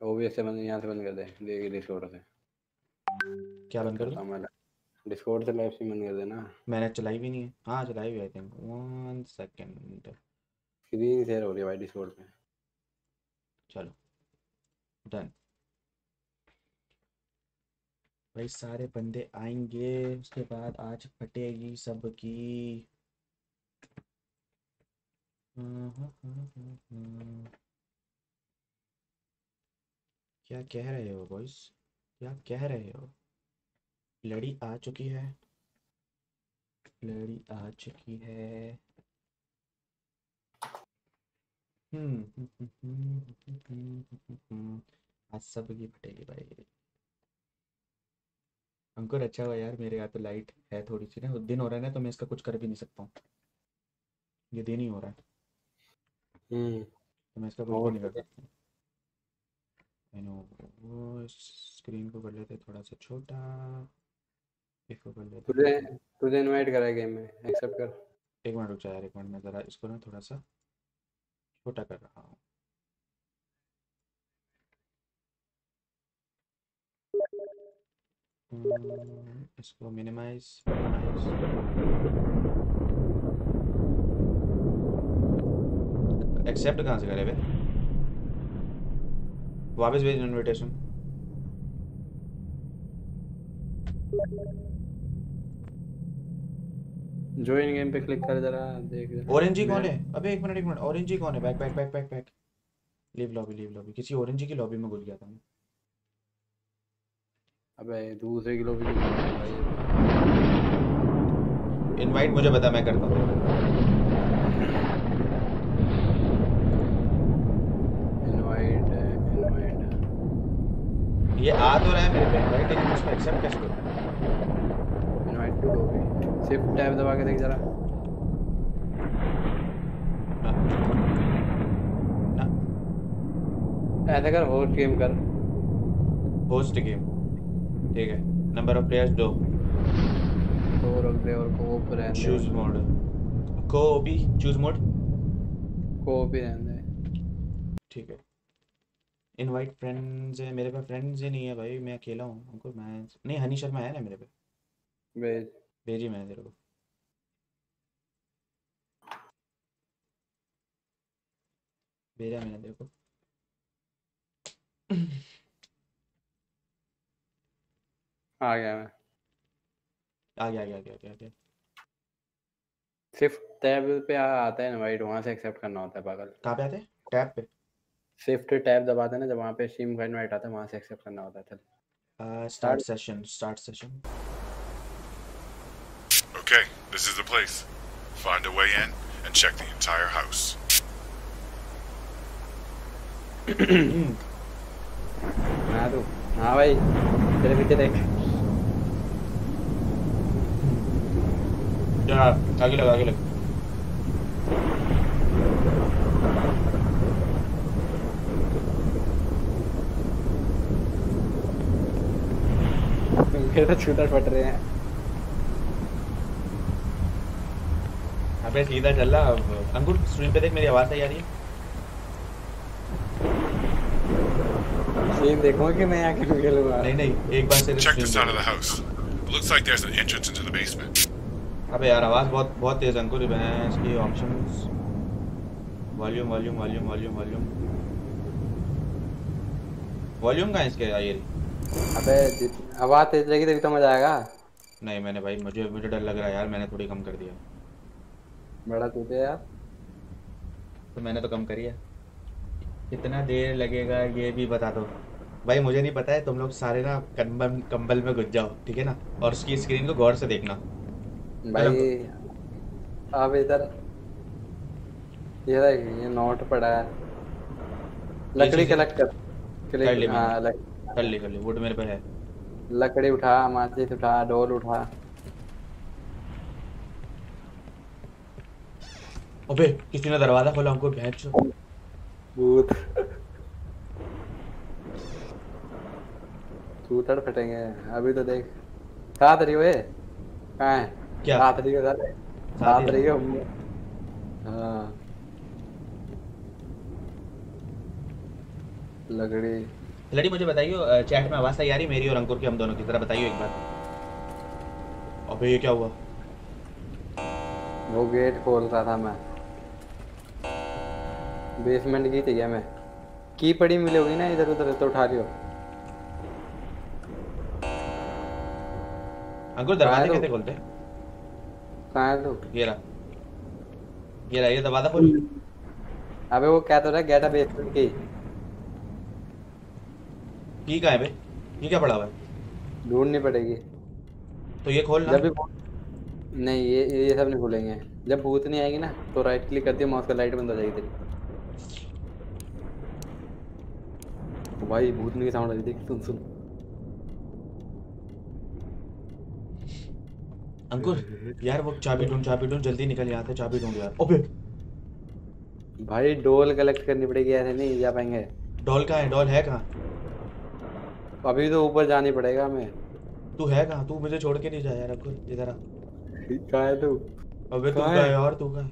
OBS से बंद यहाँ से बंद कर दे देखिए डिस्कॉर्ड से। क्या बंद कर दूँ डिस्कॉर्ड से लाइव स्ट्रीम बंद कर देना। मैंने चलाई भी नहीं है। हाँ चलाई भी I think one second screen share हो रही है भाई डिस्कॉर्ड पे। चलो। डन भाई सारे बंदे आएँगे उसके बाद आज फटेगी सबकी। क्या कह रहे हो बॉयस क्या कह रहे हो? लड़ी आ चुकी है। लड़ी आ चुकी है। हम्म आज सबकी फटेगी भाई। अंकुर अच्छा हुआ यार मेरे यहाँ तो लाइट है थोड़ी सी ना दिन हो रहा है ना तो मैं इसका कुछ कर भी नहीं सकता हूँ। ये दिन ही हो रहा है। हम्म। तो मैं इसका कुछ भी नहीं कर सकता आई नो वो स्क्रीन को कर लेते थोड़ा सा छोटा इसको कर लेते तुझे तुझे इनवाइट करा गेम में एक्सेप्ट कर। एक मिनट रुक जा यार एक मिनट मैं ज़रा इसको ना थोड़ा सा छोटा कर रहा हूँ। हम्म, इसको मिनिमाइज एक्सेप्ट कहाँ से करे बे? वापस भेज इनविटेशन ज्वाइन गेम पे क्लिक कर जरा देख जरा। ऑरेंज ही कौन है? अबे एक मिनट एक मिनट ऑरेंज ही कौन है? Back back back back back leave lobby leave lobby किसी ऑरेंज की लॉबी में घुस गया था मैं। अबे दूसरे किलो भी भाई। इनवाइट मुझे बता मैं करता हूँ इनवाइट इनवाइट ये आ तो रहा है मेरे पे इनवाइट लेकिन उसको एक्सेप्ट कैसे करूँ? Invite to lobby shift tab दबा के देख जरा। ना ना ऐसा कर होस्ट गेम कर। होस्ट गेम ठीक है। नंबर ऑफ़ प्लेयर्स दो। तो रख दे और कोप रहने चूज़ मोड को भी चूज़ मोड कोप ही रहने ठीक है। इनवाइट फ्रेंड्स है। मेरे पे फ्रेंड्स ही नहीं है भाई मैं अकेला हूँ। हमको मैं नहीं हनी शर्मा है ना मेरे पे? भेज। भेजी मैंने तेरे को। भेजा मैंने तेरे को। आ गया मैं। आ गया आ गया आ गया आ गया, शिफ्ट टैब पे आता है इनवाइट वहाँ से एक्सेप्ट करना होता है पागल। कहाँ पे आते हैं? टैब पे? शिफ्ट टैब दबाते हैं ना जब वहाँ पे स्ट्रीम का इनवाइट आता है वहाँ से एक्सेप्ट करना होता है चल start session start session Okay, this is the place. Find a way in and check the entire house. हाँ तू। हाँ भाई तेरे पीछे देख। जा आगे लग आगे लग। मेरे तो छूटर फट रहे हैं अबे सीधा चल रहा अब। अंकुर स्क्रीन पे देख मेरी आवाज़ आ रही है सीन देखो कि मैं आके खेलूँगा नहीं नहीं एक बार से Check the side of the house. It looks like there's an entrance into the basement. अबे यार आवाज़ बहुत बहुत तेज है अंकुर मैं इसकी options volume volume volume volume volume volume कहाँ इसके ये अबे आवाज़ तेज रहेगी तभी तो मज़ा आएगा। नहीं मैंने भाई मुझे मुझे डर लग रहा है यार मैंने थोड़ी कम कर दिया। बड़ा तूते यार। तो मैंने तो कम करी है। कितना देर लगेगा ये भी बता दो। भाई मुझे नहीं पता है तुम लोग सारे ना कंबल कंबल में घुस जाओ ठीक है ना? और उसकी स्क्रीन को गौर से देखना। भाई अब इधर ये ये नोट पड़ा है। लकड़ी कलेक्ट कर कर ली हाँ कर ली कर ली वुड मेरे पे है। लकड़ी उठा माचिस उठा डोल उठा। अबे किसी ने दरवाज़ा खोला हमको भैंस भूत। सूतड़ फटेंगे अभी तो देख। सात रही हुए कहाँ है? क्या? सात रही हो सात रही हो? हाँ। लकड़ी। लड़ी मुझे बताइए चैट में आवाज़ सही आ रही मेरी और अंकुर की हम दोनों की? तरह बताइए एक बार अबे ये क्या हुआ? वो गेट खोल रहा था मैं। बेसमेंट की चाहिए मैं? की पड़ी मिली होगी ना इधर उधर तो उठा लियो। अंकुर दरवाजे कैसे खोलते? कहाँ है तू? ये रहा। ये रहा ये दबा था फुल अबे वो क्या तो रहा गेट अप बेसमेंट की। की कहाँ है बे ये क्या पड़ा हुआ है? ढूंढनी पड़ेगी। तो ये खोलना। जब भी नहीं ये ये सब नहीं खुलेंगे। जब भूत नहीं आएगी ना तो राइट क्लिक करती है माउस का लाइट बंद हो जाएगी तेरी। भाई भूत नहीं साउंड आ रही देख सुन सुन। अंकुर यार वो चाबी ढूंढ चाबी ढूंढ जल्दी निकल यहाँ से चाबी ढूंढ यार। अबे भाई डोल कलेक्ट करनी पड़ेगी ऐसे नहीं जा पाएँगे। डॉल कहाँ है? डॉल है कहाँ? अभी तो ऊपर जानी पड़ेगा हमें। तू है कहाँ? तू मुझे छोड़ के नहीं जा यार अंकुर इधर आ। कहाँ है तू। अबे तू कहाँ है? यार तू कहाँ है?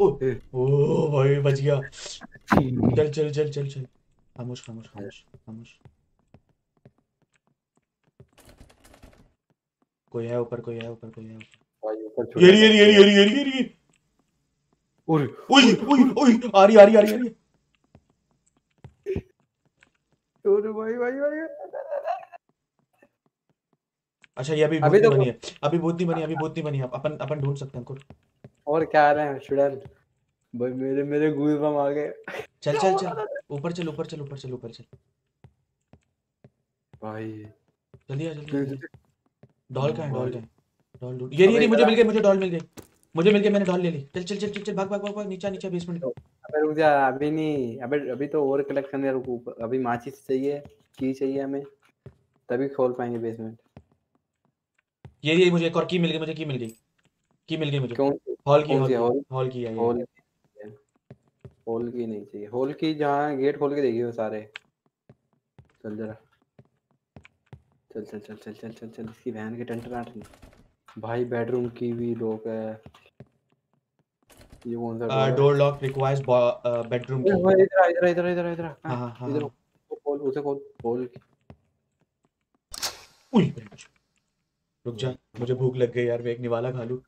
ओ ओ भाई बच गया। चल चल चल चल चल। खामोश खामोश खामोश खामोश। कोई है ऊपर कोई है ऊपर कोई है ऊपर। भाई ऊपर ये ये ये ये ये ये रही। ओए ओए ओए आ रही आ रही आ रही आ रही। उर भाई भाई भाई। अच्छा ये अभी अभी तो बनी है। अभी भूत नहीं बनी अभी भूत नहीं बनी है। अपन अपन ढूंढ सकते हैं अंकुर और क्या आ रहे हैं शुडन भाई मेरे मेरे गूज बम आ गए। चल चल चल। ऊपर चल ऊपर चल ऊपर चल ऊपर चल। भाई। जल्दी आ जल्दी डॉल कहाँ है? डॉल है? डॉल ढूंढ। ये ये मुझे मिल गई मुझे डॉल मिल गई मुझे मिल गई मैंने डॉल ले ली। चल चल चल चल भाग भाग भाग नीचे नीचे बेसमेंट अबे रुक जा अभी नहीं अबे अभी तो और कलेक्ट करने रुक अभी माचिस चाहिए की चाहिए हमें तभी खोल पाएँगे बेसमेंट ये ये मुझे एक और की मिल गई मुझे की मिल गई की मिल गई मुझे क्यों hall key hall hall? Key है होल होल की नहीं चाहिए होल की जहाँ गेट खोल के देखिए वो सारे चल जरा चल चल चल चल चल चल चल इसकी वैन के टंटनाट नहीं भाई बेडरूम की भी लॉक है ये कौन सा door? Door lock requires bedroom भाई इधर इधर इधर इधर इधर। हाँ हाँ इधर खोल उसे खोल खोल उई रुक जा मुझे भूख लग गई यार मैं एक निवाला खा लूँ।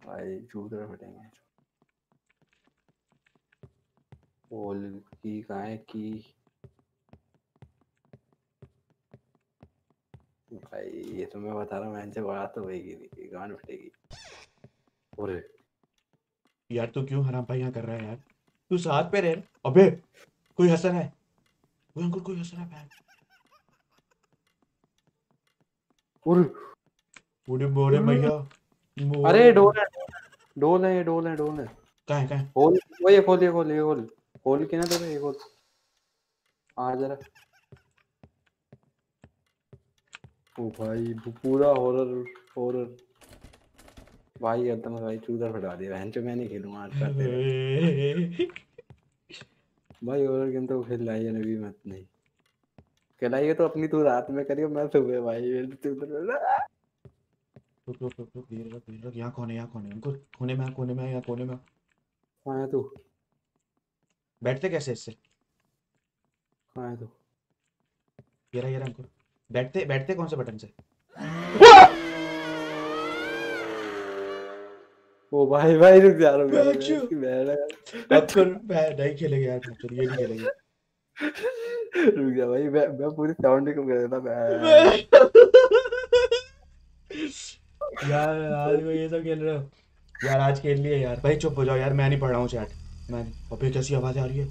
भाई चूतर फटेंगे। खोल की कहाँ है की? भाई ये तो मैं बता रहा हूँ मैंने से बात तो होगी नहीं गान फटेगी। और यार तू क्यों हराम भाई यहाँ कर रहा है यार? तू साथ पे रह। अबे कोई हंस रहा है? ओए अंकुर कोई हंस रहा है बहन और बूढ़े बोरे भैया अरे डोल है डोल है ये डोल है डोल है। कहाँ है कहाँ है? खोल वो ये खोल ये खोल ये खोल। खोल के ना तो ये खोल। आ जरा। ओ भाई पूरा हॉरर हॉरर भाई एकदम भाई चूदर फटा दिया। बहन मैं नहीं खेलूँगा आज तेरे। भाई हॉरर गेम तो खेल है अभी मत नहीं। खेलाइए तो अपनी तू रात में करियो मैं सुबह भाई मेरे चूदर रुक रुक रुक रुक धीरे रुक धीरे रुक यहाँ कौन है यहाँ कौन। है अंकुर कोने में कोने में यहाँ कोने में। कहाँ है तू। बैठते कैसे इससे? कहाँ है तू। ये रहा ये रहा अंकुर बैठते बैठते कौन से बटन से? ओ भाई भाई रुक जा रुक जा है। अंकुर मैं नहीं खेलेंगे यार चल ये नहीं खेलेंगे। रुक जा भाई मैं मैं पूरी साउंड ही कम कर देता मैं। यार आज को ये सब खेल रहे हो। यार आज खेल लिए यार। भाई चुप हो जाओ यार मैं नहीं पढ़ रहा हूँ चैट मैं अबे कैसी आवाज़ आ रही है।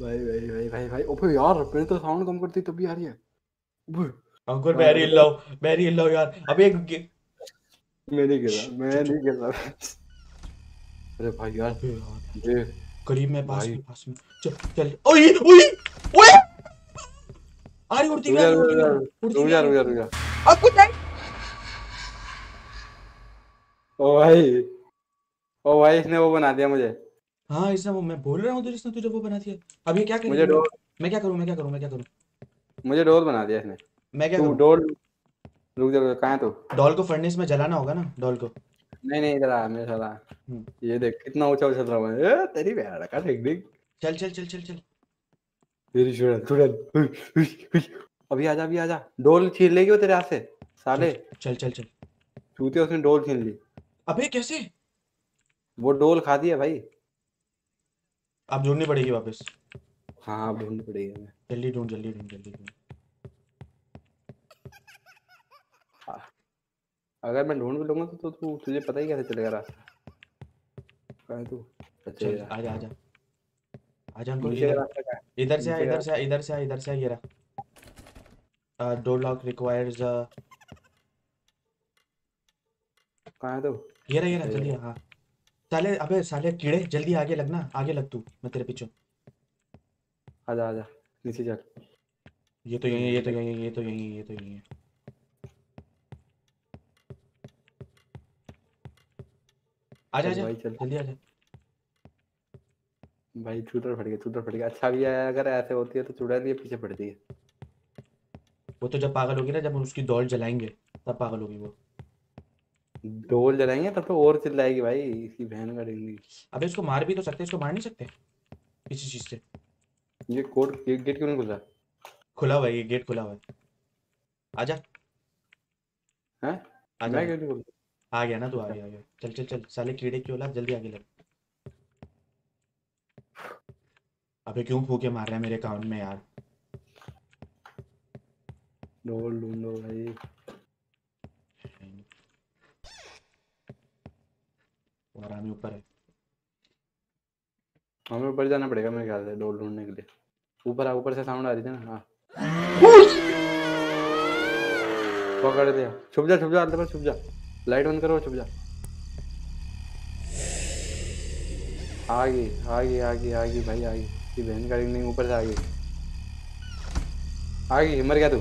भाई भाई भाई भाई भाई ओपे यार मैंने तो साउंड कम करती तब भी आ रही है। अंकुर मैं नहीं लो मैं नहीं लो यार। अबे एक मैं नहीं गिर मैं नहीं गिर अरे भाई यार अबे देख करीब में पास में पास में। चल चल। ओए ओए ओए! आ रही उड़ती रुक जा रुक जा रुक जा रुक जा रुक जा अंकुर नहीं ओ भाई ओ भाई इसने वो बना दिया मुझे। हाँ इसने वो मैं बोल रहा हूँ तो जिसने तुझे वो बना दिया। अब ये क्या मुझे करें डोल मैं क्या करूँ मैं क्या करूँ मैं क्या करूँ? मुझे डोल बना दिया इसने। मैं क्या करूँ? डोल रुक जा कहाँ है तू? डॉल को फर्नेस में जलाना होगा ना डॉल को? नहीं नहीं इधर आ मेरे आ। हम्म। ये देख कितना ऊँचा उछल रहा हूँ। ए, तेरी बहन का टेक्निक चल चल चल चल चल। चुड़ैल हुई, हुई, हुई। अभी आजा अभी आजा डोल छीन लेगी वो तेरे हाथ से साले। चल चल चल चूते उसने डोल छीन ली। अबे कैसे? वो डोल खा दिया भाई। अब ढूंढनी पड़ेगी वापस। हाँ हाँ ढूंढनी पड़ेगी जल्दी ढूंढ जल्दी ढूंढ जल्दी ढूंढ। अगर मैं ढूंढ भी लूँगा तो, तो तू तुझे पता ही कैसे चलेगा रास्ता। कहाँ है तू? अच्छा ये रहा। आजा आजा आजा अंकुर नीचे इधर। से आ इधर से आ इधर से आ इधर से आ ये रहा। डोर लॉक रिक्वायर्स कहाँ है तू? ये रहा ये रहा जल्दी आ, हाँ। साले अबे साले कीड़े जल्दी आगे लगना आगे लग तू मैं तेरे पीछे हूँ। आजा आजा नीचे चल। ये तो यही है ये तो यही है ये तो यही है ये तो यही है। आजा आजा भाई चल। जल्दी आजा। भाई चूतर फट गया चूतर फट गया। अच्छा भी है अगर ऐसे होती है तो चुड़ैल ये पीछे पड़ती है वो तो जब पागल होगी ना जब हम उसकी दौड़ जलाएँगे तब पागल होगी वो। डोल जलाएँगे तब तो और चिल्लाएगी भाई इसकी बहन का डिंगी। अबे इसको मार भी तो सकते इसको मार नहीं सकते? किसी चीज़ से। ये कोड ये गेट क्यों नहीं खुल? खुला हुआ है ये गेट खुला हुआ है। आजा। हैं? आजा। मैं क्यों नहीं खुल आ गया ना तू आ गया आ गया। चल चल चल साले कीड़े की औलाद जल्दी आगे लग। अबे क्यों फूके मार रहा है मेरे अकाउंट में यार? डोल ढूंढो भाई। वो आरामी ऊपर है। हमें ऊपर जाना पड़ेगा मेरे ख्याल से डोल ढूँढने के लिए। ऊपर आ ऊपर से साउंड आ रही थी ना हाँ। पकड़ दिया। छुप जा छुप जा अंदर छुप जा। लाइट बंद करो छुप जा। आ गई आ गई आ गई आ गई भाई आ गई इसकी बहन का रिंग नहीं, ऊपर से आ गई आ गई मर गया तू।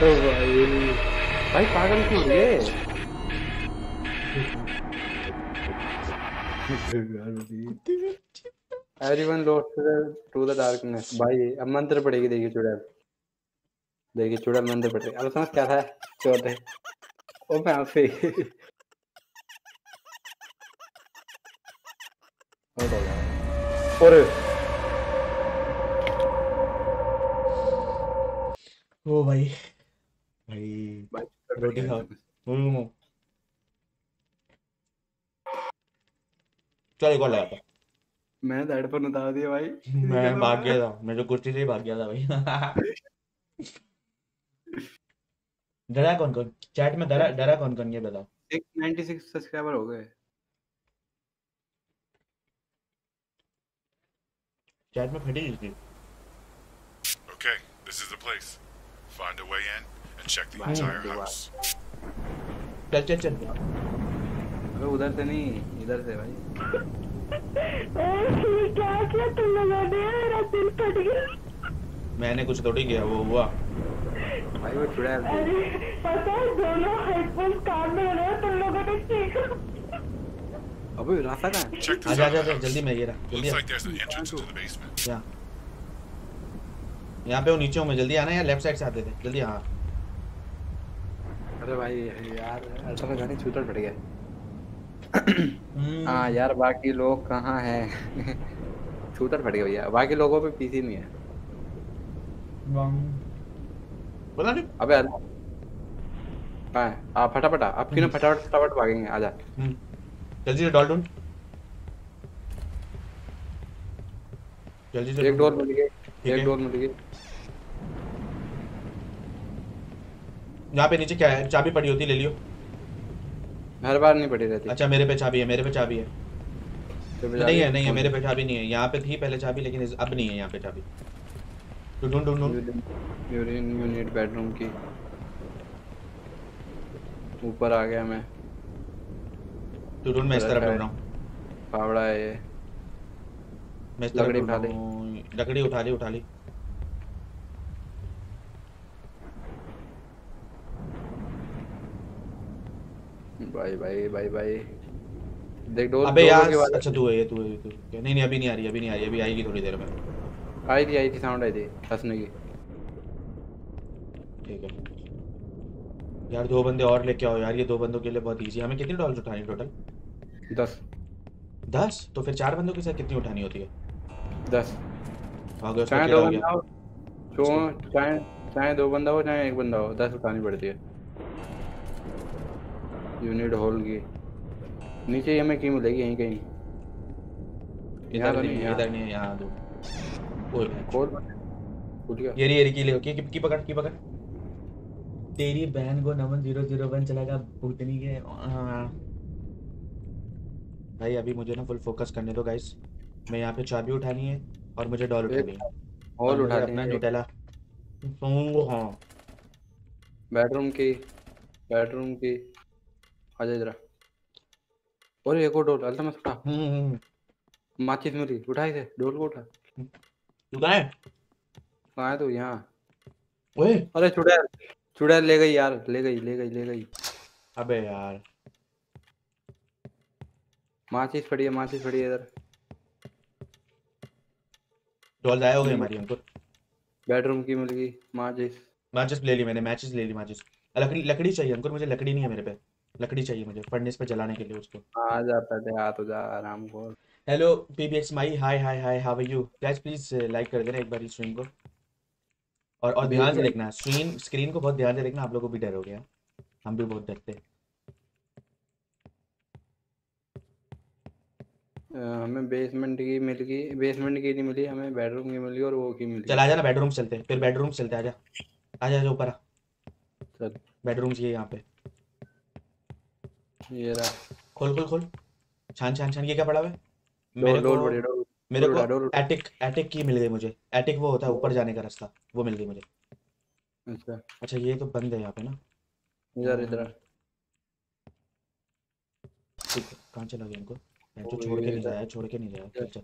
तो भाई। भाई, पागल क्यों है everyone the, to the darkness भाई, अब मंत्र पड़ेगी देखिए, चुड़ैल। देखिए चुड़ैल मंत्र पड़ रही अब समझ क्या था? चौथ है? ओ मैं आपसे और ओ भाई। भाई रोटी खाओ हम्म। चल एक और मैंने तो हेडफोन उतार दिया भाई। मैं भाग गया था। मैं तो कुर्सी से ही भाग गया था भाई। डरा कौन कौन चैट में डरा डरा कौन कौन ये बताओ। 96 सब्सक्राइबर हो गए। चैट में फटी थी। Okay, this is the place. Find a way in and check the entire house. चल चल चल अबे उधर से नहीं इधर से भाई। क्या किया तुम लोगों ने मेरा दिल फट गया। मैंने कुछ थोड़ी किया वो हुआ। भाई वो चुड़ैल अरे पता है दोनों हेडफोन कान में रहे तुम लोगों ने चीखा अबे रास्ता कहाँ है? आजा आजा जल्दी मैं ये रहा जल्दी basement. यहाँ यहाँ पे वो नीचे हूँ मैं जल्दी आना यार लेफ़्ट साइड से आते थे? जल्दी हाँ। अरे भाई यार ऐसा तो गाड़ी छूटर पड़ गया। हम्म, हाँ यार बाकी लोग कहाँ हैं? छूटर फट गया भैया बाकी लोगों पे पीसी नहीं है। पता नहीं अबे कहाँ है फटाफट आ अब क्यों ना फटाफट फटाफट भागेंगे? आजा हम्म, जल्दी से जल्दी से एक डोर मिल गई एक डोर मिल गई यहाँ पे नीचे क्या है? चाबी पड़ी होती ले लियो। हर बार नहीं पड़ी रहती। अच्छा मेरे पे चाबी है मेरे पे चाबी है। तो नहीं है नहीं है मेरे पे चाबी नहीं है। यहाँ पे थी पहले चाबी लेकिन अब नहीं है यहाँ पे चाबी। तू ढूंढ ढूंढ ढूंढ यूरिन यूनिट बेडरूम की। ऊपर आ गया मैं। तू ढूंढ मैं इस तरफ़। ढूंढ रहा हूँ फावड़ा है ये। मैं इस तरफ़ लकड़ी ढूंढ उठा रहा ले। हूँ लकड़ी उठा ली उठा ली। भाई भाई भाई भाई। देख डोर अबे यार अच्छा तू है ये तू है ये तू नहीं नहीं अभी नहीं आ रही अभी नहीं आ रही अभी आएगी थोड़ी देर में। आई थी आई थी साउंड आई थी हंसने की। ठीक है। यार दो बंदे और लेके आओ यार ये दो बंदों के लिए बहुत इजी हमें कितनी डॉल्स उठानी टोटल दस। दस? तो फिर चार बंदों के साथ कितनी उठानी होती है? दस। हो गया उसका चाहे दो हो बंदा गया हो जो चाहे चाहे दो बंदा हो चाहे एक बंदा हो दस उठानी पड़ती है। यूनिट होल की। नीचे हमें की मिलेगी यहीं कहीं। इधर तो नहीं इधर नहीं यहाँ दो। ओए भाई। खोल गया? ये रही ये की ले की, की, की पकड़ की पकड़। तेरी बहन को नमन ज़ीरो ज़ीरो वन चलाएगा भूतनी के हाँ। भाई अभी मुझे ना फुल फोकस करने दो गाइस मैं यहाँ पे चाबी उठानी है और मुझे डॉल उठानी है। और होल उठा अपना न्यूटेला ओ, हाँ। Bedroom key bedroom key. आ जा जरा और एक और डोल अल्तमस उठा हम्म, हम्म, माचिस मेरी उठा इसे डोल को उठा। कहाँ है? कहाँ है तू? यहाँ। ओए। अरे चुड़ैल। चुड़ैल ले गई यार। ले गई ले गई ले गई। अबे यार। माचिस पड़ी है माचिस पड़ी है इधर। डॉल जाया हो गई हमारी हमको। बेडरूम की मिल गई माचिस। मैचेस ले ली मैंने मैचेस ले ली मैचेस। लकड़ी लकड़ी चाहिए अंकुर मुझे लकड़ी नहीं है मेरे पे। लकड़ी चाहिए मुझे फर्नेस पे जलाने के लिए उसको। आ जा पहले आ तो जा आराम को hello PBX my hi hi hi how are you guys please like कर देना एक बार इस स्ट्रीम को। और और ध्यान से देखना स्क्रीन स्क्रीन को बहुत ध्यान से देखना आप लोगों को भी डर हो गया। हम भी बहुत डरते हमें बेसमेंट की मिल गई बेसमेंट की नहीं मिली हमें बेडरूम की मिल और वो की मिल। चल गई आ जा ना बेडरूम चलते हैं। फिर बेडरूम चलते आजा आजा आजा ऊपर आ। चल। बेडरूम चाहिए यहाँ पे। ये रहा। खोल खोल खोल। छान छान छान ये क्या पड़ा हुआ है? मेरे को डोल मेरे को। एटिक एटिक की मिल गई मुझे। एटिक वो होता है ऊपर जाने का रास्ता वो मिल गई मुझे। अच्छा। अच्छा ये तो बंद है यहाँ पे ना। इधर इधर। ठीक है कहाँ चला गया इनको? मैं तो छोड़ के नहीं। जाया छोड़ के नहीं जाया। चल चल।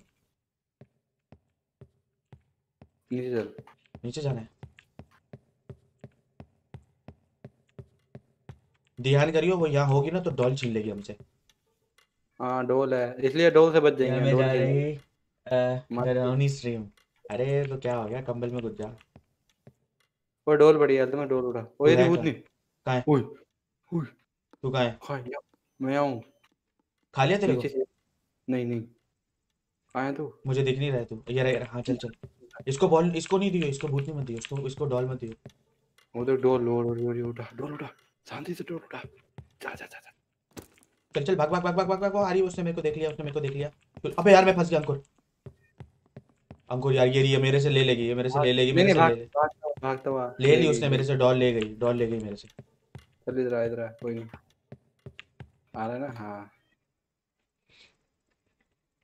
नीचे चल। नीचे जाना है। ध्यान करियो वो यहाँ होगी ना तो डॉल छीन लेगी हमसे। हाँ डोल है। इसलिए डोल से बच जाएँगे डोल मत- डरावनी स्ट्रीम अरे तो क्या हो गया? कंबल में घुस जा। वो डोल बड़ी है तुम्हें डोल उठा ओ ये है नहीं कहाँ? भूतनी कहाँ है? ओए तू कहाँ है? या, मैं आऊँ? खा लिया तेरे को? नहीं नहीं। आया तू? मुझे दिख नहीं रहा है तू। ये रहा ये हाँ चल चल। इसको बॉल इसको नहीं दियो इसको भूतनी मत दियो। इसको इसको डॉल मत दियो। वो तो डोल डोल डोल उठा डोल उठा शांति से डोल उठा जा जा जा। चल चल भाग भाग भाग भाग भाग भाग आ रही है उसने मेरे को देख लिया उसने मेरे को देख लिया। अबे यार मैं फंस गया अंकुर। अंकुर यार ये रही है मेरे से ले लेगी ये मेरे से ले लेगी मेरे से ले भागता हुआ ले ली उसने मेरे से डॉल ले गई डॉल ले गई मेरे से। चल इधर आ इधर आ कोई नहीं। आ रहा है ना? हाँ।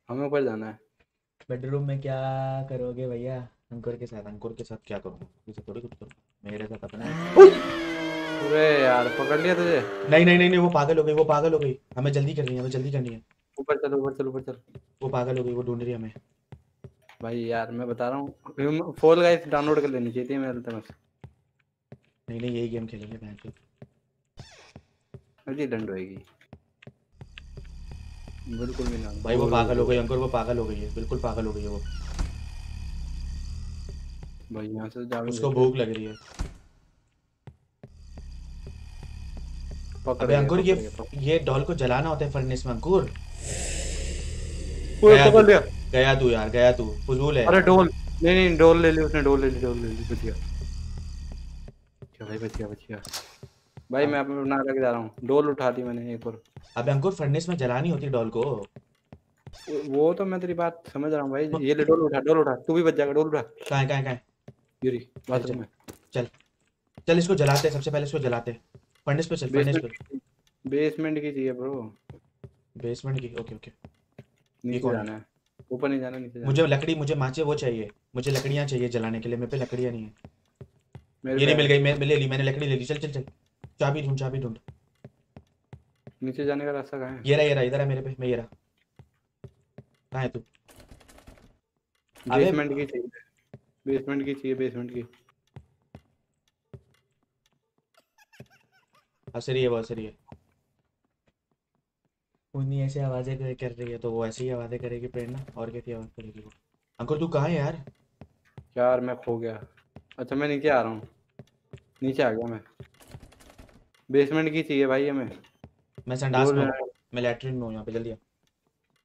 हमें ऊपर जाना है। बेडरूम में क्या करोगे भैया? अंकुर के साथ अंकुर के साथ क्या करूँगा इसे थोड़ी कुछ करूँ। मेरे साथ अपना अरे यार पकड़ लिया तुझे। नहीं नहीं नहीं नहीं वो पागल हो गई वो पागल हो गई। हमें जल्दी करनी है हमें जल्दी करनी है। ऊपर चल ऊपर चल ऊपर चल। वो पागल हो गई वो ढूंढ रही है हमें। भाई यार मैं बता रहा हूँ फॉल गाइस डाउनलोड कर लेनी चाहिए थी मेरे तो बस। नहीं नहीं यही गेम खेलेंगे बहन चोद। अजी डंड होएगी बिल्कुल भी ना। भाई वो पागल हो गई अंकुर वो पागल हो गई है बिल्कुल पागल हो गई है वो। भाई यहाँ से उसको भूख लग रही है। अबे अंकुर ये ये डॉल को जलाना होता है फर्नेस में अंकुर। गया तू। गया तू यार गया तू। फजूल है। अरे डोल नहीं नहीं डोल ले ली उसने डोल ले ली डोल ले ली बच गया क्या भाई बच गया बच गया भाई मैं अपना बना के जा रहा हूँ। डोल उठा दी मैंने एक और। अबे अंकुर फर्नेस में जलानी होती है डॉल को। वो तो मैं तेरी बात समझ रहा हूँ भाई। ये ले डोल उठा डोल उठा। तू भी बच जाएगा डोल उठा। कहाँ है कहाँ कहाँ यूरी बाथरूम में। चल इसको जलाते हैं सबसे पहले इसको जलाते हैं। फर्नेस पे चल फर्नेस पे बेसमेंट की चाहिए bro basement key okay okay नीचे जाना है। ऊपर नहीं जाना नीचे जाना मुझे लकड़ी मुझे माचे वो चाहिए। मुझे लकड़ियाँ चाहिए जलाने के लिए मेरे पे लकड़ियाँ नहीं है। ये नहीं मिल गई मैं ले ली मैंने लकड़ी ले ली। चल चल चल। चाबी ढूंढ चाबी ढूंढ। नीचे जाने का रास्ता कहाँ है? ये रहा ये रहा इधर है मेरे पे मैं ये रहा। कहाँ है तू? बेसमेंट की चाहिए। बेसमेंट की चाहिए बेसमेंट की। हंस रही है वो हंस रही है। उन्हीं ऐसे आवाज़ें कर रही है तो वो ऐसी ही आवाज़ें करेगी प्रेरणा और कैसी आवाज़ करेगी वो? अंकुर तू कहाँ है यार? यार मैं खो गया। अच्छा मैं नीचे आ रहा हूँ। नीचे आ गया मैं। बेसमेंट की चाहिए भाई हमें। मैं संडास में जलाने- मैं लैट्रिन में हूँ यहाँ पे जल्दी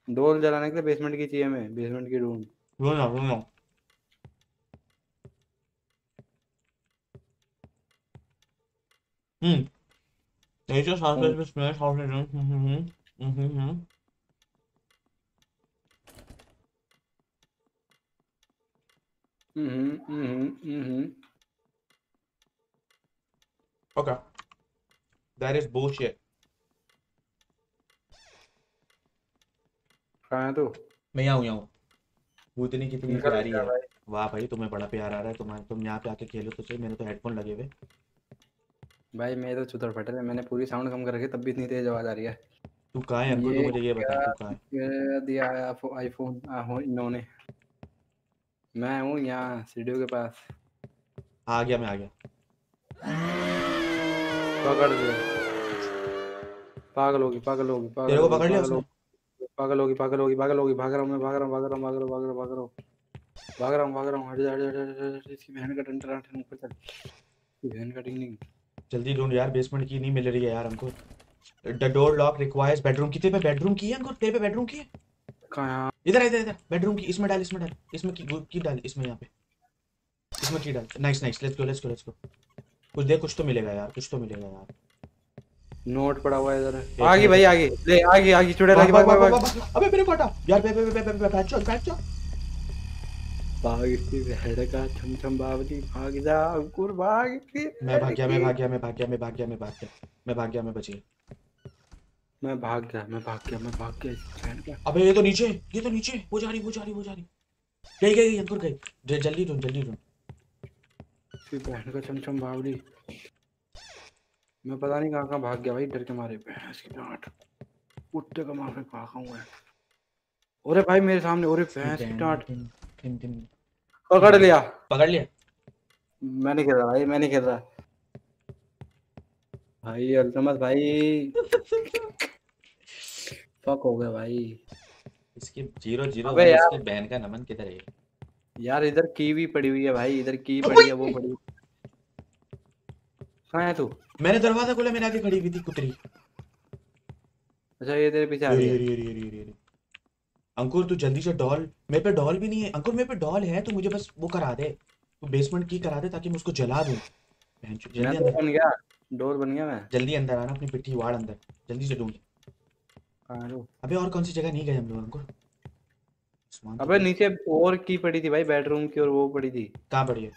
डोल जलाने के लिए बेसमेंट की चाहिए हमें। बेसमेंट की रूम रुको ना रुको ना हम्म। स्मेल साउथ में हम्म हम्म हम्म हम्म हम्म हम्म हम्म Okay. That is bullshit. कहाँ है तू मैं यहाँ हूँ यहाँ हूँ भूतनी कितनी निकल प्यारी गया है वाह भाई तुम्हें बड़ा प्यार आ रहा है तुम्हारे तुम यहाँ पे आके खेलो तो सही मेरे तो हेडफोन लगे हुए भाई मैं तो चुतर फट है। मैंने पूरी साउंड कम कर रखी तब भी इतनी तेज आवाज़ आ रही है। तू कहाँ है? हमको तो मुझे ये बता तू कहाँ है? दिया है आईफोन इन्होंने? मैं हूँ यहाँ सीढ़ियों के पास। आ गया मैं आ गया। पकड़ लिया पागल होगी पागल होगी पागल तेरे को पकड़ लिया उसने? पागल होगी पागल होगी पागल होगी भाग रहा हूँ मैं भाग रहा हूँ भाग रहा हूँ भाग रहा हूँ भाग रहा हूँ भाग रहा हूँ। भाग रहा हूँ भाग रहा हूँ हट जा हट जा इसकी बहन का टंटर टन ऊपर चल। बहन का टिंग टिंग जल्दी ढूंढ यार बेसमेंट की नहीं मिल रही है यार हमको। The door lock requires bedroom key तेरे पे बेडरूम की है अंकुर तेरे पे बेडरूम की है? कहाँ इधर इधर इधर। बेडरूम की इसमें डाल इसमें डाल। इसमें की की डाल इसमें यहाँ पे। इसमें की डाल। Nice nice let's go let's go let's go कुछ दे कुछ तो मिलेगा यार कुछ तो मिलेगा यार। नोट पड़ा हुआ है इधर। आगे। भाई आगे। ले आगे आगे चुड़ैल आगे। भाग भाग भाग भाग भाग भाग। अबे मेरे को हटा। यार बे बे बे बे बे बैठ जा बैठ जा भाग इसकी बहन का छम छम बावली भाग जा अंकुर भाग इसकी मैं भाग गया मैं भाग गया मैं भाग गया मैं भाग गया मैं भाग गया मैं भाग गया मैं बची। मैं भाग गया मैं भाग गया मैं भाग गया इसकी बहन का अबे ये तो नीचे ये तो नीचे वो जा रही वो जा रही वो जा रही। गई गई अंकुर गई। जल्दी ढूंढ जल्दी ढूंढ। इसकी बहन का छम छम बावली। मैं पता नहीं कहाँ कहाँ भाग गया भाई डर के मारे भैंस की डांट। कुत्ते का मार खाऊं मैं अरे भाई मेरे सामने अरे भैंस की डांट। टिन। पकड़ लिया। पकड़ लिया। मैं नहीं खेल रहा भाई मैं नहीं खेल रहा। भाई अल्तमस भाई। फक हो गया भाई। इसकी ज़ीरो ज़ीरो अबे यार। इसकी बहन का नमन किधर है? यार इधर की भी पड़ी हुई है भाई इधर की पड़ी है वो पड़ी कहाँ है तू? मैंने दरवाज़ा खोला मेरे आगे खड़ी हुई थी कुतरी। अच्छा ये तेरे पीछे आ रही है अरे अरे अरे अरे अरे। अंकुर तू जल्दी से डॉल। मेरे पे डॉल भी नहीं है। अंकुर मेरे पे डॉल है तू मुझे बस वो करा दे। तू बेसमेंट की करा दे ताकि मैं उसको जला दूँ। जल्दी तो अंदर बन गया। डोर बन गया मैं। जल्दी अंदर आना अपनी पिट्ठी वाड़ अंदर। जल्दी से ढूंढ। तू अबे और कौन सी जगह नहीं गए हम लोग अंकुर? तो अबे नीचे और की पड़ी थी भाई बेडरूम की और वो पड़ी थी। कहाँ पड़ी है?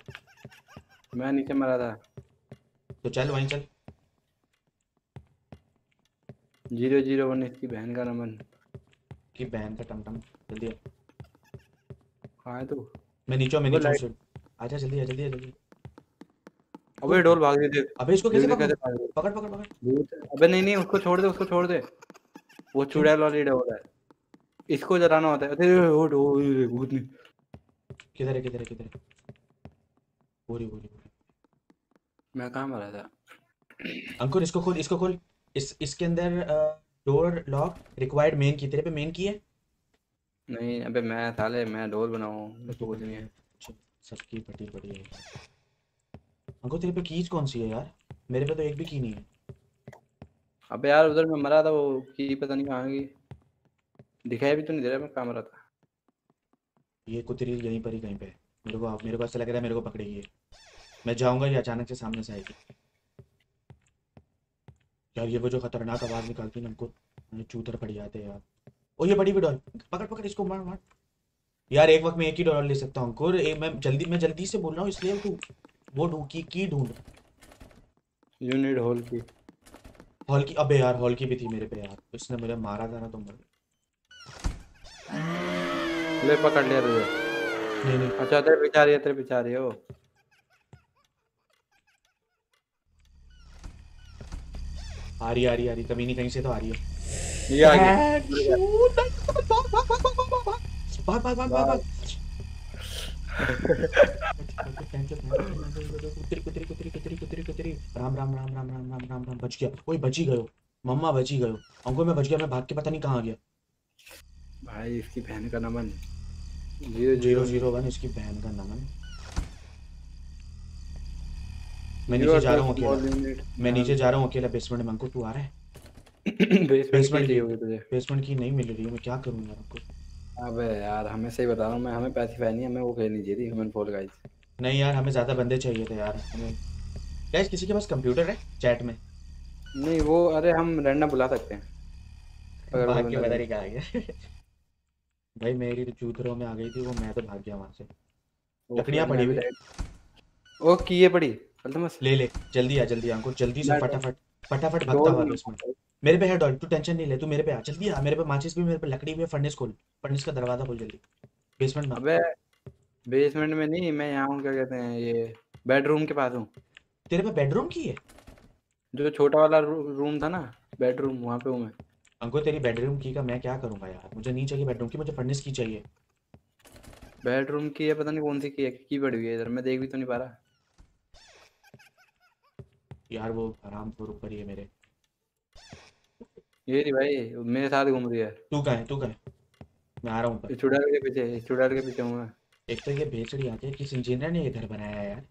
मैं नीचे मरा था। तो चल वहीं चल। ज़ीरो ज़ीरो वन इसकी बहन का नमन। कि बहन का टमटम जल्दी आ। कहाँ है तू। मैं नीचे मैं नीचे सुन। आजा जल्दी आ जल्दी आ जल्दी। अबे डोर भाग देख अबे इसको कैसे पकड़। पकड़ पकड़ पकड़। अबे नहीं नहीं उसको छोड़ दे उसको छोड़ दे। वो चुड़ैल वाली डोर है इसको जलाना होता है। अरे वो डोर भूत नहीं। किधर है किधर है किधर है? बोरी बोरी मैं कहाँ मरा था? अंकुर इसको खोल इसको खोल। इस इसके अंदर डोर लॉक रिक्वायर्ड मेन की तेरे पे मेन की है? नहीं अबे मैं साले मैं डोर बनाऊँ को कुछ नहीं है। अच्छा, सबकी फटी पड़ी है। अंकुर तेरे पे कीज कौन सी है यार? मेरे पे तो एक भी की नहीं है। अबे यार उधर मैं मरा था वो की पता नहीं कहाँ गई। दिखाई भी तो नहीं दे रहा मैं कहाँ मरा था। ये कुतरी यहीं पर ही कहीं पे मेरे को मेरे को ऐसा लग रहा है मेरे को पकड़ेगी मैं जाऊँगा ये अचानक से सामने से आएगी। यार ये वो जो खतरनाक आवाज़ निकालती है हमको चूतर पड़ जाते हैं यार। ओ ये बड़ी भी डॉल पकड़ पकड़ इसको मार मार। यार एक वक्त में एक ही डॉलर ले सकता हूँ अंकुर। एक मैं जल्दी मैं जल्दी से बोल रहा हूँ इसलिए तू वो ढूंढ की की ढूंढ। यूनिट होल की हॉल की अबे यार हॉल की भी थी मेरे पे यार। इसने मुझे मारा था ना तो मर ले पकड़ लिया तुझे। नहीं नहीं। अच्छा तेरे है तेरे रही है वो आ रही आ रही आ रही कभी नहीं कहीं से तो आ रही है। ये आ गई भाग भाग भाग भाग भाग। कुतरी कुतरी कुतरी कुतरी कुतरी कुतरी राम राम राम राम राम राम राम राम बच गया। ओए बची गयो मम्मा बची गयो अंकुर मैं बच गया मैं भाग के पता नहीं कहाँ गया। भाई इसकी बहन का नमन। ज़ीरो। ज़ीरो ज़ीरो वन इसकी बहन का नमन। मैं नीचे जा रहा हूँ अकेला। मैं नीचे जा रहा हूँ अकेला बेसमेंट में। अंकुर तू आ रहा है? बेसमेंट की। होगी तुझे। बेसमेंट की नहीं मिल रही है मैं क्या करूँ यार अंकुर अबे यार हमें सही बता रहा हूँ मैं हमें पैसिफाई नहीं हमें वो खेलनी चाहिए थी ह्यूमन फॉल गाइस नहीं यार हमें ज़्यादा बंदे चाहिए थे यार हमें गैस किसी के पास कंप्यूटर है? चैट में? नहीं वो अरे हम रैंडम बुला सकते हैं। अगर भाग के पता नहीं कहाँ गया। भाई मेरी तो चूतरों में आ गई थी वो मैं तो भाग गया वहाँ से। लकड़ियाँ पड़ी हुई ओ की ये पड़ी। ले ले जल्दी आ जल्दी आ अंकुर जल्दी से फटाफट फटाफट भागता हुआ मेरे पे है डॉल तू टेंशन नहीं ले तू मेरे पे आ जल्दी आ मेरे पे माचिस भी मेरे पे लकड़ी भी है फर्नेस खोल फर्नेस का दरवाज़ा खोल जल्दी। बेसमेंट में अबे बेसमेंट में नहीं मैं यहाँ हूँ क्या कहते हैं ये बेडरूम के पास हूँ। तेरे पे बेडरूम की है? जो छोटा वाला रूम था ना बेडरूम वहाँ पे हूँ मैं। अंकुर तेरी बेडरूम की का मैं क्या करूँगा यार? मुझे नहीं चाहिए बेडरूम की मुझे फर्नेस की चाहिए। बेडरूम की है पता नहीं कौन सी की है की पड़ी हुई है इधर मैं देख भी तो नहीं पा रहा। यार वो आराम से ऊपर ही है मेरे। ये रही भाई मेरे साथ घूम रही है। तू कहाँ है तू कहाँ है? मैं आ रहा हूँ ऊपर। चुड़ैल के पीछे चुड़ैल के पीछे हूँ मैं। एक तो ये बेचड़ी आती है किस इंजीनियर ने घर बनाया है यार।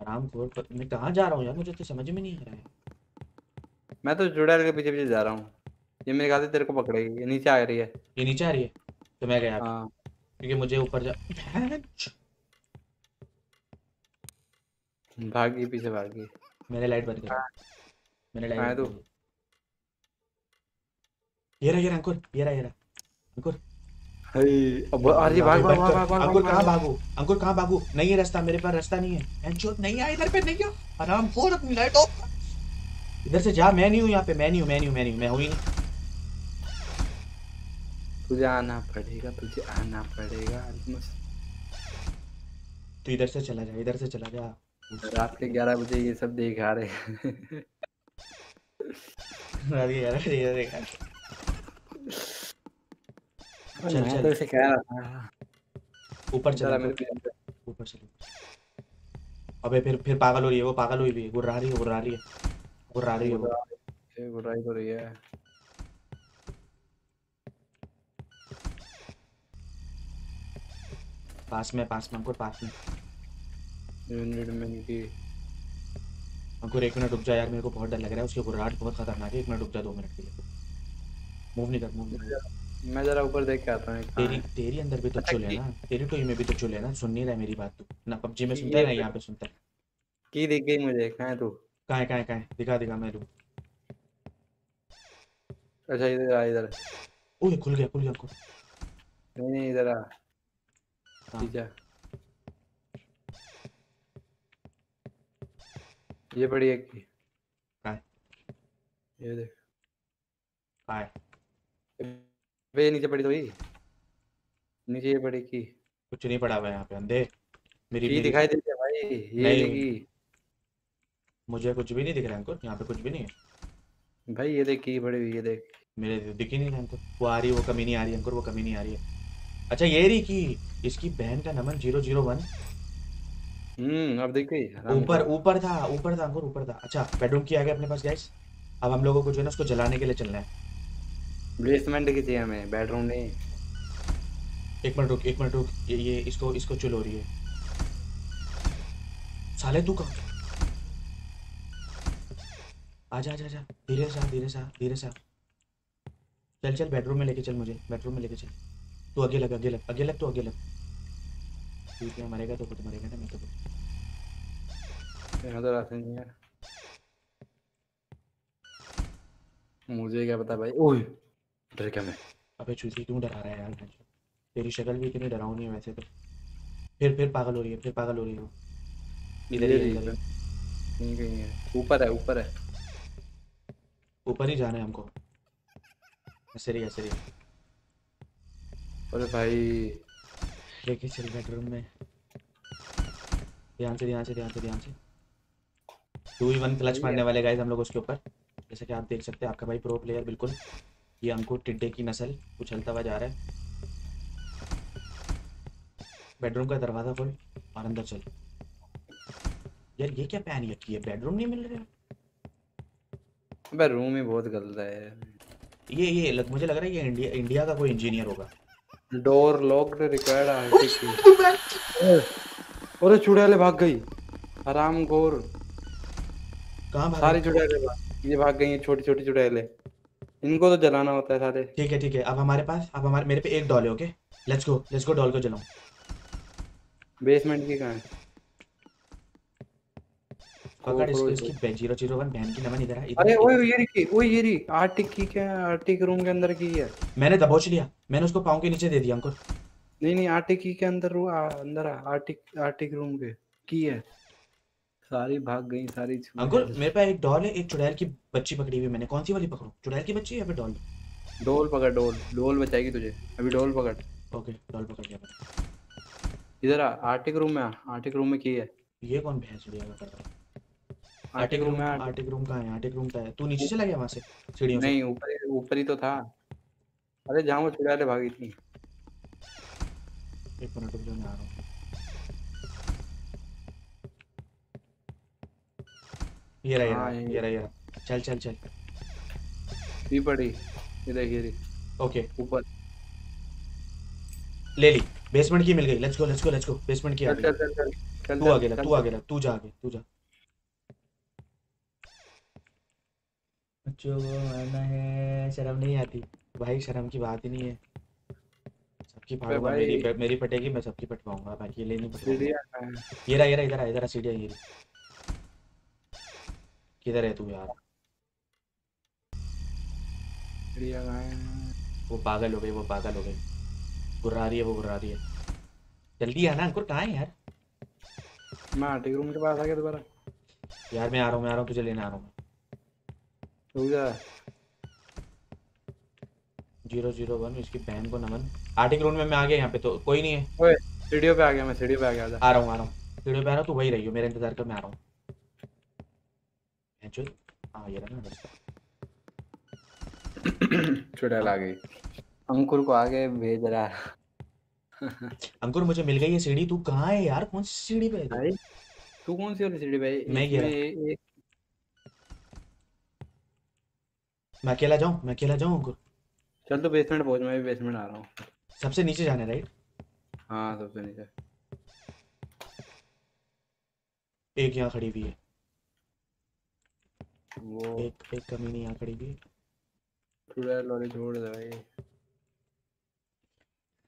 आराम खोर पर मैं कहाँ जा रहा हूँ यार? मुझे तो समझ में नहीं आ रहा है। मैं तो चुड़ैल के पीछे पीछे जा रहा हूँ। ये मेरे ख्याल से तेरे को पकड़ेगी ये नीचे आ रही है। ये नीचे आ रही है? तो मैं गया हाँ। क्योंकि मुझे ऊपर जा भागी पीछे भागी। मैंने लाइट बंद कर मैंने है लाइट तू? बंद ये रहा ये रहा अंकुर। ये रहा ये रहा। अंकुर। हई, अब अरे भाग भाग भाग भाग अंकुर कहाँ भाग। अंकुर कहाँ भागू? नहीं है रास्ता मेरे पास रास्ता नहीं है। एंचोट नहीं है इधर पे नहीं है आराम खोल अपनी लाइट ऑफ़ इधर से जा मैं नहीं हूँ यहाँ पे। मैं नहीं हूँ मैं नहीं हूँ मैं नहीं हूँ मैं हूँ ही नहीं। तुझे आना पड़ेगा तुझे आना पड़ेगा। तू इधर से चला जा इधर से चला जा। रात के ग्यारह बजे ये सब देख आ रहे हैं। रात के ग्यारह बजे इधर देखा चल, चल। तो कह रहा था। ऊपर चला ऊपर चलो। अबे फिर फिर पागल हो रही है वो पागल हुई भी। है गुर्रा रही है गुर्रा रही है। गुर्रा रही है वो। ये बुराई तो रही है। पास में पास में अंकुर पास में। यूनिट अंकुर एक मिनट रुक जा यार मेरे को बहुत डर लग रहा है उसकी गुर्राहट बहुत खतरनाक है। एक मिनट रुक जा दो मिनट के लिए। मूव नहीं कर मूव नहीं कर। मैं जरा ऊपर देख के आता हूँ तेरी तेरी अंदर भी तो चुल है ना। तेरी टोई में भी तो चुल है ना। सुन नहीं रहा है मेरी बात तू। ना पबजी में सुनता है ना यहाँ पे सुनता है। की दिख गई मुझे? कहाँ है तू? कहाँ है कहाँ है कहाँ है? दिखा दिखा मैं लूँ अच्छा इधर आ इधर। ओए खुल गया खुल गया अंकुर नहीं नहीं इधर आ। हाँ। ठीक है। ये पड़ी एक की? ये देख। कहाँ वे नीचे पड़ी तो ही नीचे ये पड़ी की। कुछ नहीं पड़ा हुआ यहाँ पे अंधे। मेरी की मेरी दिखाई देती है भाई? ये नहीं। देखी। मुझे कुछ भी नहीं दिख रहा है अंकुर यहाँ पे कुछ भी नहीं है। भाई ये देख की पड़ी हुई ये देख। मेरे तो दिख ही नहीं रहा अंकुर वो आ रही है वो कमी नहीं आ रही है अंकुर वो कमी नहीं आ रही है। अच्छा ये रही की इसकी बहन का नंबर ज़ीरो ज़ीरो वन। हम्म अब देख गई ऊपर ऊपर था ऊपर था अंकुर ऊपर था। अच्छा बेडरूम की आ गया अपने पास गैस अब हम लोगों को जो है ना उसको जलाने के लिए चलना है। बेसमेंट की चाहिए हमें बेडरूम नहीं। एक मिनट रुक एक मिनट रुक ये ये इसको इसको चुल हो रही है। साले तू कहाँ? आजा आजा आजा धीरे से धीरे से धीरे से। चल चल बेडरूम में लेके चल मुझे बेडरूम में लेके चल। तू आगे लग आगे लग आगे लग तू आगे लग। ठीक है मरेगा तो खुद मरेगा ना मैं तो यहाँ तो रास्ते नहीं है। मुझे क्या पता भाई? ओए डर क्या मैं। अबे चूती क्यों डरा रहा है यार? तेरी शक्ल भी इतनी डरावनी है वैसे तो। फिर फिर पागल हो रही है फिर पागल हो रही है। इधर ही इधर कहीं कहीं है। ऊपर है ऊपर है। ऊपर ही जाना है हमको। रही ऐसे रही अरे भाई लेके चल बेडरूम में। ध्यान से ध्यान से ध्यान से ध्यान से। टू ही वन क्लच मारने वाले गाइस हम लोग उसके ऊपर। जैसे कि आप देख सकते हैं आपका भाई प्रो प्लेयर बिल्कुल। ये अंकुर टिड्डे की नस्ल उछलता हुआ जा रहा है। बेडरूम का दरवाज़ा खोल और अंदर चल। यार ये क्या पहन रखी है? बेडरूम नहीं मिल रहा अबे रूम ही बहुत गंदा है। ये ये लग, मुझे लग रहा है ये इंडिया इंडिया का कोई इंजीनियर होगा। डोर लॉक्ड रिक्वायर्ड आर्टिकल अरे चुड़ैले भाग गई। आराम गोर कहाँ भाग सारी चुड़ैले भाग ये भाग गई हैं छोटी छोटी चुड़ैले। इनको तो जलाना होता है सारे। ठीक है ठीक है। अब हमारे पास अब हमारे मेरे पे एक डॉल है okay let's go let's go doll को जलाऊं। बेसमेंट की कहाँ है? पकड़ इसको इसकी ज़ीरो ज़ीरो वन की नमन इधर आ अरे ओए ये रही ओए ये रही आर्टिक की क्या आर्टिक रूम के अंदर की है? मैंने दबोच लिया मैंने उसको पाँव के नीचे दे दिया अंकुर। नहीं नहीं आर्टिक की के अंदर अंदर आर्टिक आर्टिक रूम के की है। सारी भाग गई सारी अंकुर मेरे पास एक डॉल है एक चुड़ैल की बच्ची पकड़ी हुई मैंने। कौन सी वाली पकड़ूं? चुड़ैल की बच्ची या फिर डॉल डोल पकड़ डोल डोल बचाएगी तुझे। अभी डोल पकड़। ओके डॉल पकड़ लिया इधर आ आर्टिक रूम में आ आर्टिक रूम में की है। ये कौन भैंस उड़िया कर रहा है? आर्टिक रूम में आर्टिक रूम कहाँ है? आर्टिक रूम है? तू नीचे चला गया वहाँ से? सीढ़ियों से? नहीं ऊपर ऊपर ही तो था। अरे जहाँ वो चुड़ैले भागी थी। एक मिनट रुक जाओ मैं आ रहा हूँ। ये रहा ये रहा हाँ, ये- रहा ये रहा। चल चल चल। पड़ी। ये देख ये रही। ओके। ऊपर। ले ली। बेसमेंट की मिल गई। Let's go let's go let's go basement key आ चल गई। तू आगे लग तू आगे लग तू जा आगे तू जा। बच्चों को मारना है। शर्म नहीं आती। भाई शर्म की बात ही नहीं है। सबकी फाड़ूँगा मेरी मेरी पटेगी मैं सबकी पटवाऊँगा। बाकी ले नहीं पटवाऊँगा? ये रहा ये रहा इधर आ इधर आ सीढ़ियाँ ये किधर है तू यार? वो पागल हो गई वो पागल हो गई। गुर्रा रही है वो गुर्रा रही है। जल्दी आना अंकुर कहाँ है यार? मैं आर्टिक रूम के पास आ गया दोबारा। यार मैं आ रहा हूँ मैं आ रहा हूँ तुझे लेने आ रहा हूँ। ज़ीरो ज़ीरो वन इसकी बहन को नमन। आर्टिक रूम में मैं आ गया यहाँ पे तो कोई नहीं है। सीढ़ियों पे आ गया मैं सीढ़ियों पे आ गया आ रहा हूँ आ रहा हूँ। वीडियो पे आ रहा हूँ तू वही रही हो मेरा इंतज़ार कर मैं आ रहा हूँ। हाँ ये रहा ना रास्ता। चुड़ैल आ गई। अंकुर को आगे भेज रहा। अंकुर मुझे मिल गई है सीढ़ी तू कहाँ है यार? कौन सी सीढ़ी पे है तू? कौन सी वाली सीढ़ी भाई मैं गिरा। एक मैं अकेला जाऊँ? मैं अकेला जाऊँ अंकुर चल तो बेसमेंट पहुँच मैं भी बेसमेंट आ रहा हूँ। सबसे नीचे जाना है राइट हाँ सबसे नीचे। एक यहाँ खड़ी हुई है। वो एक एक कमीनी यहाँ खड़ी हुई है। चुड़ैल वाले छोड़ दे भाई।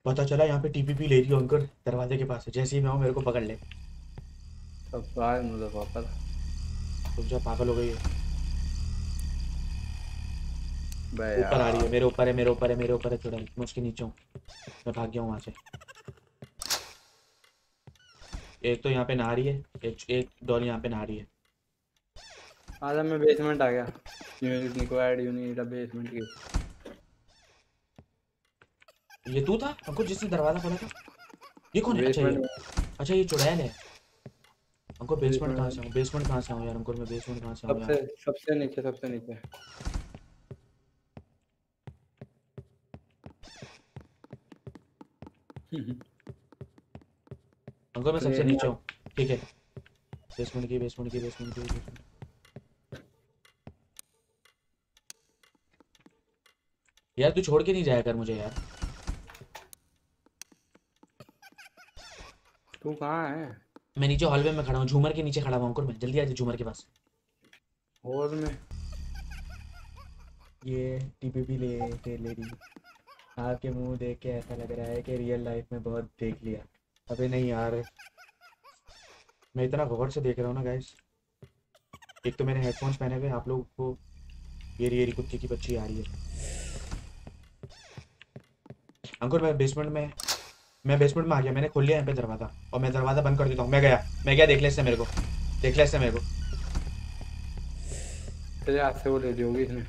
पता चला यहाँ पे टीपीपी ले रही हो अंकुर दरवाजे के पास है जैसे ही मैं आऊँ मेरे को पकड़ ले। सब आए मुझे पागल हो गई है। ऊपर आ रही है मेरे ऊपर है मेरे ऊपर है मेरे ऊपर है थोड़ा मैं उसके नीचे हूँ। मैं भाग गया हूँ वहाँ से। एक तो यहाँ पे नहा रही है एक एक डॉल यहाँ पे नहा रही है। आजा मैं बेसमेंट आ गया। You need required you need a basement key. ये तू था? अंकुर जिसने दरवाज़ा खोला था। ये कौन है? अच्छा ये अच्छा ये चुड़ैल है। अंकुर बेसमेंट कहाँ से आऊँ? बेसमेंट कहाँ से आऊँ यार? अंकुर मैं बेसमेंट कहाँ से आऊँ सबसे सबसे नीचे सबसे नीचे। अंकुर मैं सबसे नीचे हूँ। ठीक है। बेसमेंट की बेसमेंट की बेसमेंट की बेसमेंट यार तू छोड़ के नहीं जाया कर मुझे यार। तू कहाँ है? मैं नीचे हॉलवे में खड़ा हूँ। झूमर के नीचे खड़ा हुआ हूँ अंकुर मैं जल्दी आ जा झूमर के पास। हॉल में ये टीपीपी ले के ले रही। आपके मुँह देख के ऐसा लग रहा है कि रियल लाइफ में बहुत देख लिया। अबे नहीं यार। मैं इतना गौर से देख रहा हूँ ना गाइस एक तो मैंने हेडफोन्स पहने हुए आप लोग को ये रही कुत्ते की बच्ची आ रही है। अंकुर मैं बेसमेंट में मैं बेसमेंट में आ गया। मैंने खोल लिया यहाँ पे दरवाज़ा और मैं दरवाज़ा बंद कर देता हूँ। मैं गया। मैं गया देख ले इससे मेरे को। देख ले इससे मेरे को। तेरे हाथ से वो ले ली होगी इसने।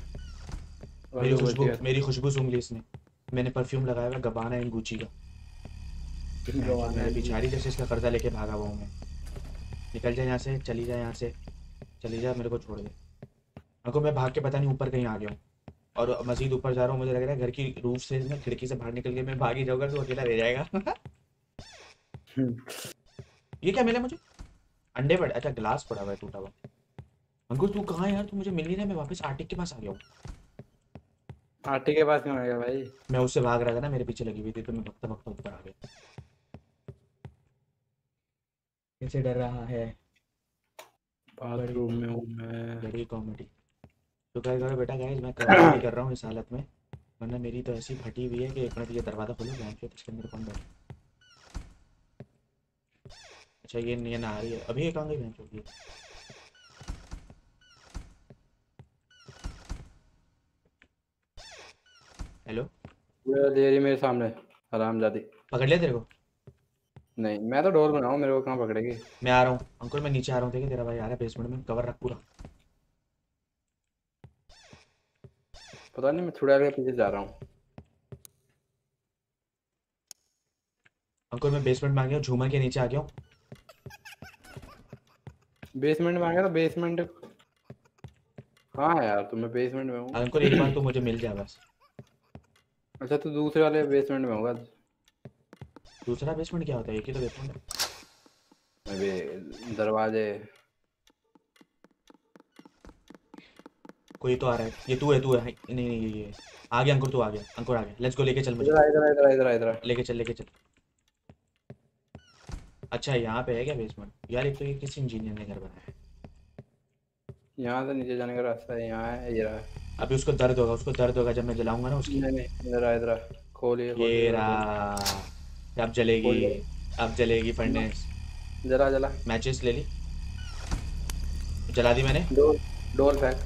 मेरी खुशबू मेरी खुशबू सूंघ ली इसने। मैंने परफ्यूम लगाया हुआ गबाना इन गुची का। मेरे बिचारी जैसे इसका कर्जा लेके भागा हुआ हूँ मैं। निकल जा यहाँ से चली जा यहाँ से। चली जा मेरे को छोड़ दे। अंको मैं भाग के पता नहीं ऊपर कहीं आ गया हूँ। और मजीद ऊपर जा रहा हूँ मुझे लग रहा है घर की रूफ से मैं खिड़की से बाहर निकल के मैं भाग ही जाऊँगा तो अकेला रह जाएगा। हम्म, ये क्या मिला मुझे? अंडे पड़े अच्छा ग्लास पड़ा हुआ है टूटा हुआ। अंकुर तू कहाँ यार? तू मुझे मिल नहीं रहा मैं वापस आर्टिक के पास आ गया हूँ। आटे के पास क्यों आएगा भाई? मैं उससे भाग रहा था ना मेरे पीछे लगी हुई थी तो मैं भगता भगता ऊपर आ गया। कैसे डर रहा है। बाथरूम में हूँ मैं। बड़ी कॉमेडी तो क्या करो बेटा गाइस मैं कवर कर रहा हूँ इस हालत में। वरना मेरी तो ऐसी फटी हुई है कि एक मिनट ये दरवाज़ा खोलो मैं के इसके अंदर कौन बैठा? अच्छा ये ये आ रही है। अभी ये कहाँ गई भैंस हेलो ये दे मेरे सामने आराम जाती। पकड़ लिया तेरे को? नहीं मैं तो डोर बनाऊँ मेरे को कहाँ पकड़ेगी? मैं आ रहा हूँ। अंकुर मैं नीचे आ रहा हूँ देखिए तेरा भाई आ रहा है बेसमेंट में कवर रख पूरा। पता नहीं मैं थोड़ा के पीछे जा रहा हूँ। अंकुर मैं बेसमेंट में आ गया झूमर के नीचे आ गया हूँ। बेसमेंट में आ गया तो बेसमेंट हाँ यार तो? मैं बेसमेंट में हूँ। अंकुर एक बार तो मुझे मिल जाए बस। अच्छा तो दूसरे वाले बेसमेंट में होगा दूसरा बेसमेंट क्या होता है? एक ही तो बेसमेंट है। भी दरवाजे। कोई तो आ रहा है। ये तू है तू है। नहीं नहीं ये ये। आ गया अंकुर तू आ गया। अंकुर आ गया। लेट्स गो लेके चल मुझे। इधर इधर इधर इधर इधर लेके चल लेके चल। अच्छा यहाँ पे है क्या बेसमेंट यार एक तो ये किसी इंजीनियर ने घर बनाया है। यहाँ से नीचे जाने का रास्ता है यहाँ है ये रहा अभी उसको दर्द होगा उसको दर्द होगा जब मैं जलाऊँगा ना उसकी। नहीं नहीं इधर आ इधर खोलिए ये रहा अब जलेगी अब जलेगी फर्नेस। जला जला। मैचेस ले ली। जला दी मैंने। फेंक।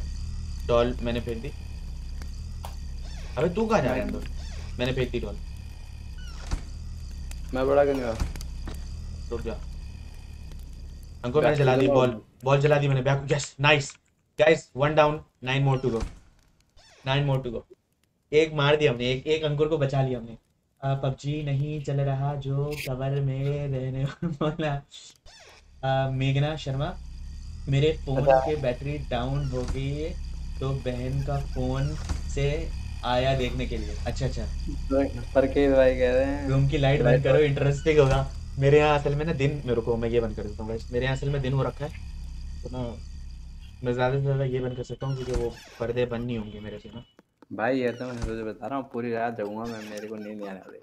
डॉल मैंने फेंक दी। अबे तू कहाँ जा रहा है मैंने फेंक दी डॉल। मैं बड़ा नहीं हुआ? रुक जा। अंकुर मैंने जला दी बॉल बॉल जला दी मैंने। Back yes nice guys one down nine more to go nine more to go एक मार दिया हमने एक एक अंकुर को बचा लिया हमने। पबजी नहीं चल रहा जो कवर में रहने वाला। मेघना शर्मा मेरे फ़ोन। के बैटरी डाउन हो गई है तो बहन का फ़ोन से आया देखने के लिए। अच्छा अच्छा। परकेज भाई कह रहे हैं। रूम की लाइट बंद करो इंटरेस्टिंग होगा। मेरे यहाँ असल में ना दिन मेरे को मैं ये बंद कर देता हूँ मेरे यहाँ असल में दिन हो रखा है। तो ना मैं ज़्यादा से ज़्यादा ये बंद कर सकता हूँ क्योंकि वो पर्दे बंद नहीं होंगे मेरे से ना। भाई ये तो मैं तुझे बता रहा हूँ पूरी रात जगूँगा मैं मेरे को नींद नहीं आने वाली।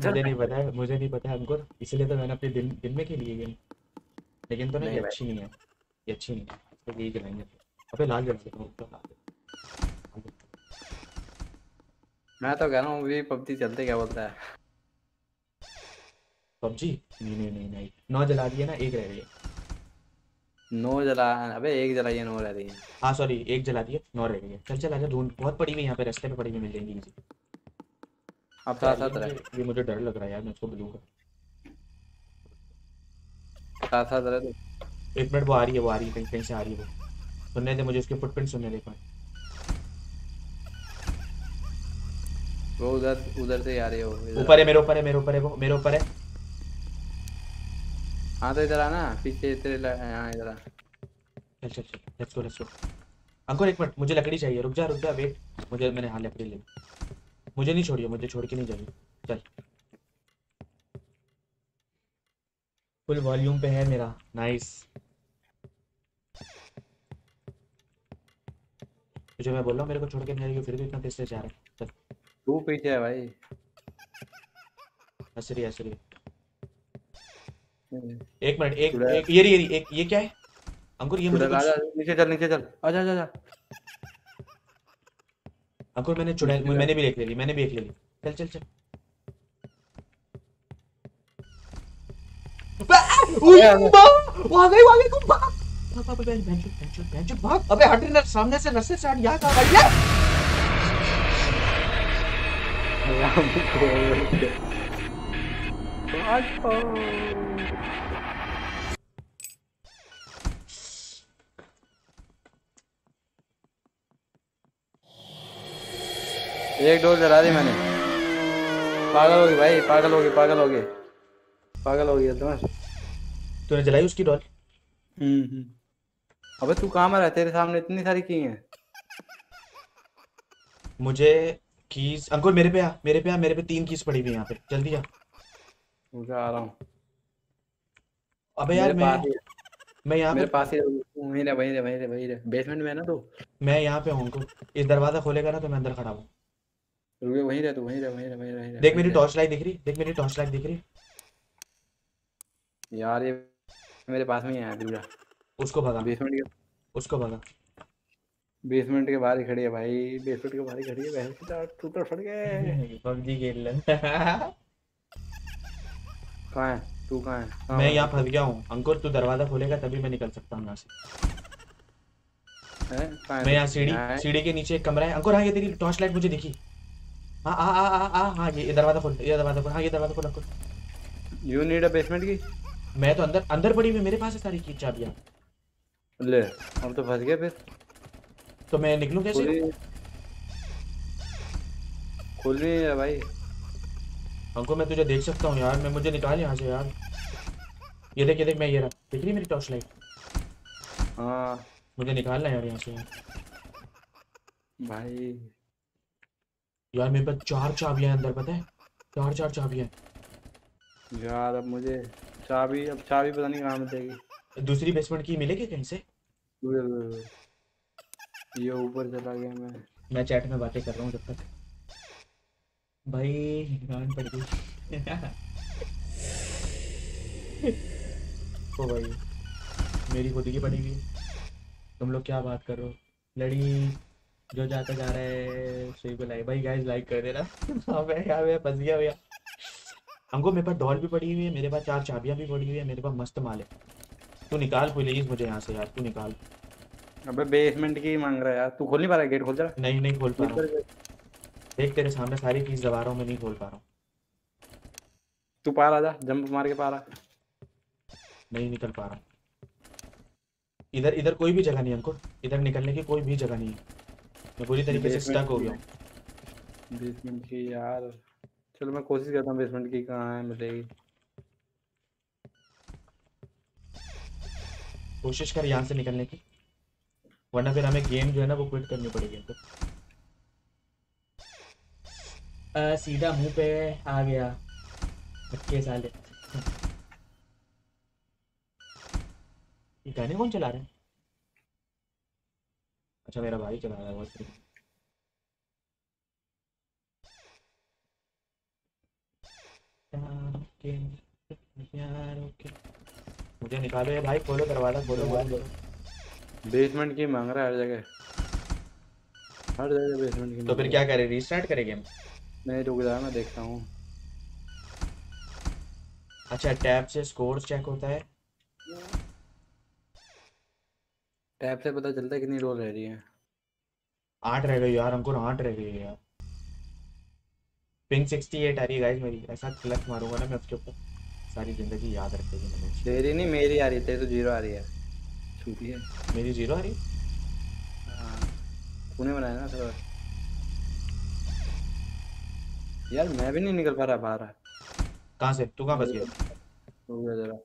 मुझे नहीं पता है मुझे नहीं पता है अंकुर इसलिए तो मैंने अपने दिन दिन में खेली है गेम लेकिन तो ना ये। अच्छी नहीं है ये अच्छी नहीं है तो यही चलाएँगे अबे लाल जला देता हूँ ऊपर मैं तो कह रहा हूँ अभी पबजी चलते क्या बोलता है? पबजी? नहीं नहीं नहीं नहीं। नौ जला दिए ना एक रह रही है नो जला अबे एक जलाइए नो रह रही है। हाँ सॉरी एक जला दिए नौ रह गई है। चल चल आजा ढूंढ। बहुत पड़ी हुई यहाँ पे रास्ते पे पड़ी हुई मिल जाएँगी। अब साथ साथ रहे। ये मुझे डर लग रहा है यार मैं उसको साथ साथ रहे तो एक मिनट वो आ रही है वो आ रही है कहीं कहीं से आ रही है वो। सुनने दे मुझे उसके फुटप्रिंट सुनने दे वो उधर उधर से आ रही है वो ऊपर है मेरे ऊपर है मेरे ऊपर है वो मेरे ऊपर है। हाँ तो इधर आना पीछे तेरे ल- यहाँ इधर आ चल चल चल लेट्स गो लेट्स गो अंकुर एक मिनट मुझे लकड़ी चाहिए रुक जा रुक जा वेट मुझे मैंने हाँ लकड़ी ले मुझे नहीं छोड़िए मुझे छोड़ के नहीं जाइए चल फुल वॉल्यूम पे है मेरा नाइस तुझे मैं बोल रहा हूँ मेरे को छोड़ के नहीं जाइए फिर भी इतना तेज से जा रहा है चल तू पीछे है भाई है रही है एक मिनट एक। एक ये रही ये रही, एक ये क्या है? अंकुर ये मुझे नीचे चल नीचे चल। आजा आजा आजा अंकुर मैंने चुड़ैल। मैंने भी एक ले ली मैंने भी एक ले ली। चल चल चल। अबे हट ना सामने से रस्ते से हट यहाँ कहाँ गई है एक डोर जला दी मैंने। पागल होगी भाई पागल होगी पागल हो होगी। पागल होगी एकदम। तूने जलाई उसकी डॉल हम्म अबे तू कहाँ मरा तेरे सामने इतनी सारी की हैं। मुझे कीज अंकुर मेरे पे आ मेरे पे आ मेरे पे तीन कीज पड़ी हुई यहाँ पे। जल्दी आ। मुझे आ रहा हूँ। अबे यार मैं मैं यहाँ मेरे पे पास ही वहीं रह वहीं रह वहीं रह वहीं रह। बेसमेंट में है ना तू? मैं यहाँ पे हूँ अंकुर। इस दरवाज़ा खोलेगा ना तो मैं अंदर खड़ा हूँ। रुके वहीं रह तू वहीं रह वहीं रह वहीं रह देख मेरी टॉर्च लाइट दिख रही देख मेरी टॉर्च लाइट दिख रही। यार ये मेरे पास में ही है दूसरा। उसको भगा। बेसमेंट के उसको भगा। बेसमेंट के बाहर ही खड़ी है भाई। बेसमेंट के बाहर ही खड़ी है बहन की दांत टूटर फट गए पबजी खेल ले कहाँ है? तू कहाँ है? मैं? यहाँ फंस गया हूँ। अंकुर तू दरवाज़ा खोलेगा तभी मैं निकल सकता हूँ यहाँ से। मैं तू? यहाँ सीढ़ी सीढ़ी के नीचे एक कमरा है। अंकुर हाँ ये तेरी टॉर्च लाइट मुझे दिखी। हाँ हाँ हाँ हाँ हाँ हाँ ये ये दरवाज़ा खोल ये दरवाज़ा खोल हाँ ये दरवाज़ा खोल Ankur you need a basement key? मैं तो अंदर अंदर पड़ी हुई मेरे पास है सारी की चाबियाँ। ले अब तो फंस गया फिर। तो मैं निकलूँ कैसे? खोल। नहीं है भाई। अंकुर मैं तुझे देख सकता हूँ यार मैं मुझे निकाल यहाँ से यार। ये देख ये देख मैं ये रहा दिख रही मेरी टॉर्च लाइट हाँ। मुझे निकालना है यार यहाँ से। यार भाई यार मेरे पास चार चाबियाँ हैं अंदर पता है? चार चार चाबियाँ यार अब मुझे चाबी अब चाबी पता नहीं कहाँ मिलेगी। दूसरी बेसमेंट की मिलेगी कहीं से? ये ऊपर चला गया मैं। मैं चैट में बातें कर रहा हूँ जब तक। भाई गान पड़ गई। ओ भाई मेरी खुद की पड़ी हुई तुम लोग क्या बात कर रहे हो? लड़ी। जो जाता जा रहा है को लाइक भाई गाइस लाइक कर देना। हाँ मैं यहाँ मैं फंस गया भैया हमको मेरे पास डॉल भी पड़ी हुई है मेरे पास चार चाबियाँ भी पड़ी हुई है मेरे पास मस्त माल है। तू निकाल प्लीज़ मुझे यहाँ से यार तू निकाल। अबे बेसमेंट की मांग रहा है यार। तू खोल नहीं पा रहा गेट खोल जरा। नहीं नहीं खोल पा रहा देख तेरे सामने सारी चीज़ दबा रहा हूँ मैं नहीं खोल पा रहा हूँ। तू पार आ जा जंप मार के पार आ। नहीं निकल पा रहा इधर इधर कोई भी जगह नहीं है अंकुर इधर निकलने की कोई भी जगह नहीं है। मैं पूरी तरीके से स्टक हो गया है। बेसमेंट की यार। चलो मैं कोशिश करता हूँ बेसमेंट की कहाँ है मिलेगी। कोशिश कर यहाँ से निकलने की वरना फिर हमें गेम जो है ना वो क्विट करनी पड़ेगी अंकुर आ, सीधा मुँह पे आ गया। बच्चे साले। ये गाने कौन चला रहे है? अच्छा मेरा भाई चला रहा है मुझे निकालो ये भाई खोलो दरवाज़ा खोलो बेसमेंट की मांग रहा है हर जगह। हर जगह बेसमेंट की तो फिर क्या करें? रीस्टार्ट करें गेम। नहीं रुक जा मैं देखता हूँ। अच्छा टैब से स्कोर चेक होता है। टैब से पता चलता है कितनी रोल रह रही है। आठ रह गई यार अंकुर आठ रह गई यार। पिंक सिक्सटी एट आ रही है गाइस मेरी ऐसा क्लच मारूँगा ना मैं उसके ऊपर। सारी ज़िंदगी याद रखेगी मैंने। तेरी नहीं मेरी आ रही तेरी तो ज़ीरो आ रही है। छूटी है। मेरी ज़ीरो आ रही? है? तूने बनाया ना सर यार मैं भी नहीं निकल पा रहा बाहर। कहाँ से? तू कहाँ फंस गया? हो गया जरा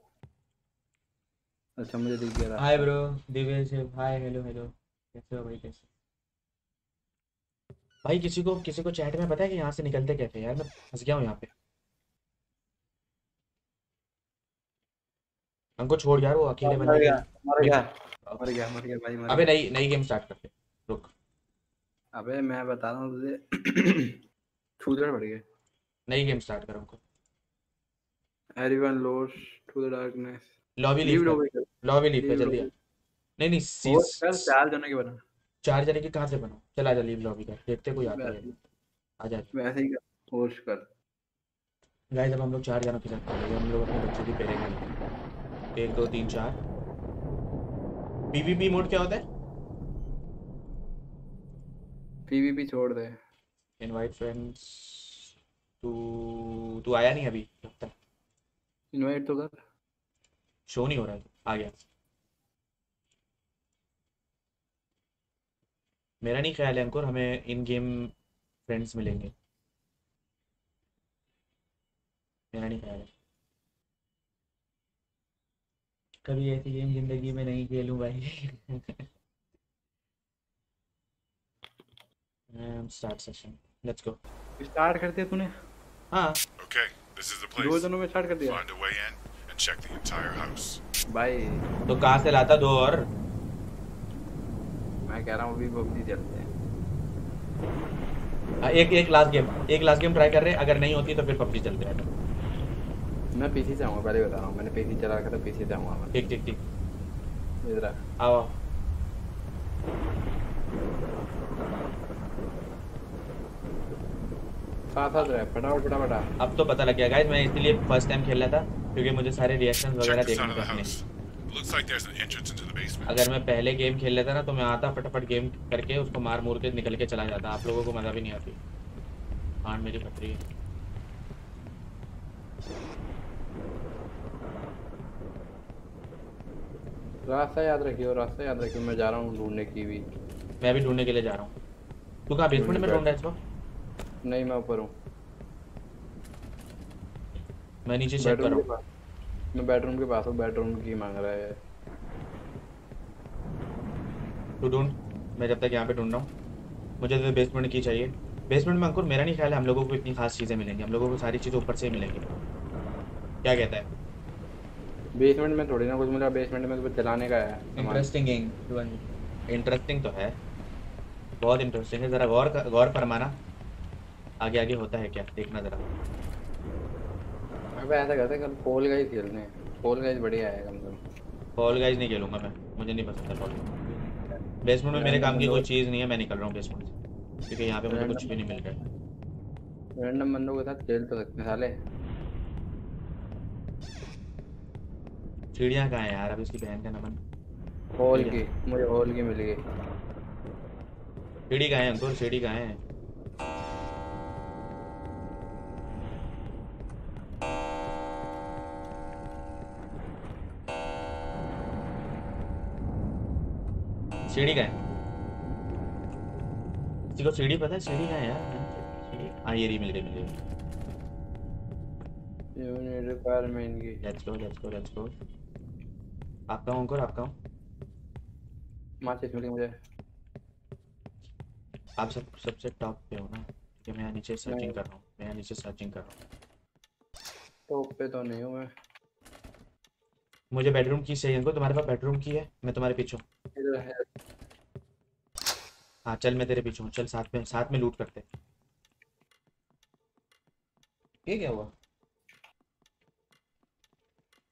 अच्छा मुझे दिख गया hi bro Divesh hi hello hello कैसे हो भाई कैसे? भाई किसी को किसी को चैट में पता है कि यहाँ से निकलते कैसे यार मैं फंस गया हूँ यहाँ पे। हमको छोड़ यार वो अकेले बंदे मर गया मर गया। मर गया मर गया भाई मर अबे नई नई गेम स्टार्ट करते रुक। अबे मैं बता रहा हूँ तुझे। छूदड़ पड़ गए नई गेम स्टार्ट करो हमको everyone lost to the darkness lobby leave lobby leave पे जल्दी नहीं नहीं सीज चार जने की बना। चार जने की कहाँ से बनाओ चला जा लीव लॉबी का देखते कोई आता है वैसे आ जा। वैसे ही कर कर। गाइस अब हम लोग चार जनों के साथ खेलेंगे हम लोग अपने बच्चों की पेरेंगे एक दो तीन चार। पीवीपी मोड क्या होता है? पीवीपी छोड़ दे। इनवाइट फ्रेंड्स तू तू आया नहीं अभी लगता इनवाइट तो कर। शो नहीं हो रहा है आ गया। मेरा नहीं ख्याल है अंकुर हमें इन गेम फ्रेंड्स मिलेंगे। मेरा नहीं ख्याल है। कभी ऐसी गेम ज़िंदगी में नहीं खेलूं भाई। Start session let's go start कर दिया तूने? हाँ। Okay, this is the दो place. जनों में स्टार्ट कर दिया। Find a way in. And check the entire house. भाई तो कहाँ से लाता दो और? मैं कह रहा हूँ अभी पबजी चलते हैं। हाँ, एक एक लास्ट गेम एक लास्ट गेम ट्राई कर रहे हैं। अगर नहीं होती तो फिर पबजी चलते हैं। मैं पीसी से आऊँगा पहले बता रहा हूँ। मैंने पीसी चला रखा था पीसी से आऊँगा मैं। ठीक ठीक ठीक। इधर आ। आओ। साथ साथ रहे फटाफट फटाफट अब तो पता लग गया गाइस मैं इसलिए फ़र्स्ट टाइम खेल रहा था। क्योंकि मुझे सारे रिएक्शंस वगैरह देखने पड़ने house. Looks like there's an entrance into the basement. अगर मैं पहले गेम खेल लेता ना तो मैं आता फटाफट गेम करके उसको मार मूर के निकल के चला जाता। आप लोगों को मज़ा भी नहीं आती। हाँ मेरी पटरी है। रास्ता याद रखियो रास्ता याद रखियो। मैं जा रहा हूँ ढूँढने की भी। मैं भी ढूँढने के लिए जा रहा हूँ। तू कहाँ बेसमेंट में ढूंढ रहा है इसको? नहीं मैं ऊपर हूँ। मैं नीचे चेक कर। रहा हूँ मैं बेडरूम के पास हूँ बेडरूम की मांग रहा है। तू ढूंढ मैं जब तक यहाँ पे ढूंढ रहा हूँ। मुझे तो बेसमेंट की चाहिए। बेसमेंट में अंकुर मेरा नहीं ख्याल है हम लोगों को इतनी खास चीज़ें मिलेंगी। हम लोगों को सारी चीज़ें ऊपर से ही मिलेंगी। क्या कहता है? बेसमेंट में थोड़ी ना कुछ मिला बेसमेंट में तो चलाने का है। इंटरेस्टिंग इंटरेस्टिंग तो है। बहुत इंटरेस्टिंग है। ज़रा गौर गौर फरमाना। आगे आगे होता है क्या? देखना ज़रा। अबे ऐसा करते हैं, कल पोल गाइस खेलने हैं। पोल गाइस बढ़िया है कम से कम। फॉल गाइज़ नहीं खेलूँगा मैं। मुझे नहीं पसंद है फॉल बेसमेंट में मेरे काम की कोई चीज़ नहीं है मैं निकल रहा हूँ बेसमेंट से। क्योंकि यहाँ पे मुझे कुछ भी नहीं मिल रहा है। रैंडम बंदों के साथ खेल तो सकते हैं साले। सीढ़ियाँ कहाँ है यार? अब इसकी बहन का नमन। हॉल ठीक की मुझे हॉल की मिल गई। सीढ़ी कहाँ है अंकुर? सीढ़ी कहाँ है? सीढ़ी कहाँ है। किसी को सीढ़ी पता है? सीढ़ी कहाँ है यार। हाँ ये रही मिल गई मिल गई you need requirement key. Let's go let's go let's go आपका हूँ अंकुर आपका हूँ माचिस मिल गई मुझे। आप सब सबसे टॉप पे हो ना? कि मैं यहाँ नीचे सर्चिंग कर रहा हूँ। मैं यहाँ नीचे सर्चिंग कर रहा हूँ। टॉप पे तो नहीं हूँ मैं। मुझे बेडरूम की चाहिए अंकुर तुम्हारे पास बेडरूम की है? मैं तुम्हारे पीछे हूँ। है चल मैं तेरे पीछे हूँ चल साथ में साथ में लूट करते ये क्या हुआ?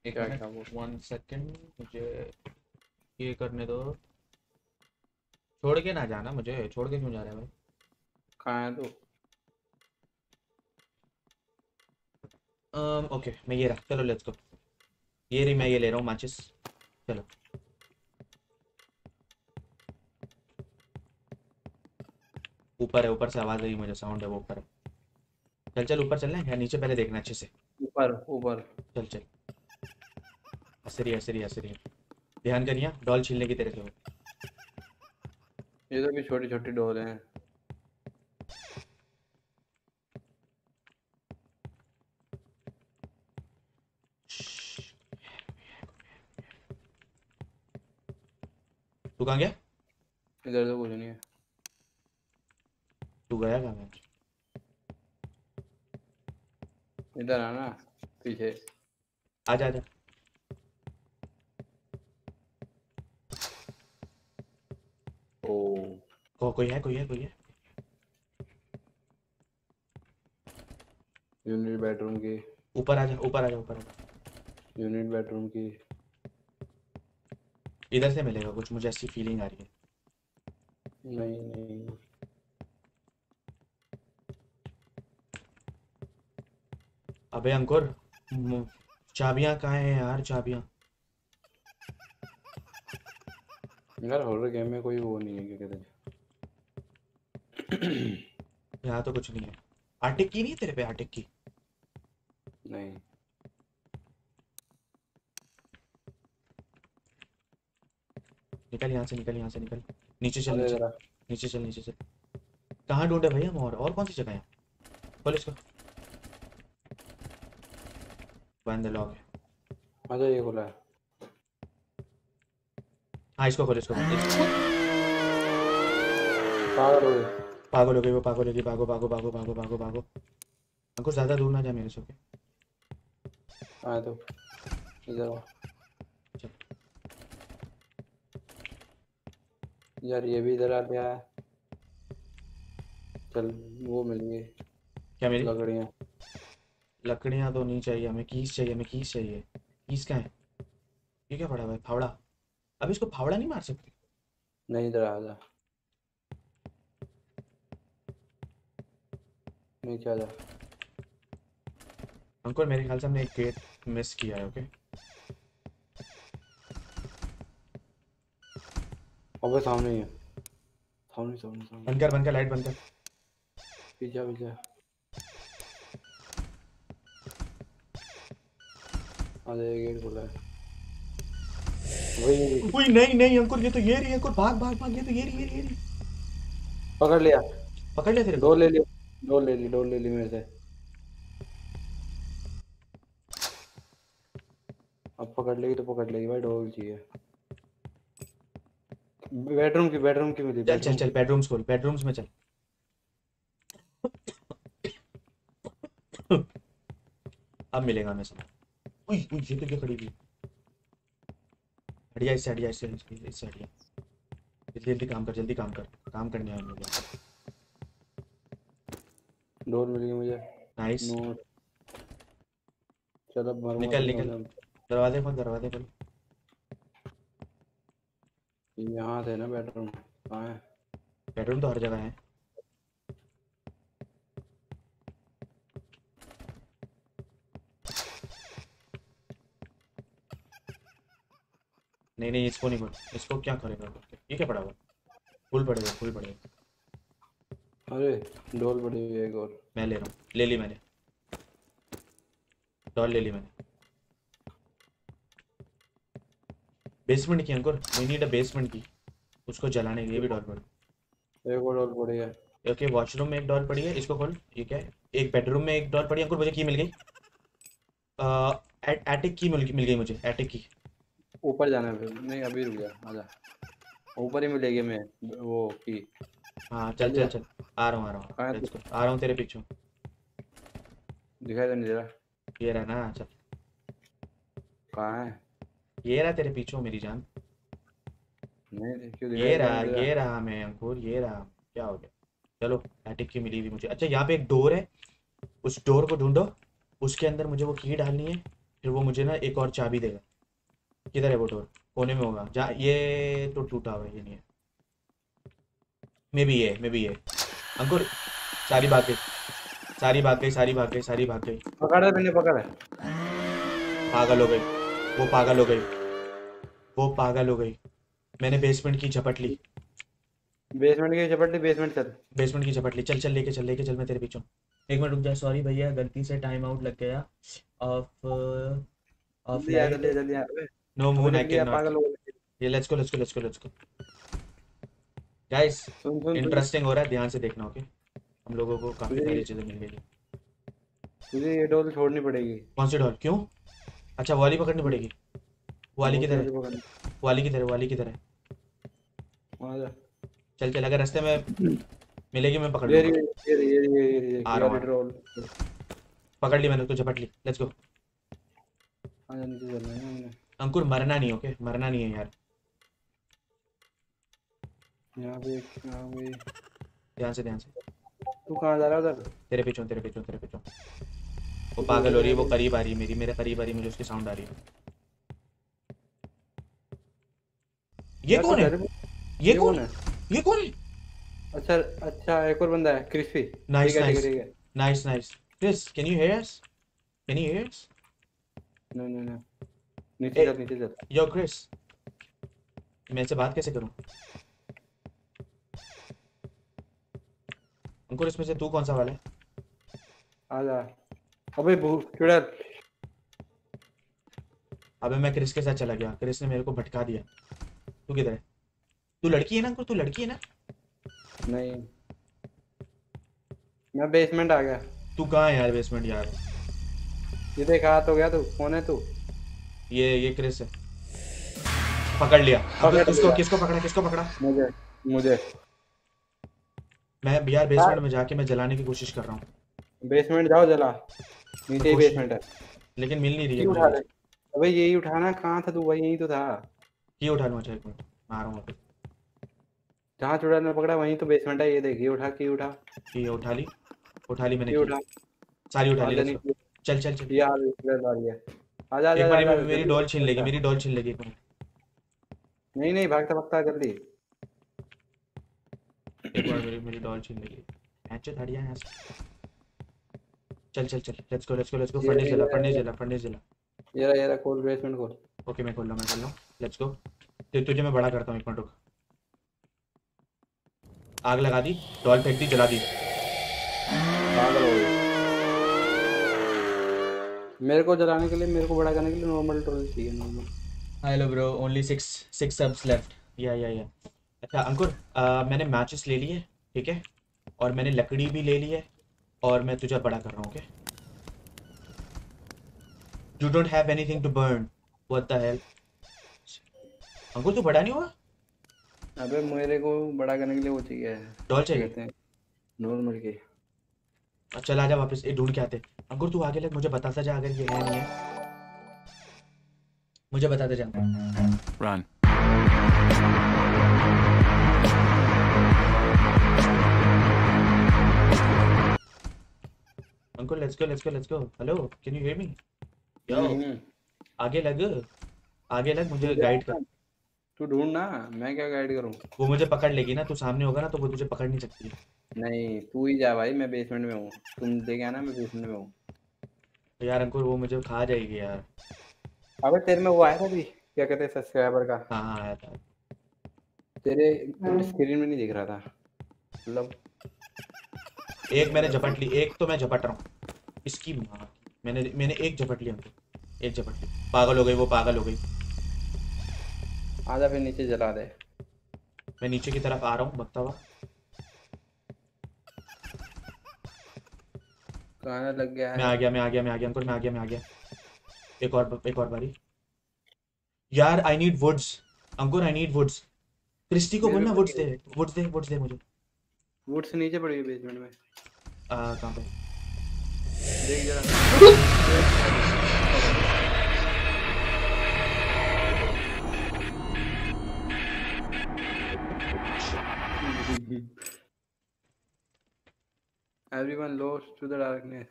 एक मिनट वो? वन सेकंड मुझे ये करने दो। छोड़ के ना जाना मुझे छोड़ के क्यों जा रहा है भाई? कहाँ है तू ओके मैं ये रहा चलो लेट्स गो ये रही मैं ये ले रहा हूँ माचिस। चलो। ऊपर है ऊपर से आवाज़ आई मुझे साउंड है वो ऊपर है। चल चल ऊपर चलना है नीचे पहले देखना अच्छे से। ऊपर ऊपर। चल चल। हसरी हसरी हसरी ध्यान करिए डॉल छीलने की तेरे से वो। ये तो भी छोटी छोटी डोर हैं। तू कहाँ गया? इधर तो कुछ नहीं है। तू गया कहाँ इधर आना पीछे। आजा आजा ओ। को, कोई है कोई है कोई है? यूनिट बेडरूम की। ऊपर आजा ऊपर आ आजा ऊपर आजा यूनिट बेडरूम की। इधर से मिलेगा कुछ मुझे ऐसी फीलिंग आ रही है। नहीं नहीं। अबे अंकुर चाबियाँ कहाँ हैं यार चाबियाँ? यार हॉरर गेम में कोई वो नहीं है क्या कहते हैं? यहाँ तो कुछ नहीं है। आर्टिक की नहीं है तेरे पे आर्टिक की नहीं। निकल यहाँ से निकल यहाँ से निकल। नीचे चल नीचे चल। नीचे चल कहाँ ढूंढे भैया हम और? और कौन सी जगह है? खोल इसको। बंद लॉक है अच्छा ये खुला है हाँ इसको खोल इसको पागल हो गए पागल हो गई वो पागल हो गई भागो भागो भागो भागो भागो भागो अंकुर ज़्यादा दूर ना जा मेरे से okay? आए तो इधर आओ यार ये भी इधर आ गया है चल वो मिल गई क्या मेरी लकड़ियाँ लकड़ियाँ तो नहीं चाहिए हमें कीस चाहिए हमें कीस चाहिए। कीस क्या है? ये क्या पड़ा भाई फावड़ा। अब इसको फावड़ा नहीं मार सकते? नहीं इधर आ जा नीचे आ मेरे ख्याल से हमने एक गेट मिस किया है ओके? अबे सामने ही है। सामने सामने सामने। बंद कर बंद कर लाइट बंद कर। पीछे पीछे। आ गेट खुला है। वही कोई नहीं नहीं अंकुर ये तो ये रही अंकुर भाग भाग भाग ये तो ये रही ये रही, ये रही पकड़ लिया। पकड़ लिया तेरे डोर ले ली डोर ले ली डोर ले ली मेरे से। अब पकड़ लेगी तो पकड़ लेगी भाई डोर चाहिए। बेडरूम की बेडरूम की मिली चल चल चल बेडरूम्स खोल बेडरूम्स में चल। अब मिलेगा हमें सब। उई उई ये तो क्या खड़ी हुई? हटिया इससे हटिया इससे इससे इससे हटिया। जल्दी जल्दी काम कर जल्दी काम कर। काम करने आए मुझे डोर मिल गई मुझे। नाइस चल मर निकल, निकल। दरवाजे खोल दरवाजे खोल। यहाँ थे ना बेडरूम कहाँ है? बेडरूम तो हर जगह है। नहीं नहीं इसको नहीं खोल इसको क्या करेगा? ये क्या पड़ा हुआ? फुल पड़ेगा फुल पड़ेगा अरे डोर पड़ी हुई है एक और। मैं ले रहा हूँ। ले ली मैंने। डॉल ले ली मैंने। Basement key Ankur. We need a basement key. उसको जलाने के लिए भी डॉल पड़ी। एक और डोर पड़ी है। ओके वॉशरूम में एक डॉल पड़ी है। इसको खोल। ये क्या है? एक बेडरूम में एक डॉल पड़ी अंकुर मुझे की मिल गई। एटिक की मिल मिल गई मुझे। एटिक की ऊपर जाना है नहीं अभी रुक जा आजा ऊपर ही मिलेगी मैं वो की। हाँ चल चल चल। आ रहा हूँ आ रहा कहाँ हूँ आ रहा हूँ तेरे पीछे। दिखाई तो नहीं दे रहा ये रहा ना चल। कहाँ है? ये रहा तेरे पीछे मेरी जान। नहीं क्यों ये रहा ये रहा मैं अंकुर ये रहा। क्या हो गया? चलो एटिक की मिली हुई मुझे। अच्छा यहाँ पे एक डोर है। उस डोर को ढूंढो। उसके अंदर मुझे वो की डालनी है। फिर वो मुझे ना एक और चाबी देगा। किधर है वो डोर कोने में होगा। जा ये तो टूटा हुआ है ये नहीं है। मे भी ये मे भी ये अंकुर सारी भाग गई सारी भाग गई सारी भाग गई सारी भाग गई पकड़ है मैंने पकड़ है पागल हो गई। वो पागल हो गई। वो पागल हो गई। मैंने बेसमेंट की झपट ली। बेसमेंट की झपट ली बेसमेंट चल बेसमेंट की झपट ली। चल चल लेके चल लेके चल मैं तेरे पीछे एक मिनट रुक जा सॉरी भैया गलती से टाइम आउट लग गया। ऑफ़ ऑफ़ जल्दी आ जल्दी जल्दी आ। गए। ये let's go let's go let's go let's go guys सुन सुन सुन इंटरेस्टिंग हो रहा है ध्यान से देखना ओके हम लोगों को काफ़ी सारी चीज़ें मिल गई। तुझे ये डोर छोड़नी पड़ेगी कौन सी डॉल क्यों? अच्छा वाली पकड़नी पड़ेगी। वाली किधर है? वाली किधर है वाली किधर है? चल चल अगर रास्ते में मिलेगी मैं पकड़ लूँगा। ये ये ये ये ये ये आ रहा हूँ, पकड़ ली मैंने उसको झपट ली। लेट्स गो आ जा नीचे चलना है अंकुर मरना नहीं ओके मरना नहीं है यार ध्यान से ध्यान से। तू कहाँ जा रहा है उधर? तेरे पीछे तेरे पीछे तेरे पीछे। वो पागल हो रही है वो करीब आ रही है मेरी मेरे करीब आ रही है मुझे उसकी साउंड आ रही है। ये कौन तो है ये कौन है? ये कौन है? अच्छा अच्छा एक और बंदा है Crispy nice nice nice nice Chris can you hear us can you hear us नहीं नहीं नहीं नीचे चल नीचे चल यो क्रिस मैं इससे बात कैसे करूँ? अंकुर इसमें से तू कौन सा वाला है? आ जा अबे चुड़ैल अबे मैं क्रिस के साथ चला गया। क्रिस ने मेरे को भटका दिया। तू किधर है? तू लड़की है ना अंकुर तू लड़की है ना? नहीं। मैं बेसमेंट आ गया। तू कहाँ है यार बेसमेंट यार? ये देख आ तो गया तू। कौन है तू? ये ये क्रिस है। पकड़ लिया। अब पकड़ किसको किसको पकड़ा किसको पकड़ा? मुझे मुझे। मैं यार बेसमेंट में जाके मैं जलाने की कोशिश कर रहा हूँ। बेसमेंट जाओ जला। नीचे ही बेसमेंट है। लेकिन मिल नहीं रही है अबे यही उठाना कहाँ था तू? वही यही तो था। ये उठा लूँ अच्छा एक मिनट मैं आ रहा हूँ। जहाँ चुड़ैल ने पकड़ा वहीं तो बेसमेंट है। ये देख ये उठा के उठा। ये उठा ली। उठा ली मैंने। उठा। सारी उठा ली चल चल चल। ये आ रही चुड़ैल आ रही है आजा एक आजा बार आजा, मेरी डॉल छीन लेगी मेरी डॉल छीन लेगी नहीं नहीं भागता भागता जल्दी। एक बार मेरी मेरी डॉल छीन लेगी। मैच यहाँ से। चल चल चल let's go let's go let's go furnace रहा, जला ये रहा, फर्नेस ये जला फर्नेस जला ये रहा ये रहा खोल बेसमेंट खोल। ओके मैं खोल हूँ मैं खोल हूँ। लेट्स गो तु, तुझे मैं बड़ा करता हूँ एक मिनट रुक। आग लगा दी डॉल फेंक दी जला दी। मेरे को जलाने के लिए मेरे को बड़ा करने के लिए नॉर्मल ट्रोल चाहिए normal hello bro only six six subs left yeah yeah yeah अच्छा अंकुर आ, मैंने मैचेस ले लिए ठीक है? और मैंने लकड़ी भी ले ली है और मैं तुझे बड़ा कर रहा हूँ okay you don't have anything to burn what the hell Ankur तू बड़ा नहीं हुआ? अबे मेरे को बड़ा करने के लिए वो चाहिए। डॉल चाहिए? नॉर्मल के। चल आजा वापस। ये ढूंढ के आते। अंकुर तू आगे लग मुझे बताता जा अगर ये है नहीं है। मुझे बताते जा। Run. Ankur let's go let's go let's go hello can you hear me yo आगे लग आगे लग मुझे गाइड कर। तू ढूंढ ना मैं क्या गाइड करूँ? वो मुझे पकड़ लेगी ना तू सामने होगा ना तो वो तुझे पकड़ नहीं सकती। नहीं तू ही जा भाई मैं बेसमेंट में हूँ। तुम देखे आना मैं बेसमेंट में हूँ। यार अंकुर वो मुझे खा जाएगी यार। अबे तेरे में वो आया था भी क्या कहते हैं सब्सक्राइबर का? हाँ हाँ आया था। तेरे स्क्रीन में नहीं दिख रहा था। मतलब एक मैंने झपट ली एक तो मैं झपट रहा हूँ। इसकी माँ मैंने मैंने एक झपट ली अंकुर एक झपट ली। पागल हो गई वो पागल हो गई। आजा फिर नीचे जला दे। मैं नीचे की तरफ़ आ रहा हूँ भगता हुआ। गाना लग गया मैं आ गया मैं आ गया मैं आ गया अंकुर मैं आ गया मैं आ गया। एक और एक और बारी। यार I need woods Ankur I need woods Christy को बोलना वुड्स दे वुड्स दे वुड्स दे मुझे। वुड से नीचे पड़ी हुई बेसमेंट में। आ, कहाँ पे? देख जरा। Everyone lost to the darkness.